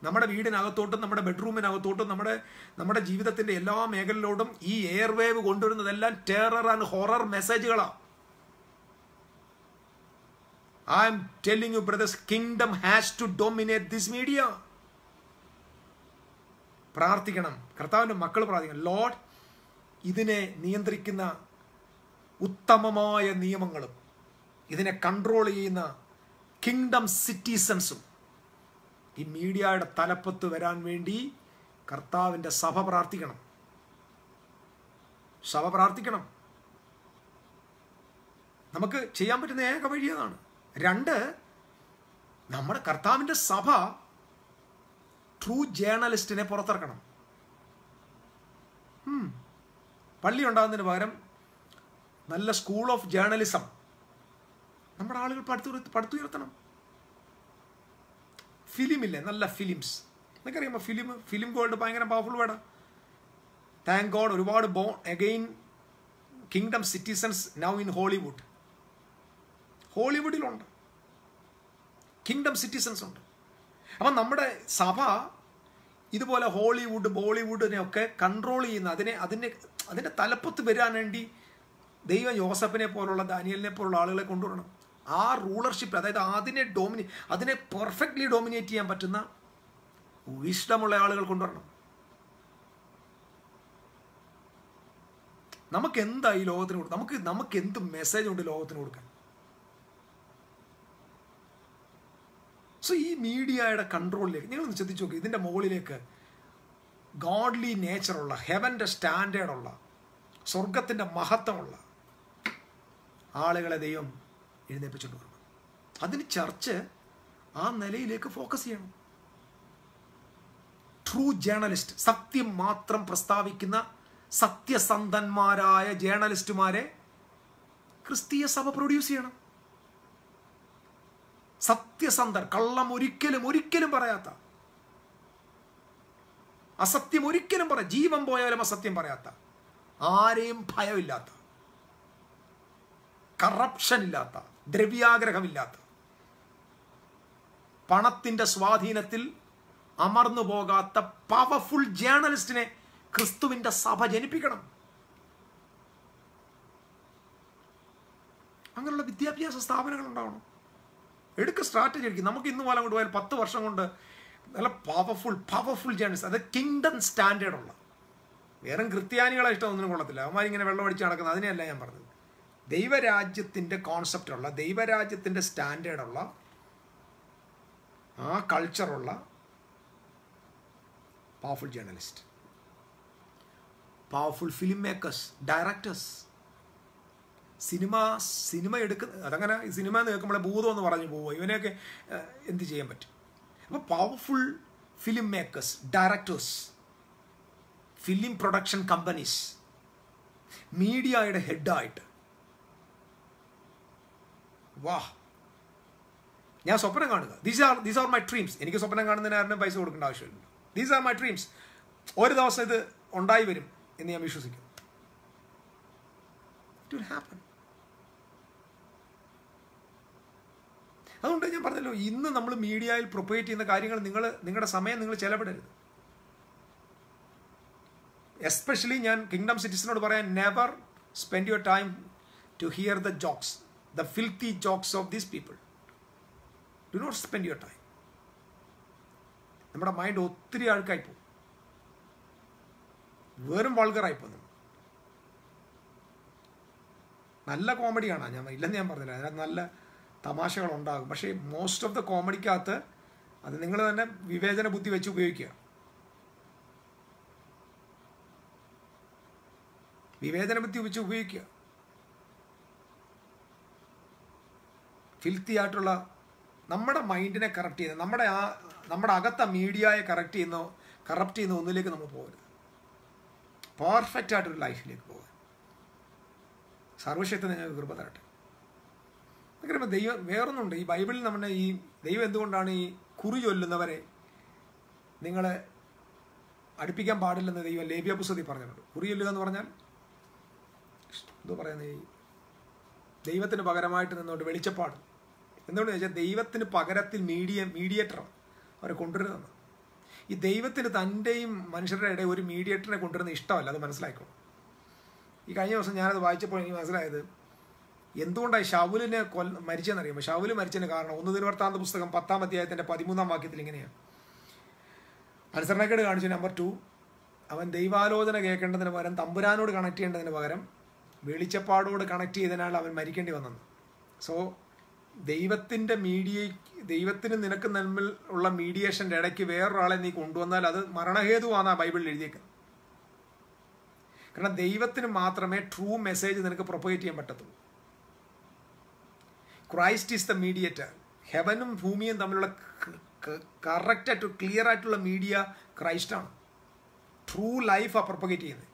നമ്മുടെ വീടിനകത്തോട്ടും നമ്മുടെ ബെഡ്റൂമിനകത്തോട്ടും നമ്മുടെ നമ്മുടെ ജീവിതത്തിന്റെ എല്ലാ മേഖലയിലോട്ടും ഈ എയർവേവ് കൊണ്ടുവരുന്നതെല്ലാം ടെറർ ആൻഡ് ഹൊറർ മെസ്സേജുകളാണ് I am telling you brothers kingdom has to dominate this media പ്രാർത്ഥിക്കണം. കർത്താവിന്റെ മക്കൾ പ്രാർത്ഥിക്കണം. ലോഡ് ഇതിനെ നിയന്ത്രിക്കുന്ന ഉത്തമമായ നിയമങ്ങളും ഇതിനെ കൺട്രോൾ ചെയ്യുന്ന കിങ്ഡം സിറ്റിസൺസും ഈ മീഡിയയുടെ തലപ്പത്ത് വരാൻ വേണ്ടി കർത്താവിന്റെ സഭ പ്രാർത്ഥിക്കണം. സഭ പ്രാർത്ഥിക്കണം. നമുക്ക് ചെയ്യാൻ പറ്റുന്ന ഏക വഴി അതാണ്. രണ്ട് നമ്മുടെ കർത്താവിന്റെ സഭ ട്രൂ ജേണലിസ്റ്റിനെ പുറത്തിറക്കണം. പള്ളി ഉണ്ടാകുന്നതിന് പകരം നല്ല സ്കൂൾ ഓഫ് ജേർണലിസം നമ്മുടെ ആളുകൾ പടുത്തു പടുത്തുയർത്തണം ഫിലിമില്ലേ? നല്ല ഫിലിംസ്. നിനക്കറിയാമോ ഫിലിം ഫിലിം വേൾഡ് ഭയങ്കര പവർഫുൾ വേണം താങ്ക് ഗോഡ് ഒരുപാട് born again kingdom citizens now in Hollywood ഹോളിവുഡിലുണ്ട്. Kingdom citizens ഉണ്ട് അപ്പം നമ്മുടെ സഭ ഇതുപോലെ ഹോളിവുഡ് ബോളിവുഡിനെ ഒക്കെ കൺട്രോൾ ചെയ്യുന്ന അതിനെ അതിന്റെ അതിന്റെ തലപ്പത്ത് വരാൻ വേണ്ടി ദൈവ ജോസഫിനെ പോലുള്ള ദാനിയലിനെ പോലുള്ള ആളുകളെ കൊണ്ടുവരണം. ആ റൂളർഷിപ്പ് അതായത് അതിനെ ഡോമിനേ അതിനെ പെർഫെക്റ്റ്ലി ഡോമിനേറ്റ് ചെയ്യാൻ പറ്റുന്ന വിഷ്ടമുള്ള ആളുകൾ കൊണ്ടുവരണം. നമുക്ക് എന്താ ഈ ലോകത്തിന് കൊടുക്കുക നമുക്ക് നമുക്ക് എന്ത് മെസ്സേജ് ഉണ്ട് ലോകത്തിന് കൊടുക്കാൻ? സോ ഈ മീഡിയയുടെ കൺട്രോളിലേക്ക് നിങ്ങൾ ശ്രദ്ധിച്ചു നോക്കി. ഇതിന്റെ മുകളിലേക്ക് ഗോഡ്ലി നേച്ചറുള്ള ഹെവന്റെ സ്റ്റാൻഡേർഡുള്ള സ്വർഗത്തിന്റെ മഹത്വമുള്ള ആളുകളെ ദൈവം എഴുന്നേൽപ്പിച്ചുകൊണ്ട് വരണം അതിന് ചർച്ച് ആ നിലയിലേക്ക് ഫോക്കസ് ചെയ്യണം. ട്രൂ ജേണലിസ്റ്റ് സത്യം മാത്രം പ്രസ്താവിക്കുന്ന സത്യസന്ധന്മാരായ ജേർണലിസ്റ്റുമാരെ ക്രിസ്തീയ സഭ പ്രൊഡ്യൂസ് ചെയ്യണം. സത്യസന്ധർ കള്ളം ഒരിക്കലും ഒരിക്കലും പറയാത്ത. അസത്യം ഒരിക്കലും പറ ജീവൻ പോയാലും അസത്യം പറയാത്ത. ആരെയും ഭയമില്ലാത്ത. കറപ്ഷൻ ഇല്ലാത്ത ദ്രവ്യാഗ്രഹമില്ലാത്ത. പണത്തിന്റെ സ്വാധീനത്തിൽ അമർന്നു പോകാത്ത പവർഫുൾ ജേണലിസ്റ്റിനെ ക്രിസ്തുവിന്റെ സഭ ജനിപ്പിക്കണം. അങ്ങനെയുള്ള വിദ്യാഭ്യാസ സ്ഥാപനങ്ങൾ ഉണ്ടാവണം. എടുക്ക സ്ട്രാറ്റജി എടുക്കും നമുക്ക് ഇന്ന് പോലെ കൊണ്ട് പോയാൽ പത്ത് വർഷം കൊണ്ട് നല്ല പവർഫുൾ പവർഫുൾ ജേർണലിസ്റ്റ് അത് കിങ്ഡം സ്റ്റാൻഡേർഡ് ഉള്ള. വേറെ ക്രിസ്ത്യാനികളെ ഇഷ്ടം ഒന്നിനും കൊള്ളത്തില്ല അവന്മാരിങ്ങനെ വെള്ളം അടിച്ച് നടക്കുന്നത് അതിനെയല്ല ഞാൻ പറഞ്ഞത്. ദൈവരാജ്യത്തിന്റെ കോൺസെപ്റ്റുള്ള ദൈവരാജ്യത്തിന്റെ സ്റ്റാൻഡേർഡുള്ള ആ കൾച്ചറുള്ള powerful journalist powerful film makers directors cinema cinema എടുക്കുന്ന അതങ്ങനെ സിനിമ എന്ന് കേൾക്കുമ്പോൾ ഭൂതം എന്ന് പറഞ്ഞു പോവുക. ഇവനെയൊക്കെ എന്ത് ചെയ്യാൻ പറ്റും? അപ്പോൾ powerful film makers directors film production companies മീഡിയയുടെ ഹെഡായിട്ട് വാഹ്. ഞാൻ സ്വപ്നം കാണുക. These are these are my dreams എനിക്ക് സ്വപ്നം കാണുന്നതിന് ആരും പൈസ കൊടുക്കേണ്ട ആവശ്യമില്ല. ദീസ് ആർ മൈ ഡ്രീംസ് ഒരു ദിവസം ഇത് ഉണ്ടായി വരും എന്ന് ഞാൻ വിശ്വസിക്കുന്നു. ഇറ്റ് വിൽ ഹാപ്പൻ അതുകൊണ്ട് ഞാൻ പറഞ്ഞല്ലോ ഇന്ന് നമ്മൾ മീഡിയയിൽ പ്രൊപ്പേറ്റ് ചെയ്യുന്ന കാര്യങ്ങൾ നിങ്ങൾ നിങ്ങളുടെ സമയം നിങ്ങൾ ചെലവിടരുത്. എസ്പെഷ്യലി ഞാൻ കിങ്ഡം സിറ്റിസിനോട് പറയാൻ never spend your time to hear the jokes the filthy jokes of these people do not spend your time നമ്മുടെ മൈൻഡ് ഒത്തിരി ആൾക്കായി പോകും വെറും വൾഗറായി പോകും നല്ല കോമഡിയാണ് ഞാൻ ഇല്ലെന്ന് ഞാൻ പറഞ്ഞില്ല. അതിനകത്ത് നല്ല തമാശകളുണ്ടാകും. പക്ഷേ മോസ്റ്റ് ഓഫ് ദ കോമഡിക്കകത്ത് അത് നിങ്ങൾ തന്നെ വിവേചന ബുദ്ധി വെച്ച് ഉപയോഗിക്കുക. വിവേചന ബുദ്ധി വെച്ച് ഉപയോഗിക്കുക. ഫിൽത്തി ആയിട്ടുള്ള നമ്മുടെ മൈൻഡിനെ കറക്റ്റ് ചെയ്യുന്ന നമ്മുടെ ആ നമ്മുടെ അകത്ത മീഡിയയെ കറക്റ്റ് ചെയ്യുന്ന കറപ്റ്റ് ചെയ്യുന്ന ഒന്നിലേക്ക് നമ്മൾ പോകരുത്. പെർഫെക്റ്റ് ആയിട്ടൊരു ലൈഫിലേക്ക് പോകുക സർവശക്തി നിങ്ങൾക്ക് കൃപ തരട്ടെ. അങ്ങനെ ദൈവം വേറൊന്നുണ്ട്. ഈ ബൈബിളിൽ നമ്മുടെ ഈ ദൈവം എന്തുകൊണ്ടാണ് ഈ കുറി ചൊല്ലുന്നവരെ നിങ്ങളെ അടുപ്പിക്കാൻ പാടില്ലെന്ന് ദൈവം ലേബിയ പുസ്തകത്തിൽ പറഞ്ഞിട്ടുണ്ട്. കുറി ചൊല്ലുക എന്ന് പറഞ്ഞാൽ എന്തോ പറയുന്നത് ഈ ദൈവത്തിന് പകരമായിട്ട് നിന്നുകൊണ്ട് വെളിച്ചപ്പാട്. എന്തുകൊണ്ട് ചോദിച്ചാൽ ദൈവത്തിന് പകരത്തിൽ മീഡിയ മീഡിയേറ്റർ അവരെ കൊണ്ടുവരുന്നത് ഈ ദൈവത്തിന് തന്റെയും മനുഷ്യരുടെ ഇടയിൽ ഒരു മീഡിയേറ്ററിനെ കൊണ്ടുവരുന്ന ഇഷ്ടമല്ല. അത് മനസ്സിലാക്കണം ഈ കഴിഞ്ഞ ദിവസം ഞാനത് വായിച്ചപ്പോൾ എനിക്ക് മനസ്സിലായത് എന്തുകൊണ്ടാണ് ഷൗലിനെ കൊൽ മരിച്ചെന്നറിയുമ്പോൾ ഷാവുൽ മരിച്ചതിന് കാരണം ഒന്ന് ദിനവർത്താന്ത പുസ്തകം പത്താം അധ്യായത്തിന്റെ പതിമൂന്നാം വാക്യത്തിൽ ഇങ്ങനെയാണ് അനുസരണക്കേട് കാണിച്ചു നമ്പർ ടു. അവൻ ദൈവാലോചന കേൾക്കേണ്ടതിന് പകരം തമ്പുരാനോട് കണക്ട് ചെയ്യേണ്ടതിന് പകരം വെളിച്ചപ്പാടോട് കണക്ട് ചെയ്തതിനാൽ അവൻ മരിക്കേണ്ടി വന്നത്. സോ ദൈവത്തിന്റെ മീഡിയ ദൈവത്തിന് നിനക്ക് തമ്മിൽ ഉള്ള മീഡിയേഷന്റെ ഇടയ്ക്ക് വേറൊരാളെ നീ കൊണ്ടുവന്നാൽ അത് മരണഹേതുവാണ് ബൈബിളിൽ എഴുതിയേക്കുന്നത്. കാരണം ദൈവത്തിന് മാത്രമേ ട്രൂ മെസ്സേജ് നിനക്ക് പ്രൊപ്പഗേറ്റ് ചെയ്യാൻ പറ്റത്തുള്ളൂ. ക്രൈസ്റ്റ് ഈസ് ദ മീഡിയേറ്റർ ഹെവനും ഭൂമിയും തമ്മിലുള്ള കറക്റ്റ് ആയിട്ട് ക്ലിയർ ആയിട്ടുള്ള മീഡിയ ക്രൈസ്റ്റാണ് ട്രൂ ലൈഫ് ആ പ്രൊപ്പഗേറ്റ് ചെയ്യുന്നത്.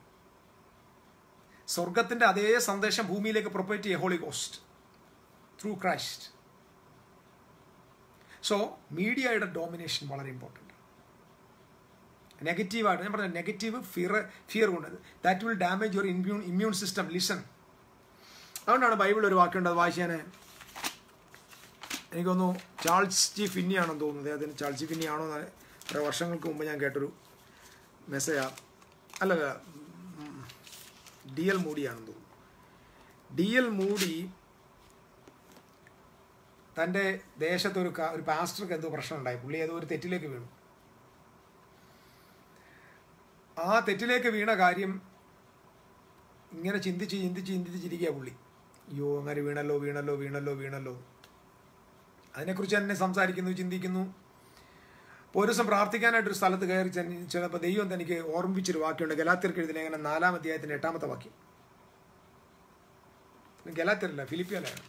സ്വർഗത്തിന്റെ അതേ സന്ദേശം ഭൂമിയിലേക്ക് പ്രൊപ്പഗേറ്റ് ചെയ്യുക Holy Ghost through Christ so മീഡിയയുടെ ഡോമിനേഷൻ വളരെ ഇമ്പോർട്ടന്റ് നെഗറ്റീവായിട്ട് ഞാൻ പറഞ്ഞ നെഗറ്റീവ് ഫിയർ ഫിയർ കൊണ്ടത് that will damage your immune immune system listen അതുകൊണ്ടാണ് ബൈബിൾ ഒരു വാക്കുണ്ട് അത് വായിച്ചാൽ എനിക്ക് തോന്നുന്നു ചാൾസ് ജി ഫിന്നിയാണെന്ന് തോന്നുന്നു അദ്ദേഹത്തിന് ചാൾസ് ജി ഫിന്നി ആണോ എന്ന് കുറേ വർഷങ്ങൾക്ക് മുമ്പ് ഞാൻ കേട്ടൊരു മെസ്സേജാ. അല്ല ഡി എൽ മൂഡിയാണെന്ന് തോന്നുന്നു. ഡി എൽ മൂഡി തന്റെ ദേശത്തൊരു ഒരു പാസ്റ്റർക്ക് എന്തോ പ്രശ്നമുണ്ടായി. പുള്ളി ഏതോ ഒരു തെറ്റിലേക്ക് വീണു. ആ തെറ്റിലേക്ക് വീണ കാര്യം ഇങ്ങനെ ചിന്തിച്ച് ചിന്തിച്ച് ചിന്തിച്ചിരിക്കുക പുള്ളി. അയ്യോ അങ്ങനെ വീണല്ലോ വീണല്ലോ വീണല്ലോ വീണല്ലോ. അതിനെക്കുറിച്ച് തന്നെ സംസാരിക്കുന്നു ചിന്തിക്കുന്നു. അപ്പോൾ ഒരു ദിവസം പ്രാർത്ഥിക്കാനായിട്ട് ഒരു സ്ഥലത്ത് കയറി ചെന്നപ്പോൾ ദൈവം തനിക്ക് ഓർമ്മിപ്പിച്ചൊരു വാക്യമുണ്ട്. ഗലാത്തിർക്ക് എഴുതി ലേഖനം നാലാം അധ്യായത്തിന്റെ എട്ടാമത്തെ വാക്യം. ഗലാത്തിരല്ല ഫിലിപ്പിയ ലേഖനം.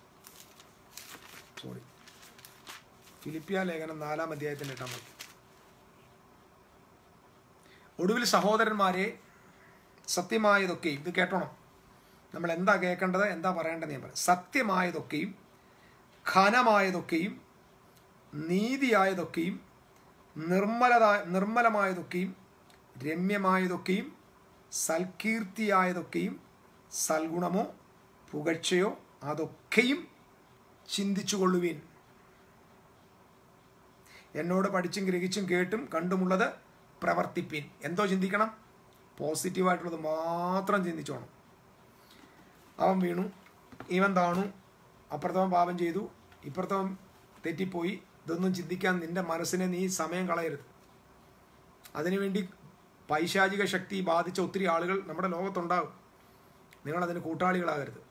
സോറി ഫിലിപ്പിയ ലേഖനം നാലാം അധ്യായത്തിന്റെ എട്ടാം വാക്യം. ഒടുവിൽ സഹോദരന്മാരെ സത്യമായതൊക്കെയും ഇത് കേട്ടോണം. നമ്മൾ എന്താ കേൾക്കേണ്ടത് എന്താ പറയേണ്ടത് ഞാൻ പറയാം. സത്യമായതൊക്കെയും ഘനമായതൊക്കെയും നീതിയായതൊക്കെയും നിർമ്മലത നിർമ്മലമായതൊക്കെയും രമ്യമായതൊക്കെയും സൽകീർത്തിയായതൊക്കെയും സൽഗുണമോ പുകഴ്ചയോ അതൊക്കെയും ചിന്തിച്ചു കൊള്ളുവീൻ എന്നോട് പഠിച്ചും ഗ്രഹിച്ചും കേട്ടും കണ്ടുമുള്ളത് പ്രവർത്തിപ്പീൻ. എന്തോ ചിന്തിക്കണം? പോസിറ്റീവായിട്ടുള്ളത് മാത്രം ചിന്തിച്ചോണം. അവൻ വീണു. ഇവൻ താണു. അപ്പുറത്തവൻ പാപം ചെയ്തു. ഇപ്പുറത്തവൻ തെറ്റിപ്പോയി. ഇതൊന്നും ചിന്തിക്കാൻ നിന്റെ മനസ്സിനെ നീ സമയം കളയരുത്. അതിനുവേണ്ടി പൈശാചിക ശക്തി ബാധിച്ച ഒത്തിരി ആളുകൾ നമ്മുടെ ലോകത്തുണ്ടാകും നിങ്ങളതിന് കൂട്ടാളികളാകരുത്.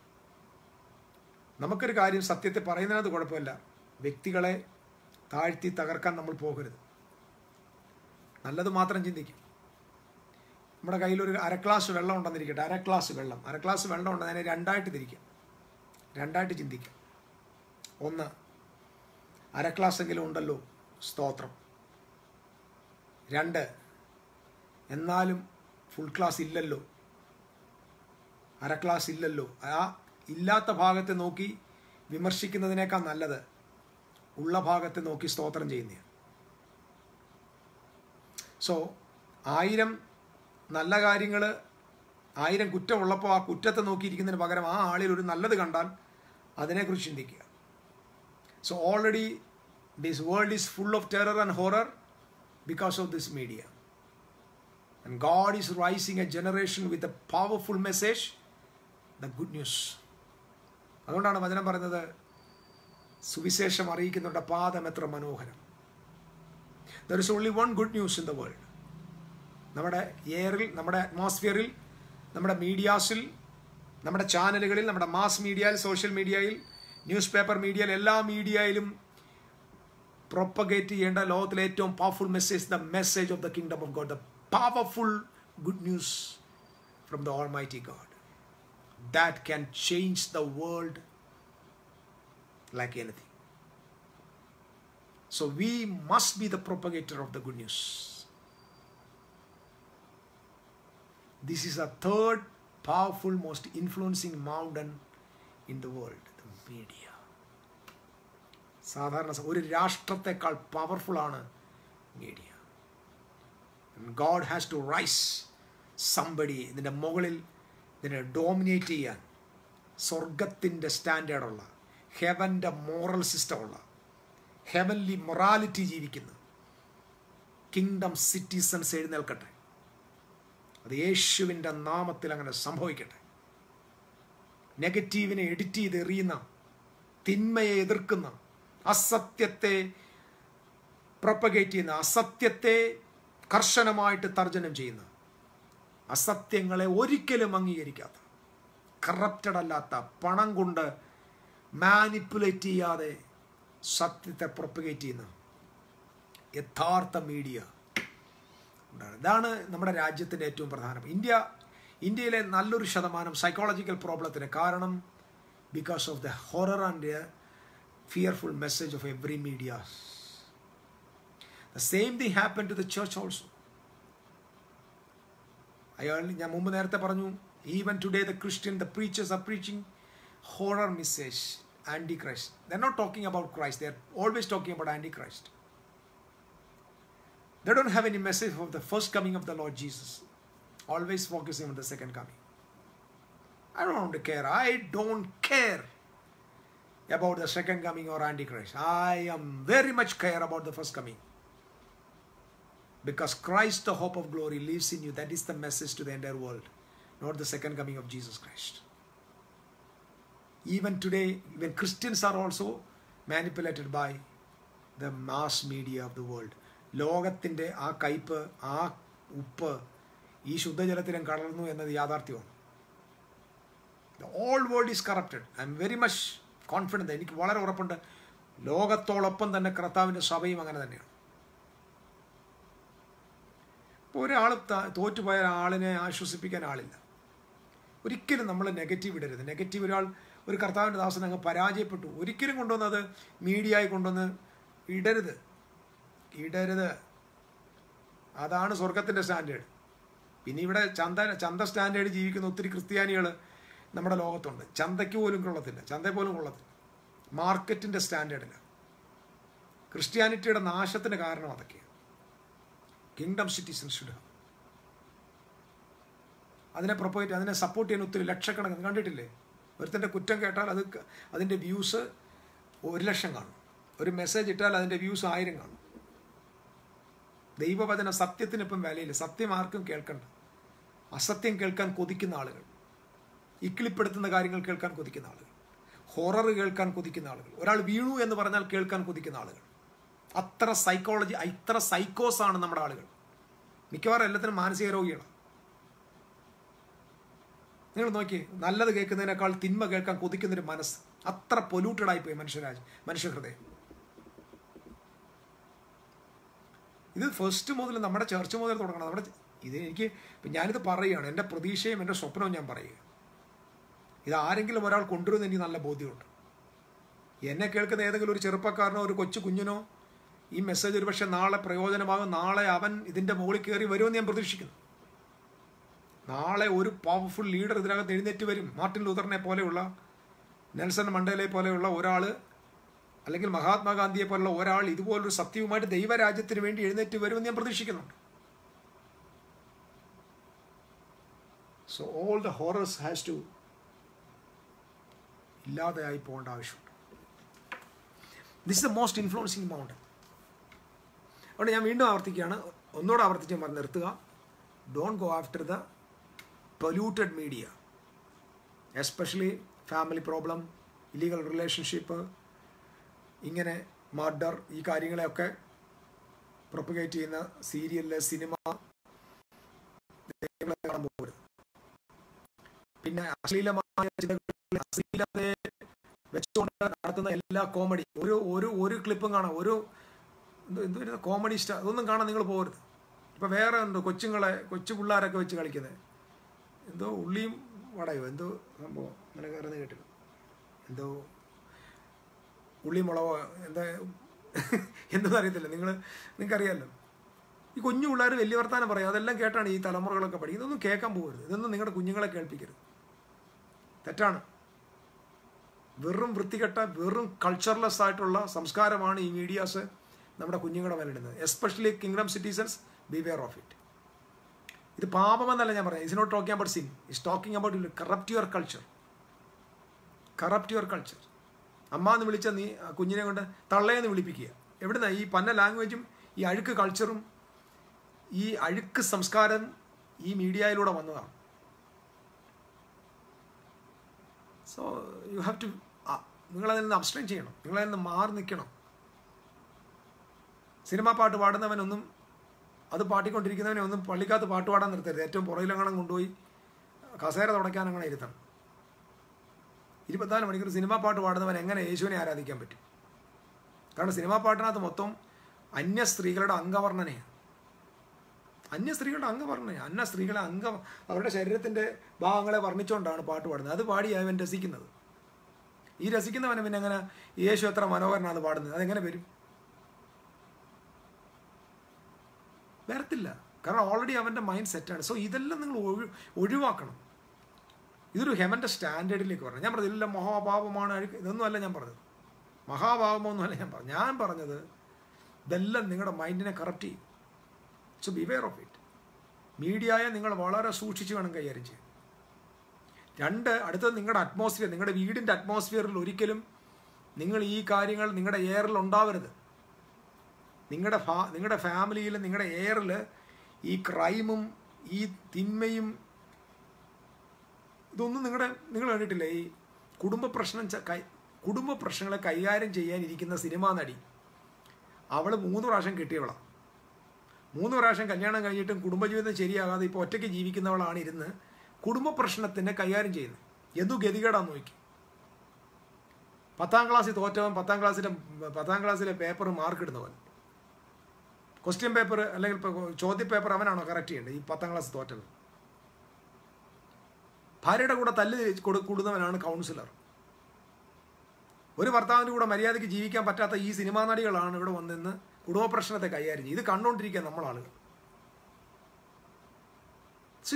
നമുക്കൊരു കാര്യം സത്യത്തെ പറയുന്നതിനകത്ത് കുഴപ്പമില്ല. വ്യക്തികളെ താഴ്ത്തി തകർക്കാൻ നമ്മൾ പോകരുത്. നല്ലത് മാത്രം ചിന്തിക്കും. നമ്മുടെ കയ്യിൽ ഒരു അര ഗ്ലാസ് വെള്ളം ഉണ്ടെന്നിരിക്കട്ടെ. അര ഗ്ലാസ് വെള്ളം. അര ഗ്ലാസ് വെള്ളം ഉണ്ടെന്ന് അതിനെ രണ്ടായിട്ട് തിരിക്കാം. രണ്ടായിട്ട് ചിന്തിക്കാം. ഒന്ന്. അര ക്ലാസ്സെങ്കിലും ഉണ്ടല്ലോ. സ്തോത്രം. രണ്ട്. എന്നാലും ഫുൾ ക്ലാസ് ഇല്ലല്ലോ. അര ക്ലാസ് ഇല്ലല്ലോ. ആ ഇല്ലാത്ത ഭാഗത്തെ നോക്കി വിമർശിക്കുന്നതിനേക്കാൾ നല്ലത് ഉള്ള ഭാഗത്തെ നോക്കി സ്തോത്രം ചെയ്യുന്നതാണ് സോ ആയിരം നല്ല കാര്യങ്ങൾ ആയിരം കുറ്റമുള്ളപ്പോൾ ആ കുറ്റത്തെ നോക്കിയിരിക്കുന്നതിന് പകരം ആ ആളിൽ ഒരു നല്ലത് കണ്ടാൽ അതിനെക്കുറിച്ച് ചിന്തിക്കുക. So already this world is full of terror and horror because of this media. And God is rising a generation with a powerful message, the good news. അതുകൊണ്ടാണ് വചനം പറയുന്നത് സുവിശേഷം അറിയിക്കുന്നുണ്ട് പാദം എത്ര മനോഹരം there is only one good news in the world നമ്മുടെ എയറിൽ നമ്മുടെ അറ്റ്മോസ്ഫിയറിൽ നമ്മുടെ മീഡിയാസിൽ നമ്മുടെ ചാനലുകളിൽ നമ്മുടെ മാസ് മീഡിയയിൽ സോഷ്യൽ മീഡിയയിൽ ന്യൂസ് പേപ്പർ മീഡിയയിൽ എല്ലാ മീഡിയയിലും പ്രൊപ്പഗേറ്റ് ചെയ്യേണ്ട ലോകത്തിലെ ഏറ്റവും powerful message the message of the kingdom of God the powerful good news from the almighty God that can change the world like anything So we must be the propagator of the good news. This is a third powerful, most influencing mountain in the world, media. സാധാരണ ഒരു രാഷ്ട്രത്തെക്കാൾ ആണ് media. God has to rise somebody ഇതിന്റെ മുകളിൽ ഇതിനെ dominate ചെയ്യാൻ സ്വർഗത്തിന്റെ സ്റ്റാൻഡേർഡുള്ള ഹെവന്റെ മോറൽ സിസ്റ്റമുള്ള ഹെവൻലി മൊറാലിറ്റി ജീവിക്കുന്ന കിങ്ഡം സിറ്റിസൺസ് എഴുന്നേൽക്കട്ടെ. അത് യേശുവിന്റെ നാമത്തിൽ അങ്ങനെ സംഭവിക്കട്ടെ. നെഗറ്റീവിനെ എഡിറ്റ് ചെയ്ത് എറിയുന്ന തിന്മയെ എതിർക്കുന്ന അസത്യത്തെ പ്രൊപ്പഗേറ്റ് ചെയ്യുന്ന അസത്യത്തെ കർശനമായിട്ട് തർജനം ചെയ്യുന്ന അസത്യങ്ങളെ ഒരിക്കലും അംഗീകരിക്കാത്ത കറപ്റ്റഡ് അല്ലാത്ത പണം കൊണ്ട് മാനിപ്പുലേറ്റ് ചെയ്യാതെ സത്യത്തെ പ്രൊപ്പഗേറ്റ് ചെയ്യുന്ന യഥാർത്ഥ മീഡിയ ഇതാണ് നമ്മുടെ രാജ്യത്തിന്റെ ഏറ്റവും പ്രധാനം. ഇന്ത്യ ഇന്ത്യയിലെ നല്ലൊരു ശതമാനം സൈക്കോളജിക്കൽ പ്രോബ്ലത്തിന് കാരണം because of the horror and fearful message of every media the same thing happen to the church also അയാൾ ഞാൻ മുമ്പ് നേരത്തെ പറഞ്ഞു even today the Christian the preachers are preaching horror message antichrist they're not talking about Christ they're always talking about antichrist the don't have any message of the first coming of the Lord Jesus. Always focusing on the second coming. I don't care. I don't care about the second coming or Antichrist. I am very much care about the first coming. Because Christ, the hope of glory, lives in you. That is the message to the entire world, not the second coming of Jesus Christ. Even today, even Christians are also manipulated by the mass media of the world. ലോകത്തിൻ്റെ ആ കയ്പ് ആ ഉപ്പ് ഈ ശുദ്ധജലത്തിലും കലർന്നു എന്നത് യാഥാർത്ഥ്യമാണ്. The all world is corrupted I'm very much confident എനിക്ക് വളരെ ഉറപ്പുണ്ട്. ലോകത്തോടൊപ്പം തന്നെ കർത്താവിന്റെ സഭയും അങ്ങനെ തന്നെയാണ്. ഇപ്പോൾ ഒരാൾ തോറ്റുപോയ ആളിനെ ആശ്വസിപ്പിക്കാൻ ആളില്ല. ഒരിക്കലും നമ്മൾ നെഗറ്റീവ് ഇടരുത്. നെഗറ്റീവ് ഒരാൾ ഒരു കർത്താവിന്റെ ദാസൻ അങ്ങ് പരാജയപ്പെട്ടു. ഒരിക്കലും കൊണ്ടുവന്നത് മീഡിയയായി കൊണ്ടുവന്ന് ഇടരുത്. ഇടരുത്. അതാണ് സ്വർഗത്തിന്റെ സ്റ്റാൻഡേർഡ്. പിന്നെ ഇവിടെ ചന്ത ചന്ത സ്റ്റാൻഡേർഡ് ജീവിക്കുന്ന ഒത്തിരി ക്രിസ്ത്യാനികൾ നമ്മുടെ ലോകത്തുണ്ട്. ചന്തയ്ക്ക് പോലും കൊള്ളത്തില്ല. ചന്ത പോലും കൊള്ളത്തില്ല. മാർക്കറ്റിന്റെ സ്റ്റാൻഡേർഡില്ല ക്രിസ്ത്യാനിറ്റിയുടെ നാശത്തിന് കാരണം അതൊക്കെയാണ് കിങ്ഡം സിറ്റിസൺ ഷുഡ് അതിനെ പ്രൊപ്പോയിട്ട് അതിനെ സപ്പോർട്ട് ചെയ്യാൻ ഒത്തിരി ലക്ഷക്കണക്കിന് കണ്ടിട്ടില്ലേ? ഒരുത്തന്റെ കുറ്റം കേട്ടാൽ അത് അതിന്റെ വ്യൂസ് ഒരു ലക്ഷം കാണും. ഒരു മെസ്സേജ് ഇട്ടാൽ അതിന്റെ വ്യൂസ് ആയിരം കാണും. ദൈവവചന സത്യത്തിനിപ്പം വിലയില്ല. സത്യം ആർക്കും കേൾക്കണ്ട. അസത്യം കേൾക്കാൻ കൊതിക്കുന്ന ആളുകൾ ഇക്കിളിപ്പെടുത്തുന്ന കാര്യങ്ങൾ കേൾക്കാൻ കൊതിക്കുന്ന ആളുകൾ ഹൊറർ കേൾക്കാൻ കൊതിക്കുന്ന ആളുകൾ ഒരാൾ വീണു എന്ന് പറഞ്ഞാൽ കേൾക്കാൻ കൊതിക്കുന്ന ആളുകൾ. അത്ര സൈക്കോളജി അത്ര സൈക്കോസ് ആണ് നമ്മുടെ ആളുകൾ. മിക്കവാറും എല്ലാത്തിനും മാനസിക രോഗിയാണ് നിങ്ങൾ നോക്കി നല്ലത് കേൾക്കുന്നതിനേക്കാൾ തിന്മ കേൾക്കാൻ കൊതിക്കുന്നൊരു മനസ്സ് അത്ര പൊല്യൂട്ടഡ് ആയിപ്പോയി മനുഷ്യരാജ് മനുഷ്യഹൃദയം. ഇത് ഫസ്റ്റ് മുതൽ നമ്മുടെ ചർച്ച മുതൽ തുടങ്ങണം. നമ്മുടെ ഇത് എനിക്ക് ഇപ്പം ഞാനിത് പറയുകയാണ്. എന്റെ പ്രതീക്ഷയും എന്റെ സ്വപ്നവും ഞാൻ പറയുക. ഇത് ആരെങ്കിലും ഒരാൾ കൊണ്ടുവരുമെന്ന് എനിക്ക് നല്ല ബോധ്യമുണ്ട്. എന്നെ കേൾക്കുന്ന ഏതെങ്കിലും ഒരു ചെറുപ്പക്കാരനോ ഒരു കൊച്ചു കുഞ്ഞിനോ ഈ മെസ്സേജ് ഒരു പക്ഷേ നാളെ പ്രയോജനമാകും. നാളെ അവൻ ഇതിന്റെ മുകളിൽ കയറി വരുമെന്ന് ഞാൻ പ്രതീക്ഷിക്കുന്നു. നാളെ ഒരു പവർഫുൾ ലീഡർ ഇതിനകത്ത് എഴുന്നേറ്റ് വരും. മാർട്ടിൻ ലൂതറിനെ പോലെയുള്ള നെൽസൺ മണ്ടേലെ പോലെയുള്ള ഒരാൾ അല്ലെങ്കിൽ മഹാത്മാഗാന്ധിയെ പോലുള്ള ഒരാൾ ഇതുപോലൊരു സത്യവുമായിട്ട് ദൈവരാജ്യത്തിന് വേണ്ടി എഴുന്നേറ്റ് വരുമെന്ന് ഞാൻ പ്രതീക്ഷിക്കുന്നുണ്ട്. So all the horrors has to ഇല്ലാതെയായി പോകേണ്ട ആവശ്യമുണ്ട്. This the most influencing mountain അതുകൊണ്ട് ഞാൻ വീണ്ടും ആവർത്തിക്കുകയാണ്. ഒന്നുകൂടെ ആവർത്തിച്ച് ഞാൻ പറഞ്ഞ് നിർത്തുക. Don't go after the polluted media especially family problem illegal relationship ഇങ്ങനെ മർഡർ ഈ കാര്യങ്ങളെയൊക്കെ പ്രൊപ്പഗേറ്റ് ചെയ്യുന്ന സീരിയലിലെ സിനിമ കാണാൻ പോകരുത് പിന്നെ അശ്ലീലമായ അശ്ലീലത്തെ വെച്ചുകൊണ്ട് നടത്തുന്ന എല്ലാ കോമഡി ഒരു ഒരു ഒരു ക്ലിപ്പും കാണാം. ഒരു എന്ത് എന്ത് കോമഡി സ്റ്റാർ അതൊന്നും കാണാൻ നിങ്ങൾ പോകരുത്. ഇപ്പം വേറെ ഉണ്ട് കൊച്ചുങ്ങളെ കൊച്ചു പിള്ളേരൊക്കെ വെച്ച് കളിക്കുന്നത്. എന്തോ ഉള്ളിയും വടയോ എന്തോ സംഭവം. അങ്ങനെ കയറുന്ന കേട്ടില്ല എന്തോ ഉള്ളി മുളകോ എന്താ എന്തെന്ന് അറിയത്തില്ല. നിങ്ങൾ നിങ്ങൾക്കറിയാമല്ലോ ഈ കുഞ്ഞു പിള്ളേർ വലിയ വർത്താനം പറയും. അതെല്ലാം കേട്ടാണ് ഈ തലമുറകളൊക്കെ പഠിക്കുന്നത്. ഇതൊന്നും കേൾക്കാൻ പോകരുത്. ഇതൊന്നും നിങ്ങളുടെ കുഞ്ഞുങ്ങളെ കേൾപ്പിക്കരുത്. തെറ്റാണ്. വെറും വൃത്തികെട്ട വെറും കൾച്ചർലെസ് ആയിട്ടുള്ള സംസ്കാരമാണ് ഈ മീഡിയാസ് നമ്മുടെ കുഞ്ഞുങ്ങളെ മേലിടുന്നത്. Especially kingdom citizens beware of it ഇത് പാപമെന്നല്ല ഞാൻ പറയുന്നത് is not talking about sin is talking about corrupt your culture corrupt your culture അമ്മ എന്ന് വിളിച്ച നീ കുഞ്ഞിനെ കൊണ്ട് തള്ളയെന്ന് വിളിപ്പിക്കുക. എവിടുന്ന? ഈ പന്ന ലാംഗ്വേജും ഈ അഴുക്ക് കൾച്ചറും ഈ അഴുക്ക് സംസ്കാരം ഈ മീഡിയയിലൂടെ വന്നതാണ്. സോ യു ഹാവ് ടു നിങ്ങളതിൽ നിന്ന് അബ്സ്റ്റൈൻ ചെയ്യണം. നിങ്ങളതിൽ നിന്ന് മാറി നിൽക്കണം. സിനിമാ പാട്ട് പാടുന്നവനൊന്നും അത് പാട്ടിക്കൊണ്ടിരിക്കുന്നവനെ ഒന്നും പള്ളിക്കകത്ത് പാട്ട് പാടാൻ നിർത്തരുത്. ഏറ്റവും പുറകിലങ്ങണം കൊണ്ടുപോയി കസേര തുടയ്ക്കാൻ അങ്ങനെ ഇരുത്തണം. ഇരുപത്തിനാല് മണിക്കൂർ സിനിമാ പാട്ട് പാടുന്നവൻ എങ്ങനെ യേശുവിനെ ആരാധിക്കാൻ പറ്റും? കാരണം സിനിമാ പാട്ടിനകത്ത് മൊത്തം അന്യ സ്ത്രീകളുടെ അംഗവർണനയാണ്. അന്യ സ്ത്രീകളുടെ അംഗവർണന അന്യ സ്ത്രീകളെ അംഗം അവരുടെ ശരീരത്തിന്റെ ഭാഗങ്ങളെ വർണിച്ചുകൊണ്ടാണ് പാട്ട് പാടുന്നത്. അത് പാടി അവൻ രസിക്കുന്നത്. ഈ രസിക്കുന്നവനെ പിന്നെ എങ്ങനെ യേശു എത്ര മനോഹരനാണ് പാടുന്നത്? അതെങ്ങനെ വരും? വരത്തില്ല. കാരണം ഓൾറെഡി അവന്റെ മൈൻഡ് സെറ്റാണ് സോ ഇതെല്ലാം നിങ്ങൾ ഒഴി ഒഴിവാക്കണം. ഇതൊരു ഹെമന്റെ സ്റ്റാൻഡേർഡിലേക്ക് പറഞ്ഞു ഞാൻ പറഞ്ഞത് ഇതെല്ലാം മഹാഭാവമാണ് അഴുക്ക് ഇതൊന്നും അല്ല ഞാൻ പറഞ്ഞത്. മഹാഭാവമൊന്നുമല്ല ഞാൻ പറഞ്ഞു ഞാൻ പറഞ്ഞത് ഇതെല്ലാം നിങ്ങളുടെ മൈൻഡിനെ കറപ്റ്റ് ചെയ്യും. സോ ബിവെയർ ഓഫ് ഇറ്റ് മീഡിയയെ നിങ്ങൾ വളരെ സൂക്ഷിച്ച് വേണം കൈകാര്യം ചെയ്യാൻ. രണ്ട് അടുത്തത് നിങ്ങളുടെ അറ്റ്മോസ്ഫിയർ നിങ്ങളുടെ വീടിന്റെ അറ്റ്മോസ്ഫിയറിൽ ഒരിക്കലും നിങ്ങൾ ഈ കാര്യങ്ങൾ നിങ്ങളുടെ എയറിൽ ഉണ്ടാവരുത്. നിങ്ങളുടെ ഫാ നിങ്ങളുടെ ഫാമിലിയിൽ നിങ്ങളുടെ എയറിൽ ഈ ക്രൈമും ഈ തിന്മയും ഇതൊന്നും നിങ്ങളുടെ നിങ്ങൾ കണ്ടിട്ടില്ല? ഈ കുടുംബ പ്രശ്നം കുടുംബ പ്രശ്നങ്ങളെ കൈകാര്യം ചെയ്യാനിരിക്കുന്ന സിനിമാ നടി. അവൾ മൂന്ന് പ്രാവശ്യം കെട്ടിയവളാണ് മൂന്ന് പ്രാവശ്യം കല്യാണം കഴിഞ്ഞിട്ടും കുടുംബജീവിതം ശരിയാകാതെ ഇപ്പോൾ ഒറ്റയ്ക്ക് ജീവിക്കുന്നവളാണ് ഇരുന്ന് കുടുംബ പ്രശ്നത്തിനെ കൈകാര്യം ചെയ്യുന്നത്. എന്തു ഗതികേടാന്ന് നോക്കി. പത്താം ക്ലാസ്സിൽ തോറ്റവൻ പത്താം ക്ലാസ്സിലെ പത്താം ക്ലാസ്സിലെ പേപ്പർ മാർക്ക് ഇടുന്നവൻ. ക്വസ്റ്റ്യൻ പേപ്പർ അല്ലെങ്കിൽ ചോദ്യ പേപ്പർ അവനാണോ കറക്റ്റ് ചെയ്യേണ്ടത്? ഈ പത്താം ക്ലാസ് തോറ്റവൻ. ഭാര്യയുടെ കൂടെ തല്ല് കൊടുക്കുന്നവനാണ് കൗൺസിലർ ഒരു ഭർത്താവിന്റെ കൂടെ മര്യാദയ്ക്ക് ജീവിക്കാൻ പറ്റാത്ത ഈ സിനിമാ നടികളാണ് ഇവിടെ വന്നിന്ന് കുടുംബ പ്രശ്നത്തെ കൈകാര്യം ചെയ്യും. ഇത് കണ്ടുകൊണ്ടിരിക്കുക നമ്മളാളുകൾ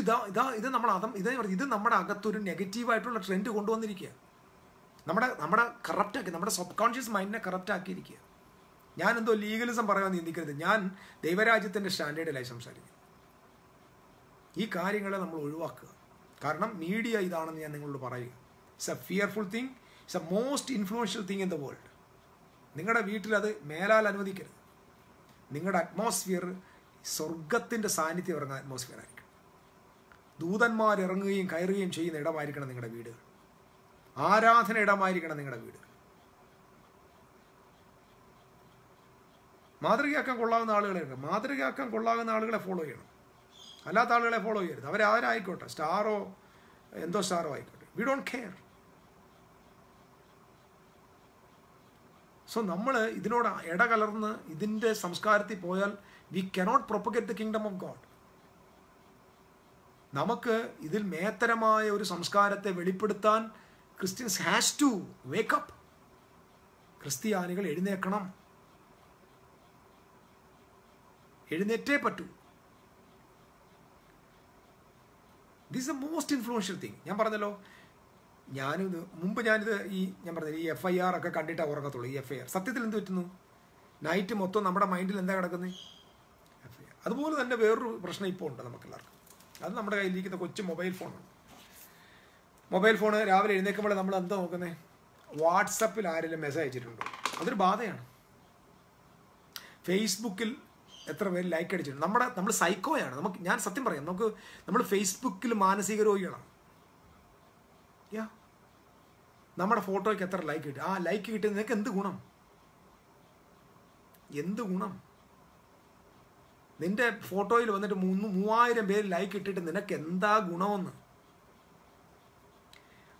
ഇതാ ഇതാ ഇത് നമ്മൾ അതം ഇതേ പറഞ്ഞു ഇത് നമ്മുടെ അകത്തൊരു നെഗറ്റീവായിട്ടുള്ള ട്രെൻഡ് കൊണ്ടുവന്നിരിക്കുക. നമ്മുടെ നമ്മുടെ കറപ്റ്റാക്കി നമ്മുടെ സബ് കോൺഷ്യസ് മൈൻഡിനെ കറപ്റ്റാക്കിയിരിക്കുക ഞാൻ എന്തോ ലീഗലിസം പറയാൻ നിന്ദിക്കരുത്. ഞാൻ ദൈവരാജ്യത്തിന്റെ സ്റ്റാൻഡേർഡിലായി സംസാരിക്കും ഈ കാര്യങ്ങളെ നമ്മൾ ഒഴിവാക്കുക. കാരണം മീഡിയ ഇതാണെന്ന് ഞാൻ നിങ്ങളോട് പറയുക. It's a fearful thing it's a most influential thing in the world നിങ്ങളുടെ വീട്ടിൽ അത് മേലാൽ അനുവദിക്കരുത്. നിങ്ങളുടെ അറ്റ്മോസ്ഫിയർ സ്വർഗത്തിന്റെ സാന്നിധ്യം ഇറങ്ങുന്ന അറ്റ്മോസ്ഫിയർ ആയിരിക്കും. ദൂതന്മാർ ഇറങ്ങുകയും കയറുകയും ചെയ്യുന്ന ഇടമായിരിക്കണം നിങ്ങളുടെ വീടുകൾ ആരാധന ഇടമായിരിക്കണം നിങ്ങളുടെ വീടുകൾ മാതൃകയാക്കാൻ കൊള്ളാവുന്ന ആളുകളെ മാതൃകയാക്കാൻ കൊള്ളാവുന്ന ആളുകളെ ഫോളോ ചെയ്യണം. അല്ലാത്ത ആളുകളെ ഫോളോ ചെയ്യരുത്. അവരാരായിക്കോട്ടെ സ്റ്റാറോ എന്തോ സ്റ്റാറോ ആയിക്കോട്ടെ. വി ഡോണ്ട് കെയർ സോ നമ്മൾ ഇതിനോട് ഇടകലർന്ന് ഇതിന്റെ സംസ്കാരത്തിൽ പോയാൽ we cannot propagate the kingdom of God നമുക്ക് ഇതിൽ മേത്തരമായ ഒരു സംസ്കാരത്തെ വെളിപ്പെടുത്താൻ ക്രിസ്ത്യൻസ് ഹാസ് ടു വേക്കപ്പ് ക്രിസ്ത്യാനികൾ എഴുന്നേക്കണം. എഴുന്നേറ്റേ പറ്റൂ. This a most influential thing ഞാൻ പറഞ്ഞല്ലോ ഞാനിത് മുമ്പ് ഞാനിത് ഈ ഞാൻ പറഞ്ഞത് ഈ എഫ് ഐ ആർ ഒക്കെ കണ്ടിട്ടാണ് ഉറങ്ങത്തുള്ളൂ ഈ എഫ് ഐ ആർ സത്യത്തിൽ എന്ത് പറ്റുന്നു? നൈറ്റ് മൊത്തം നമ്മുടെ മൈൻഡിൽ എന്താ കിടക്കുന്നത് എഫ് ഐ ആർ അതുപോലെ തന്നെ വേറൊരു പ്രശ്നം ഇപ്പോൾ ഉണ്ട് നമുക്കെല്ലാവർക്കും അത് നമ്മുടെ കയ്യിലിരിക്കുന്ന കൊച്ചു മൊബൈൽ ഫോണാണ് മൊബൈൽ ഫോൺ രാവിലെ എഴുന്നേൽക്കുമ്പോൾ നമ്മൾ എന്താ നോക്കുന്നത് വാട്സപ്പിൽ ആരെങ്കിലും മെസ്സേജ് അയച്ചിട്ടുണ്ടോ? അതൊരു ബാധയാണ്. ഫേസ്ബുക്കിൽ എത്ര പേര് ലൈക്ക് അടിച്ചിട്ടുണ്ട്? നമ്മുടെ നമ്മൾ സൈക്കോയാണ് നമുക്ക് ഞാൻ സത്യം പറയാം നമുക്ക് നമ്മൾ ഫേസ്ബുക്കിൽ മാനസിക രോഗികളാണ്. യാ നമ്മുടെ ഫോട്ടോയ്ക്ക് എത്ര ലൈക്ക് കിട്ടി? ആ ലൈക്ക് കിട്ടിയത് നിനക്ക് എന്ത് ഗുണം? എന്ത് ഗുണം? നിന്റെ ഫോട്ടോയിൽ വന്നിട്ട് മൂന്ന് മൂവായിരം പേര് ലൈക്ക് ഇട്ടിട്ട് നിനക്ക് എന്താ ഗുണമെന്ന്?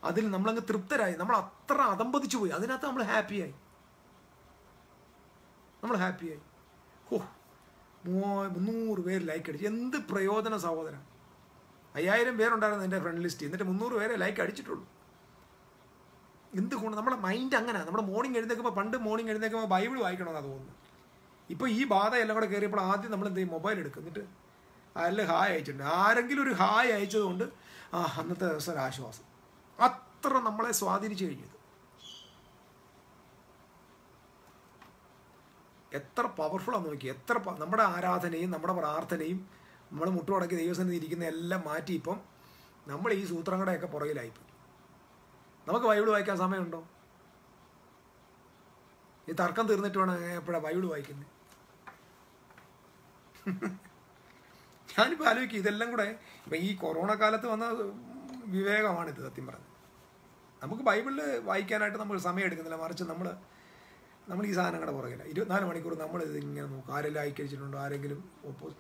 അതിൽ നമ്മളങ്ങ് തൃപ്തരായി. നമ്മൾ അത്ര അതമ്പതിച്ചു പോയി. അതിനകത്ത് നമ്മൾ ഹാപ്പിയായി നമ്മൾ ഹാപ്പിയായി ഓ മൂന്നൂറ് പേര് ലൈക്ക് അടിച്ചു. എന്ത് പ്രയോജന സഹോദരൻ? അയ്യായിരം പേരുണ്ടായിരുന്നു എന്റെ ഫ്രണ്ട് ലിസ്റ്റ് എന്നിട്ട് മുന്നൂറ് പേരെ ലൈക്ക് അടിച്ചിട്ടുള്ളൂ. എന്തുകൊണ്ട് നമ്മുടെ മൈൻഡ് അങ്ങനെ. നമ്മുടെ മോർണിംഗ് എഴുന്നേക്കുമ്പോൾ പണ്ട് മോർണിംഗ് എഴുന്നേക്കുമ്പോൾ ബൈബിൾ വായിക്കണമെന്നാണ് തോന്നുന്നു ഇപ്പോൾ ഈ ബാധ എല്ലാം കൂടെ കയറിയപ്പോൾ ആദ്യം നമ്മൾ എന്ത് ചെയ്യും? മൊബൈൽ എടുക്കും. എന്നിട്ട് അതിൽ ഹായ് അയച്ചിട്ടുണ്ട്. ആരെങ്കിലും ഒരു ഹായ് അയച്ചതുകൊണ്ട് ആ അന്നത്തെ ദിവസം ഒരു ആശ്വാസം. അത്ര നമ്മളെ സ്വാധീനിച്ചു കഴിഞ്ഞത്. എത്ര പവർഫുള്ളാന്ന് നോക്കി എത്ര നമ്മുടെ ആരാധനയും നമ്മുടെ പ്രാർത്ഥനയും നമ്മൾ മുട്ടുമടക്കി ദൈവസന്നിധി ഇരിക്കുന്ന എല്ലാം മാറ്റി ഇപ്പം നമ്മൾ ഈ സൂത്രങ്ങളുടെയൊക്കെ പുറകിലായിപ്പോയി. നമുക്ക് ബൈബിൾ വായിക്കാൻ സമയമുണ്ടോ? ഈ തർക്കം തീർന്നിട്ട് വേണം എപ്പോഴാണ് ബൈബിൾ വായിക്കുന്നത് [laughs] ഞാനിപ്പോൾ ആലോചിക്കും ഇതെല്ലാം കൂടെ ഇപ്പം ഈ കൊറോണ കാലത്ത് വന്ന വിവേകമാണിത് സത്യം പറഞ്ഞത് നമുക്ക് ബൈബിളിൽ വായിക്കാനായിട്ട് നമ്മൾ സമയം എടുക്കുന്നില്ല മറിച്ച് നമ്മൾ നമ്മൾ ഈ സാധനങ്ങളുടെ പുറകില്ല ഇരുപത്തിനാല് മണിക്കൂർ നമ്മൾ ഇത് ഇങ്ങനെ നോക്കും. ആരെല്ലാം അയക്കഴിച്ചിട്ടുണ്ടോ ആരെങ്കിലും ഓപ്പോസ്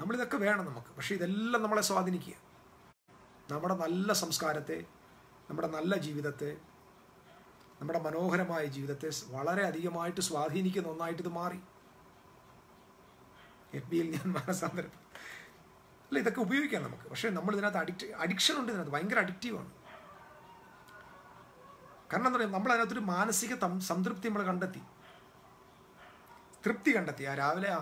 നമ്മളിതൊക്കെ വേണം നമുക്ക്. പക്ഷേ ഇതെല്ലാം നമ്മളെ സ്വാധീനിക്കുക. നമ്മുടെ നല്ല സംസ്കാരത്തെ നമ്മുടെ നല്ല ജീവിതത്തെ നമ്മുടെ മനോഹരമായ ജീവിതത്തെ വളരെ അധികമായിട്ട് സ്വാധീനിക്കുന്ന ഒന്നായിട്ട് ഇത് മാറി. എഫ് ബിയിൽ ഞാൻ മാനസാന്തരം അല്ല ഇതൊക്കെ ഉപയോഗിക്കാം നമുക്ക്. പക്ഷേ നമ്മൾ ഇതിനകത്ത് അഡിക്റ്റ് അഡിക്ഷൻ ഉണ്ട് ഇതിനകത്ത്. ഭയങ്കര അഡിക്റ്റീവാണ് കാരണം എന്താ പറയുക നമ്മൾ അതിനകത്തൊരു മാനസിക സംതൃപ്തി നമ്മൾ കണ്ടെത്തി. തൃപ്തി കണ്ടെത്തി. ആ രാവിലെ ആ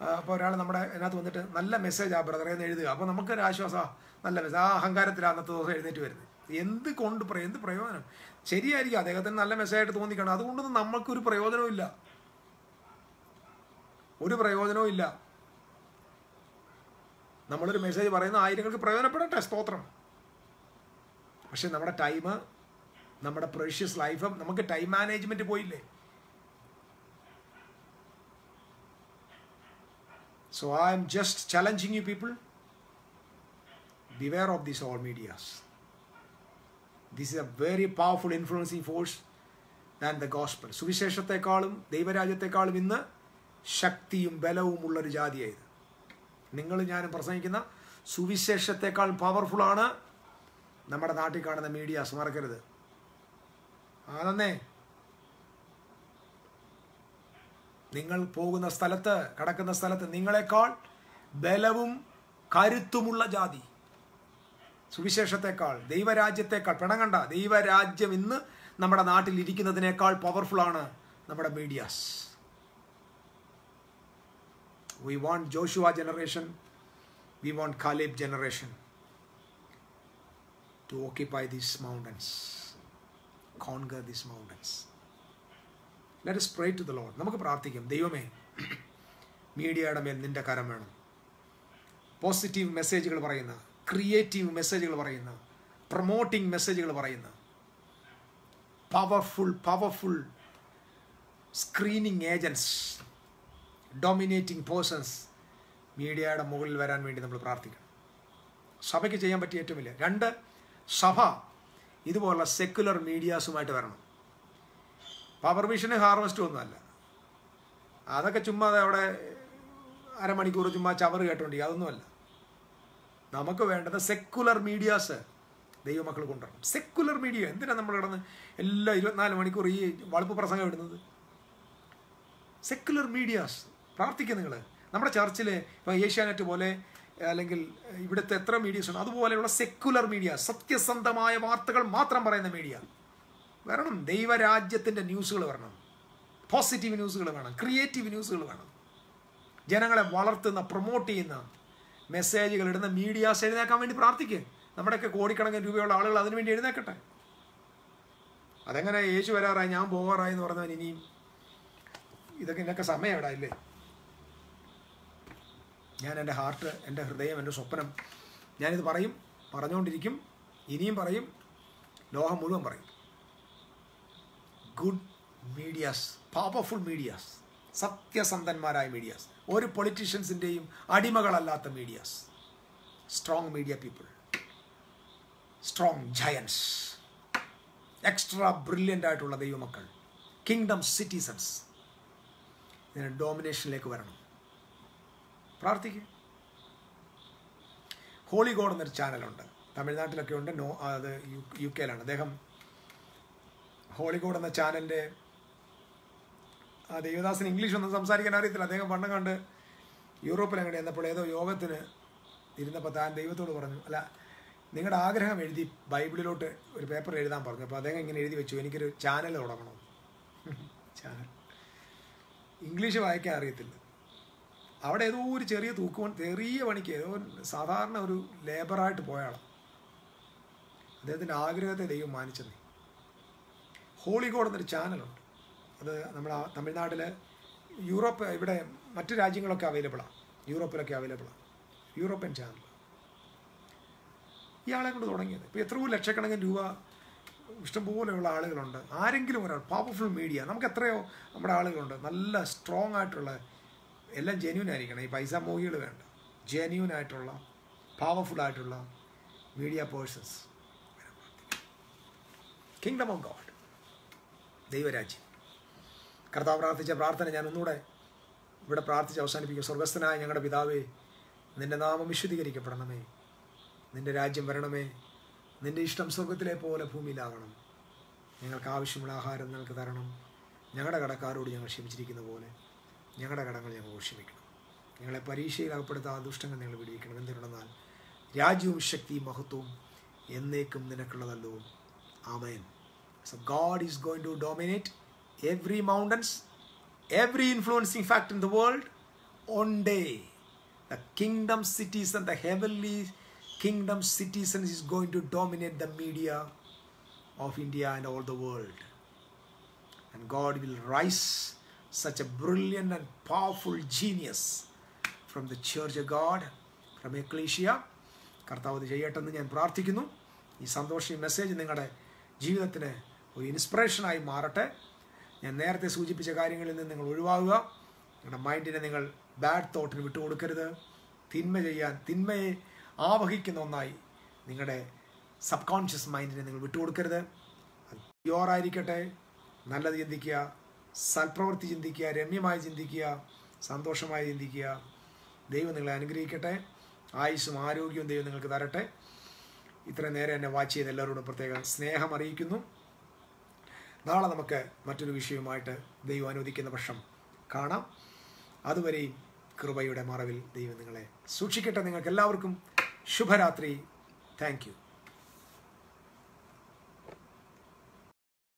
അപ്പോൾ ഒരാൾ നമ്മുടെ അതിനകത്ത് വന്നിട്ട് നല്ല മെസ്സേജ് ആ ബ്രദറെ എന്ന് എഴുതുക. അപ്പോൾ നമുക്കൊരു ആശ്വാസമാണ് നല്ല മെസ്സേജ് ആ അഹങ്കാരത്തിൽ അന്നത്തെ ദിവസം എഴുന്നേറ്റ് വരുന്നത്. എന്ത് കൊണ്ട് എന്ത് പ്രയോജനം? ശരിയായിരിക്കും അദ്ദേഹത്തിന് നല്ല മെസ്സേജായിട്ട് തോന്നിക്കണം. അതുകൊണ്ടൊന്നും നമ്മൾക്കൊരു പ്രയോജനവും ഇല്ല. ഒരു പ്രയോജനവും ഇല്ല. നമ്മളൊരു മെസ്സേജ് പറയുന്ന ആയിരങ്ങൾക്ക് പ്രയോജനപ്പെടട്ടെ സ്തോത്രം. പക്ഷെ നമ്മുടെ ടൈം നമ്മുടെ പ്രഷ്യസ് ലൈഫ് നമുക്ക് ടൈം മാനേജ്മെന്റ് പോയില്ലേ? So I'm just challenging you people beware of these all medias this is a very powerful influencing force than the gospel സുവിശേഷത്തെക്കാളും ദൈവരാജ്യത്തെക്കാളും ഇന്ന് ശക്തിയും ബലവും ഉള്ളൊരു ജാതിയായത് നിങ്ങൾ ഞാനും പ്രസംഗിക്കുന്ന സുവിശേഷത്തെക്കാൾ പവർഫുൾ ആണ് നമ്മുടെ നാട്ടിൽ കാണുന്ന മീഡിയാസ് മറക്കരുത്. ആണെന്നേ നിങ്ങൾ പോകുന്ന സ്ഥലത്ത് കടക്കുന്ന സ്ഥലത്ത് നിങ്ങളെക്കാൾ ബലവും കരുത്തുമുള്ള ജാതി. സുവിശേഷത്തെക്കാൾ ദൈവരാജ്യത്തെക്കാൾ പിണങ്ങണ്ട. ദൈവരാജ്യം ഇന്ന് നമ്മുടെ നാട്ടിൽ ഇരിക്കുന്നതിനേക്കാൾ പവർഫുൾ ആണ് നമ്മുടെ medias we want Joshua generation we want Caleb generation to occupy these mountains conquer these mountains let pray to the Lord. നമുക്ക് പ്രാർത്ഥിക്കാം. ദൈവമേ മീഡിയയുടെ മേൽ നിന്റെ കരം വേണം. പോസിറ്റീവ് മെസ്സേജുകൾ പറയുന്ന ക്രിയേറ്റീവ് മെസ്സേജുകൾ പറയുന്ന പ്രൊമോട്ടിംഗ് മെസ്സേജുകൾ പറയുന്ന powerful powerful screening agents dominating persons മീഡിയയുടെ മുകളിൽ വരാൻ വേണ്ടി നമ്മൾ പ്രാർത്ഥിക്കണം. സഭയ്ക്ക് ചെയ്യാൻ പറ്റിയ ഏറ്റവും വലിയ രണ്ട് സഭ ഇതുപോലുള്ള സെക്കുലർ മീഡിയാസുമായിട്ട് വരണം. പവർ വിഷന് ഹാർവസ്റ്റ് ഒന്നുമല്ല. അതൊക്കെ ചുമ്മാ അവിടെ അരമണിക്കൂർ ചുമ്മാ ചവർ കേട്ടോണ്ടി അതൊന്നുമല്ല. നമുക്ക് വേണ്ടത് സെക്കുലർ മീഡിയാസ് ദൈവമക്കൾ കൊണ്ടുവരണം. സെക്കുലർ മീഡിയ എന്തിനാണ് നമ്മൾ കിടന്ന് എല്ലാ ഇരുപത്തിനാല് മണിക്കൂർ ഈ വളപ്പ് പ്രസംഗം ഇടുന്നത്? സെക്കുലർ മീഡിയാസ് പ്രാർത്ഥിക്കുക നിങ്ങൾ നമ്മുടെ ചർച്ചിൽ ഇപ്പോൾ ഏഷ്യാനെറ്റ് പോലെ അല്ലെങ്കിൽ ഇവിടുത്തെ എത്ര മീഡിയസ് ഉണ്ട് അതുപോലെയുള്ള സെക്കുലർ മീഡിയ സത്യസന്ധമായ വാർത്തകൾ മാത്രം പറയുന്ന മീഡിയ വരണം. ദൈവരാജ്യത്തിന്റെ ന്യൂസുകൾ വരണം. പോസിറ്റീവ് ന്യൂസുകൾ വേണം. ക്രിയേറ്റീവ് ന്യൂസുകൾ വേണം. ജനങ്ങളെ വളർത്തുന്ന പ്രൊമോട്ട് ചെയ്യുന്ന മെസ്സേജുകൾ ഇടുന്ന മീഡിയാസ് എഴുന്നേക്കാൻ വേണ്ടി പ്രാർത്ഥിക്കുക നമ്മുടെയൊക്കെ കോടിക്കണക്കിന് രൂപയുള്ള ആളുകൾ അതിനു വേണ്ടി എഴുന്നേക്കട്ടെ. അതെങ്ങനെ യേശു വരാറായി ഞാൻ പോകാറായി എന്ന് പറഞ്ഞവൻ ഇനിയും ഇതൊക്കെ ഇതിനൊക്കെ സമയം എവിടെ ഇല്ലേ ഞാൻ എന്റെ ഹാർട്ട് എന്റെ ഹൃദയം എന്റെ സ്വപ്നം ഞാനിത് പറയും പറഞ്ഞുകൊണ്ടിരിക്കും ഇനിയും പറയും ലോകം മുഴുവൻ പറയും. ഗുഡ് മീഡിയാസ് പവർഫുൾ മീഡിയാസ് സത്യസന്ധന്മാരായ മീഡിയാസ് ഒരു പൊളിറ്റീഷ്യൻസിന്റെയും അടിമകളല്ലാത്ത medias strong media people strong giants extra brilliant ആയിട്ടുള്ള ദൈവമക്കൾ. കിങ്ഡം സിറ്റിസൺസ് ഇതിന് ഡോമിനേഷനിലേക്ക് വരണം. പ്രാർത്ഥിക്കുക ഹോളി ഗോഡ് എന്നൊരു ചാനലുണ്ട് തമിഴ്നാട്ടിലൊക്കെ ഉണ്ട്. നോ അത് യു യു കെയിലാണ് അദ്ദേഹം ഹോളിഗോഡ് എന്ന ചാനലിന്റെ ആ ദേവദാസിന് ഇംഗ്ലീഷ് ഒന്നും സംസാരിക്കാൻ അറിയത്തില്ല. അദ്ദേഹം പണ്ട് കണ്ട് യൂറോപ്പിൽ അങ്ങനെ എന്നപ്പോൾ ഏതോ യോഗത്തിന് ഇരുന്നപ്പോൾ താൻ ദൈവത്തോട് പറഞ്ഞു അല്ല നിങ്ങളുടെ ആഗ്രഹം എഴുതി ബൈബിളിലോട്ട് ഒരു പേപ്പർ എഴുതാൻ പറഞ്ഞു. അപ്പോൾ അദ്ദേഹം ഇങ്ങനെ എഴുതി വെച്ചു. എനിക്കൊരു ചാനൽ തുടങ്ങണം. [laughs] ചാനൽ. ഇംഗ്ലീഷ് വായിക്കാൻ അറിയത്തില്ല. അവിടെ ഏതോ ഒരു ചെറിയ തൂക്കുവൺ ചെറിയ പണിക്ക് ഏതോ സാധാരണ ഒരു ലേബറായിട്ട് പോയാളാണ് അദ്ദേഹത്തിന്റെ ആഗ്രഹത്തെ ദൈവം മാനിച്ചെന്നേ. ഹോളിഗോഡ് എന്നൊരു ചാനലുണ്ട്. അത് നമ്മുടെ തമിഴ്നാട്ടിൽ യൂറോപ്പ് ഇവിടെ മറ്റു രാജ്യങ്ങളൊക്കെ അവൈലബിളാണ് യൂറോപ്പിലൊക്കെ അവൈലബിളാണ് യൂറോപ്യൻ ചാനൽ. ഇയാളെ കൊണ്ട് തുടങ്ങിയത്. ഇപ്പോൾ എത്രയോ ലക്ഷക്കണക്കിന് രൂപ ഇഷ്ടംപോലെയുള്ള ആളുകളുണ്ട്. ആരെങ്കിലും ഒരാൾ പവർഫുൾ മീഡിയ നമുക്ക് എത്രയോ നമ്മുടെ ആളുകളുണ്ട്. നല്ല സ്ട്രോങ് ആയിട്ടുള്ള എല്ലാം ജെന്യൂൻ ആയിരിക്കണം. ഈ പൈസ മോഹികൾ വേണ്ട. ജെന്യൂൻ ആയിട്ടുള്ള പവർഫുൾ ആയിട്ടുള്ള media persons kingdom of God ദൈവരാജ്യം. കർത്താവ് പ്രാർത്ഥിച്ച പ്രാർത്ഥന ഞാൻ ഒന്നുകൂടെ ഇവിടെ പ്രാർത്ഥിച്ച് അവസാനിപ്പിക്കും. സ്വർഗസ്ഥനായ ഞങ്ങളുടെ പിതാവേ നിന്റെ നാമം വിശുദ്ധീകരിക്കപ്പെടണമേ. നിന്റെ രാജ്യം വരണമേ. നിന്റെ ഇഷ്ടം സ്വർഗത്തിലെ പോലെ ഭൂമിയിലാകണം ഞങ്ങൾക്ക് ആവശ്യമുള്ള ആഹാരം നിങ്ങൾക്ക് തരണം. ഞങ്ങളുടെ കടക്കാരോട് ഞങ്ങൾ ക്ഷമിച്ചിരിക്കുന്ന പോലെ ഞങ്ങളുടെ കടങ്ങൾ ഞങ്ങൾ ക്ഷമിക്കണം ഞങ്ങളെ പരീക്ഷയിൽ അകപ്പെടുത്താത്ത ദുഷ്ടങ്ങൾ ഞങ്ങൾ വിടിയിക്കണം എന്തുകൊണ്ടെന്നാൽ രാജ്യവും ശക്തിയും മഹത്വവും എന്നേക്കും നിനക്കുള്ളതല്ലോ. ആമേൻ. so God is going to dominate every mountains every influencing fact in the world one day the kingdom cities and the heavenly kingdom citizens is going to dominate the media of india and all the world and god will rise such a brilliant and powerful genius from the church of god from ecclesia കർത്താവ് ഇത് ചെയ്യട്ടെന്ന് ഞാൻ പ്രാർത്ഥിക്കുന്നു ഈ സന്തോഷം ഈ message നിങ്ങളുടെ ജീവിതത്തിന് ഒരു ഇൻസ്പിറേഷനായി മാറട്ടെ. ഞാൻ നേരത്തെ സൂചിപ്പിച്ച കാര്യങ്ങളിൽ നിന്ന് നിങ്ങൾ ഒഴിവാകുക. നിങ്ങളുടെ മൈൻഡിനെ നിങ്ങൾ ബാഡ് തോട്ടിന് വിട്ടുകൊടുക്കരുത്. തിന്മ ചെയ്യാൻ തിന്മയെ ആവഹിക്കുന്ന ഒന്നായി നിങ്ങളുടെ സബ് കോൺഷ്യസ് മൈൻഡിനെ നിങ്ങൾ വിട്ടുകൊടുക്കരുത്. അത് പ്യോറായിരിക്കട്ടെ നല്ലത് ചിന്തിക്കുക സൽപ്രവൃത്തി ചിന്തിക്കുക രമ്യമായി ചിന്തിക്കുക സന്തോഷമായി ചിന്തിക്കുക. ദൈവം നിങ്ങളെ അനുഗ്രഹിക്കട്ടെ. ആയുസ്സും ആരോഗ്യവും ദൈവം നിങ്ങൾക്ക് തരട്ടെ. ഇത്രയും നേരം എന്നെ വാച്ച് ചെയ്ത് എല്ലാവരോടും പ്രത്യേകം സ്നേഹം അറിയിക്കുന്നു. നാളെ നമുക്ക് മറ്റൊരു വിഷയവുമായിട്ട് ദൈവം അനുവദിക്കുന്ന പക്ഷം കാണാം. അതുവരെയും കൃപയുടെ മറവിൽ ദൈവം നിങ്ങളെ സൂക്ഷിക്കട്ടെ. നിങ്ങൾക്ക് എല്ലാവർക്കും ശുഭരാത്രി. താങ്ക്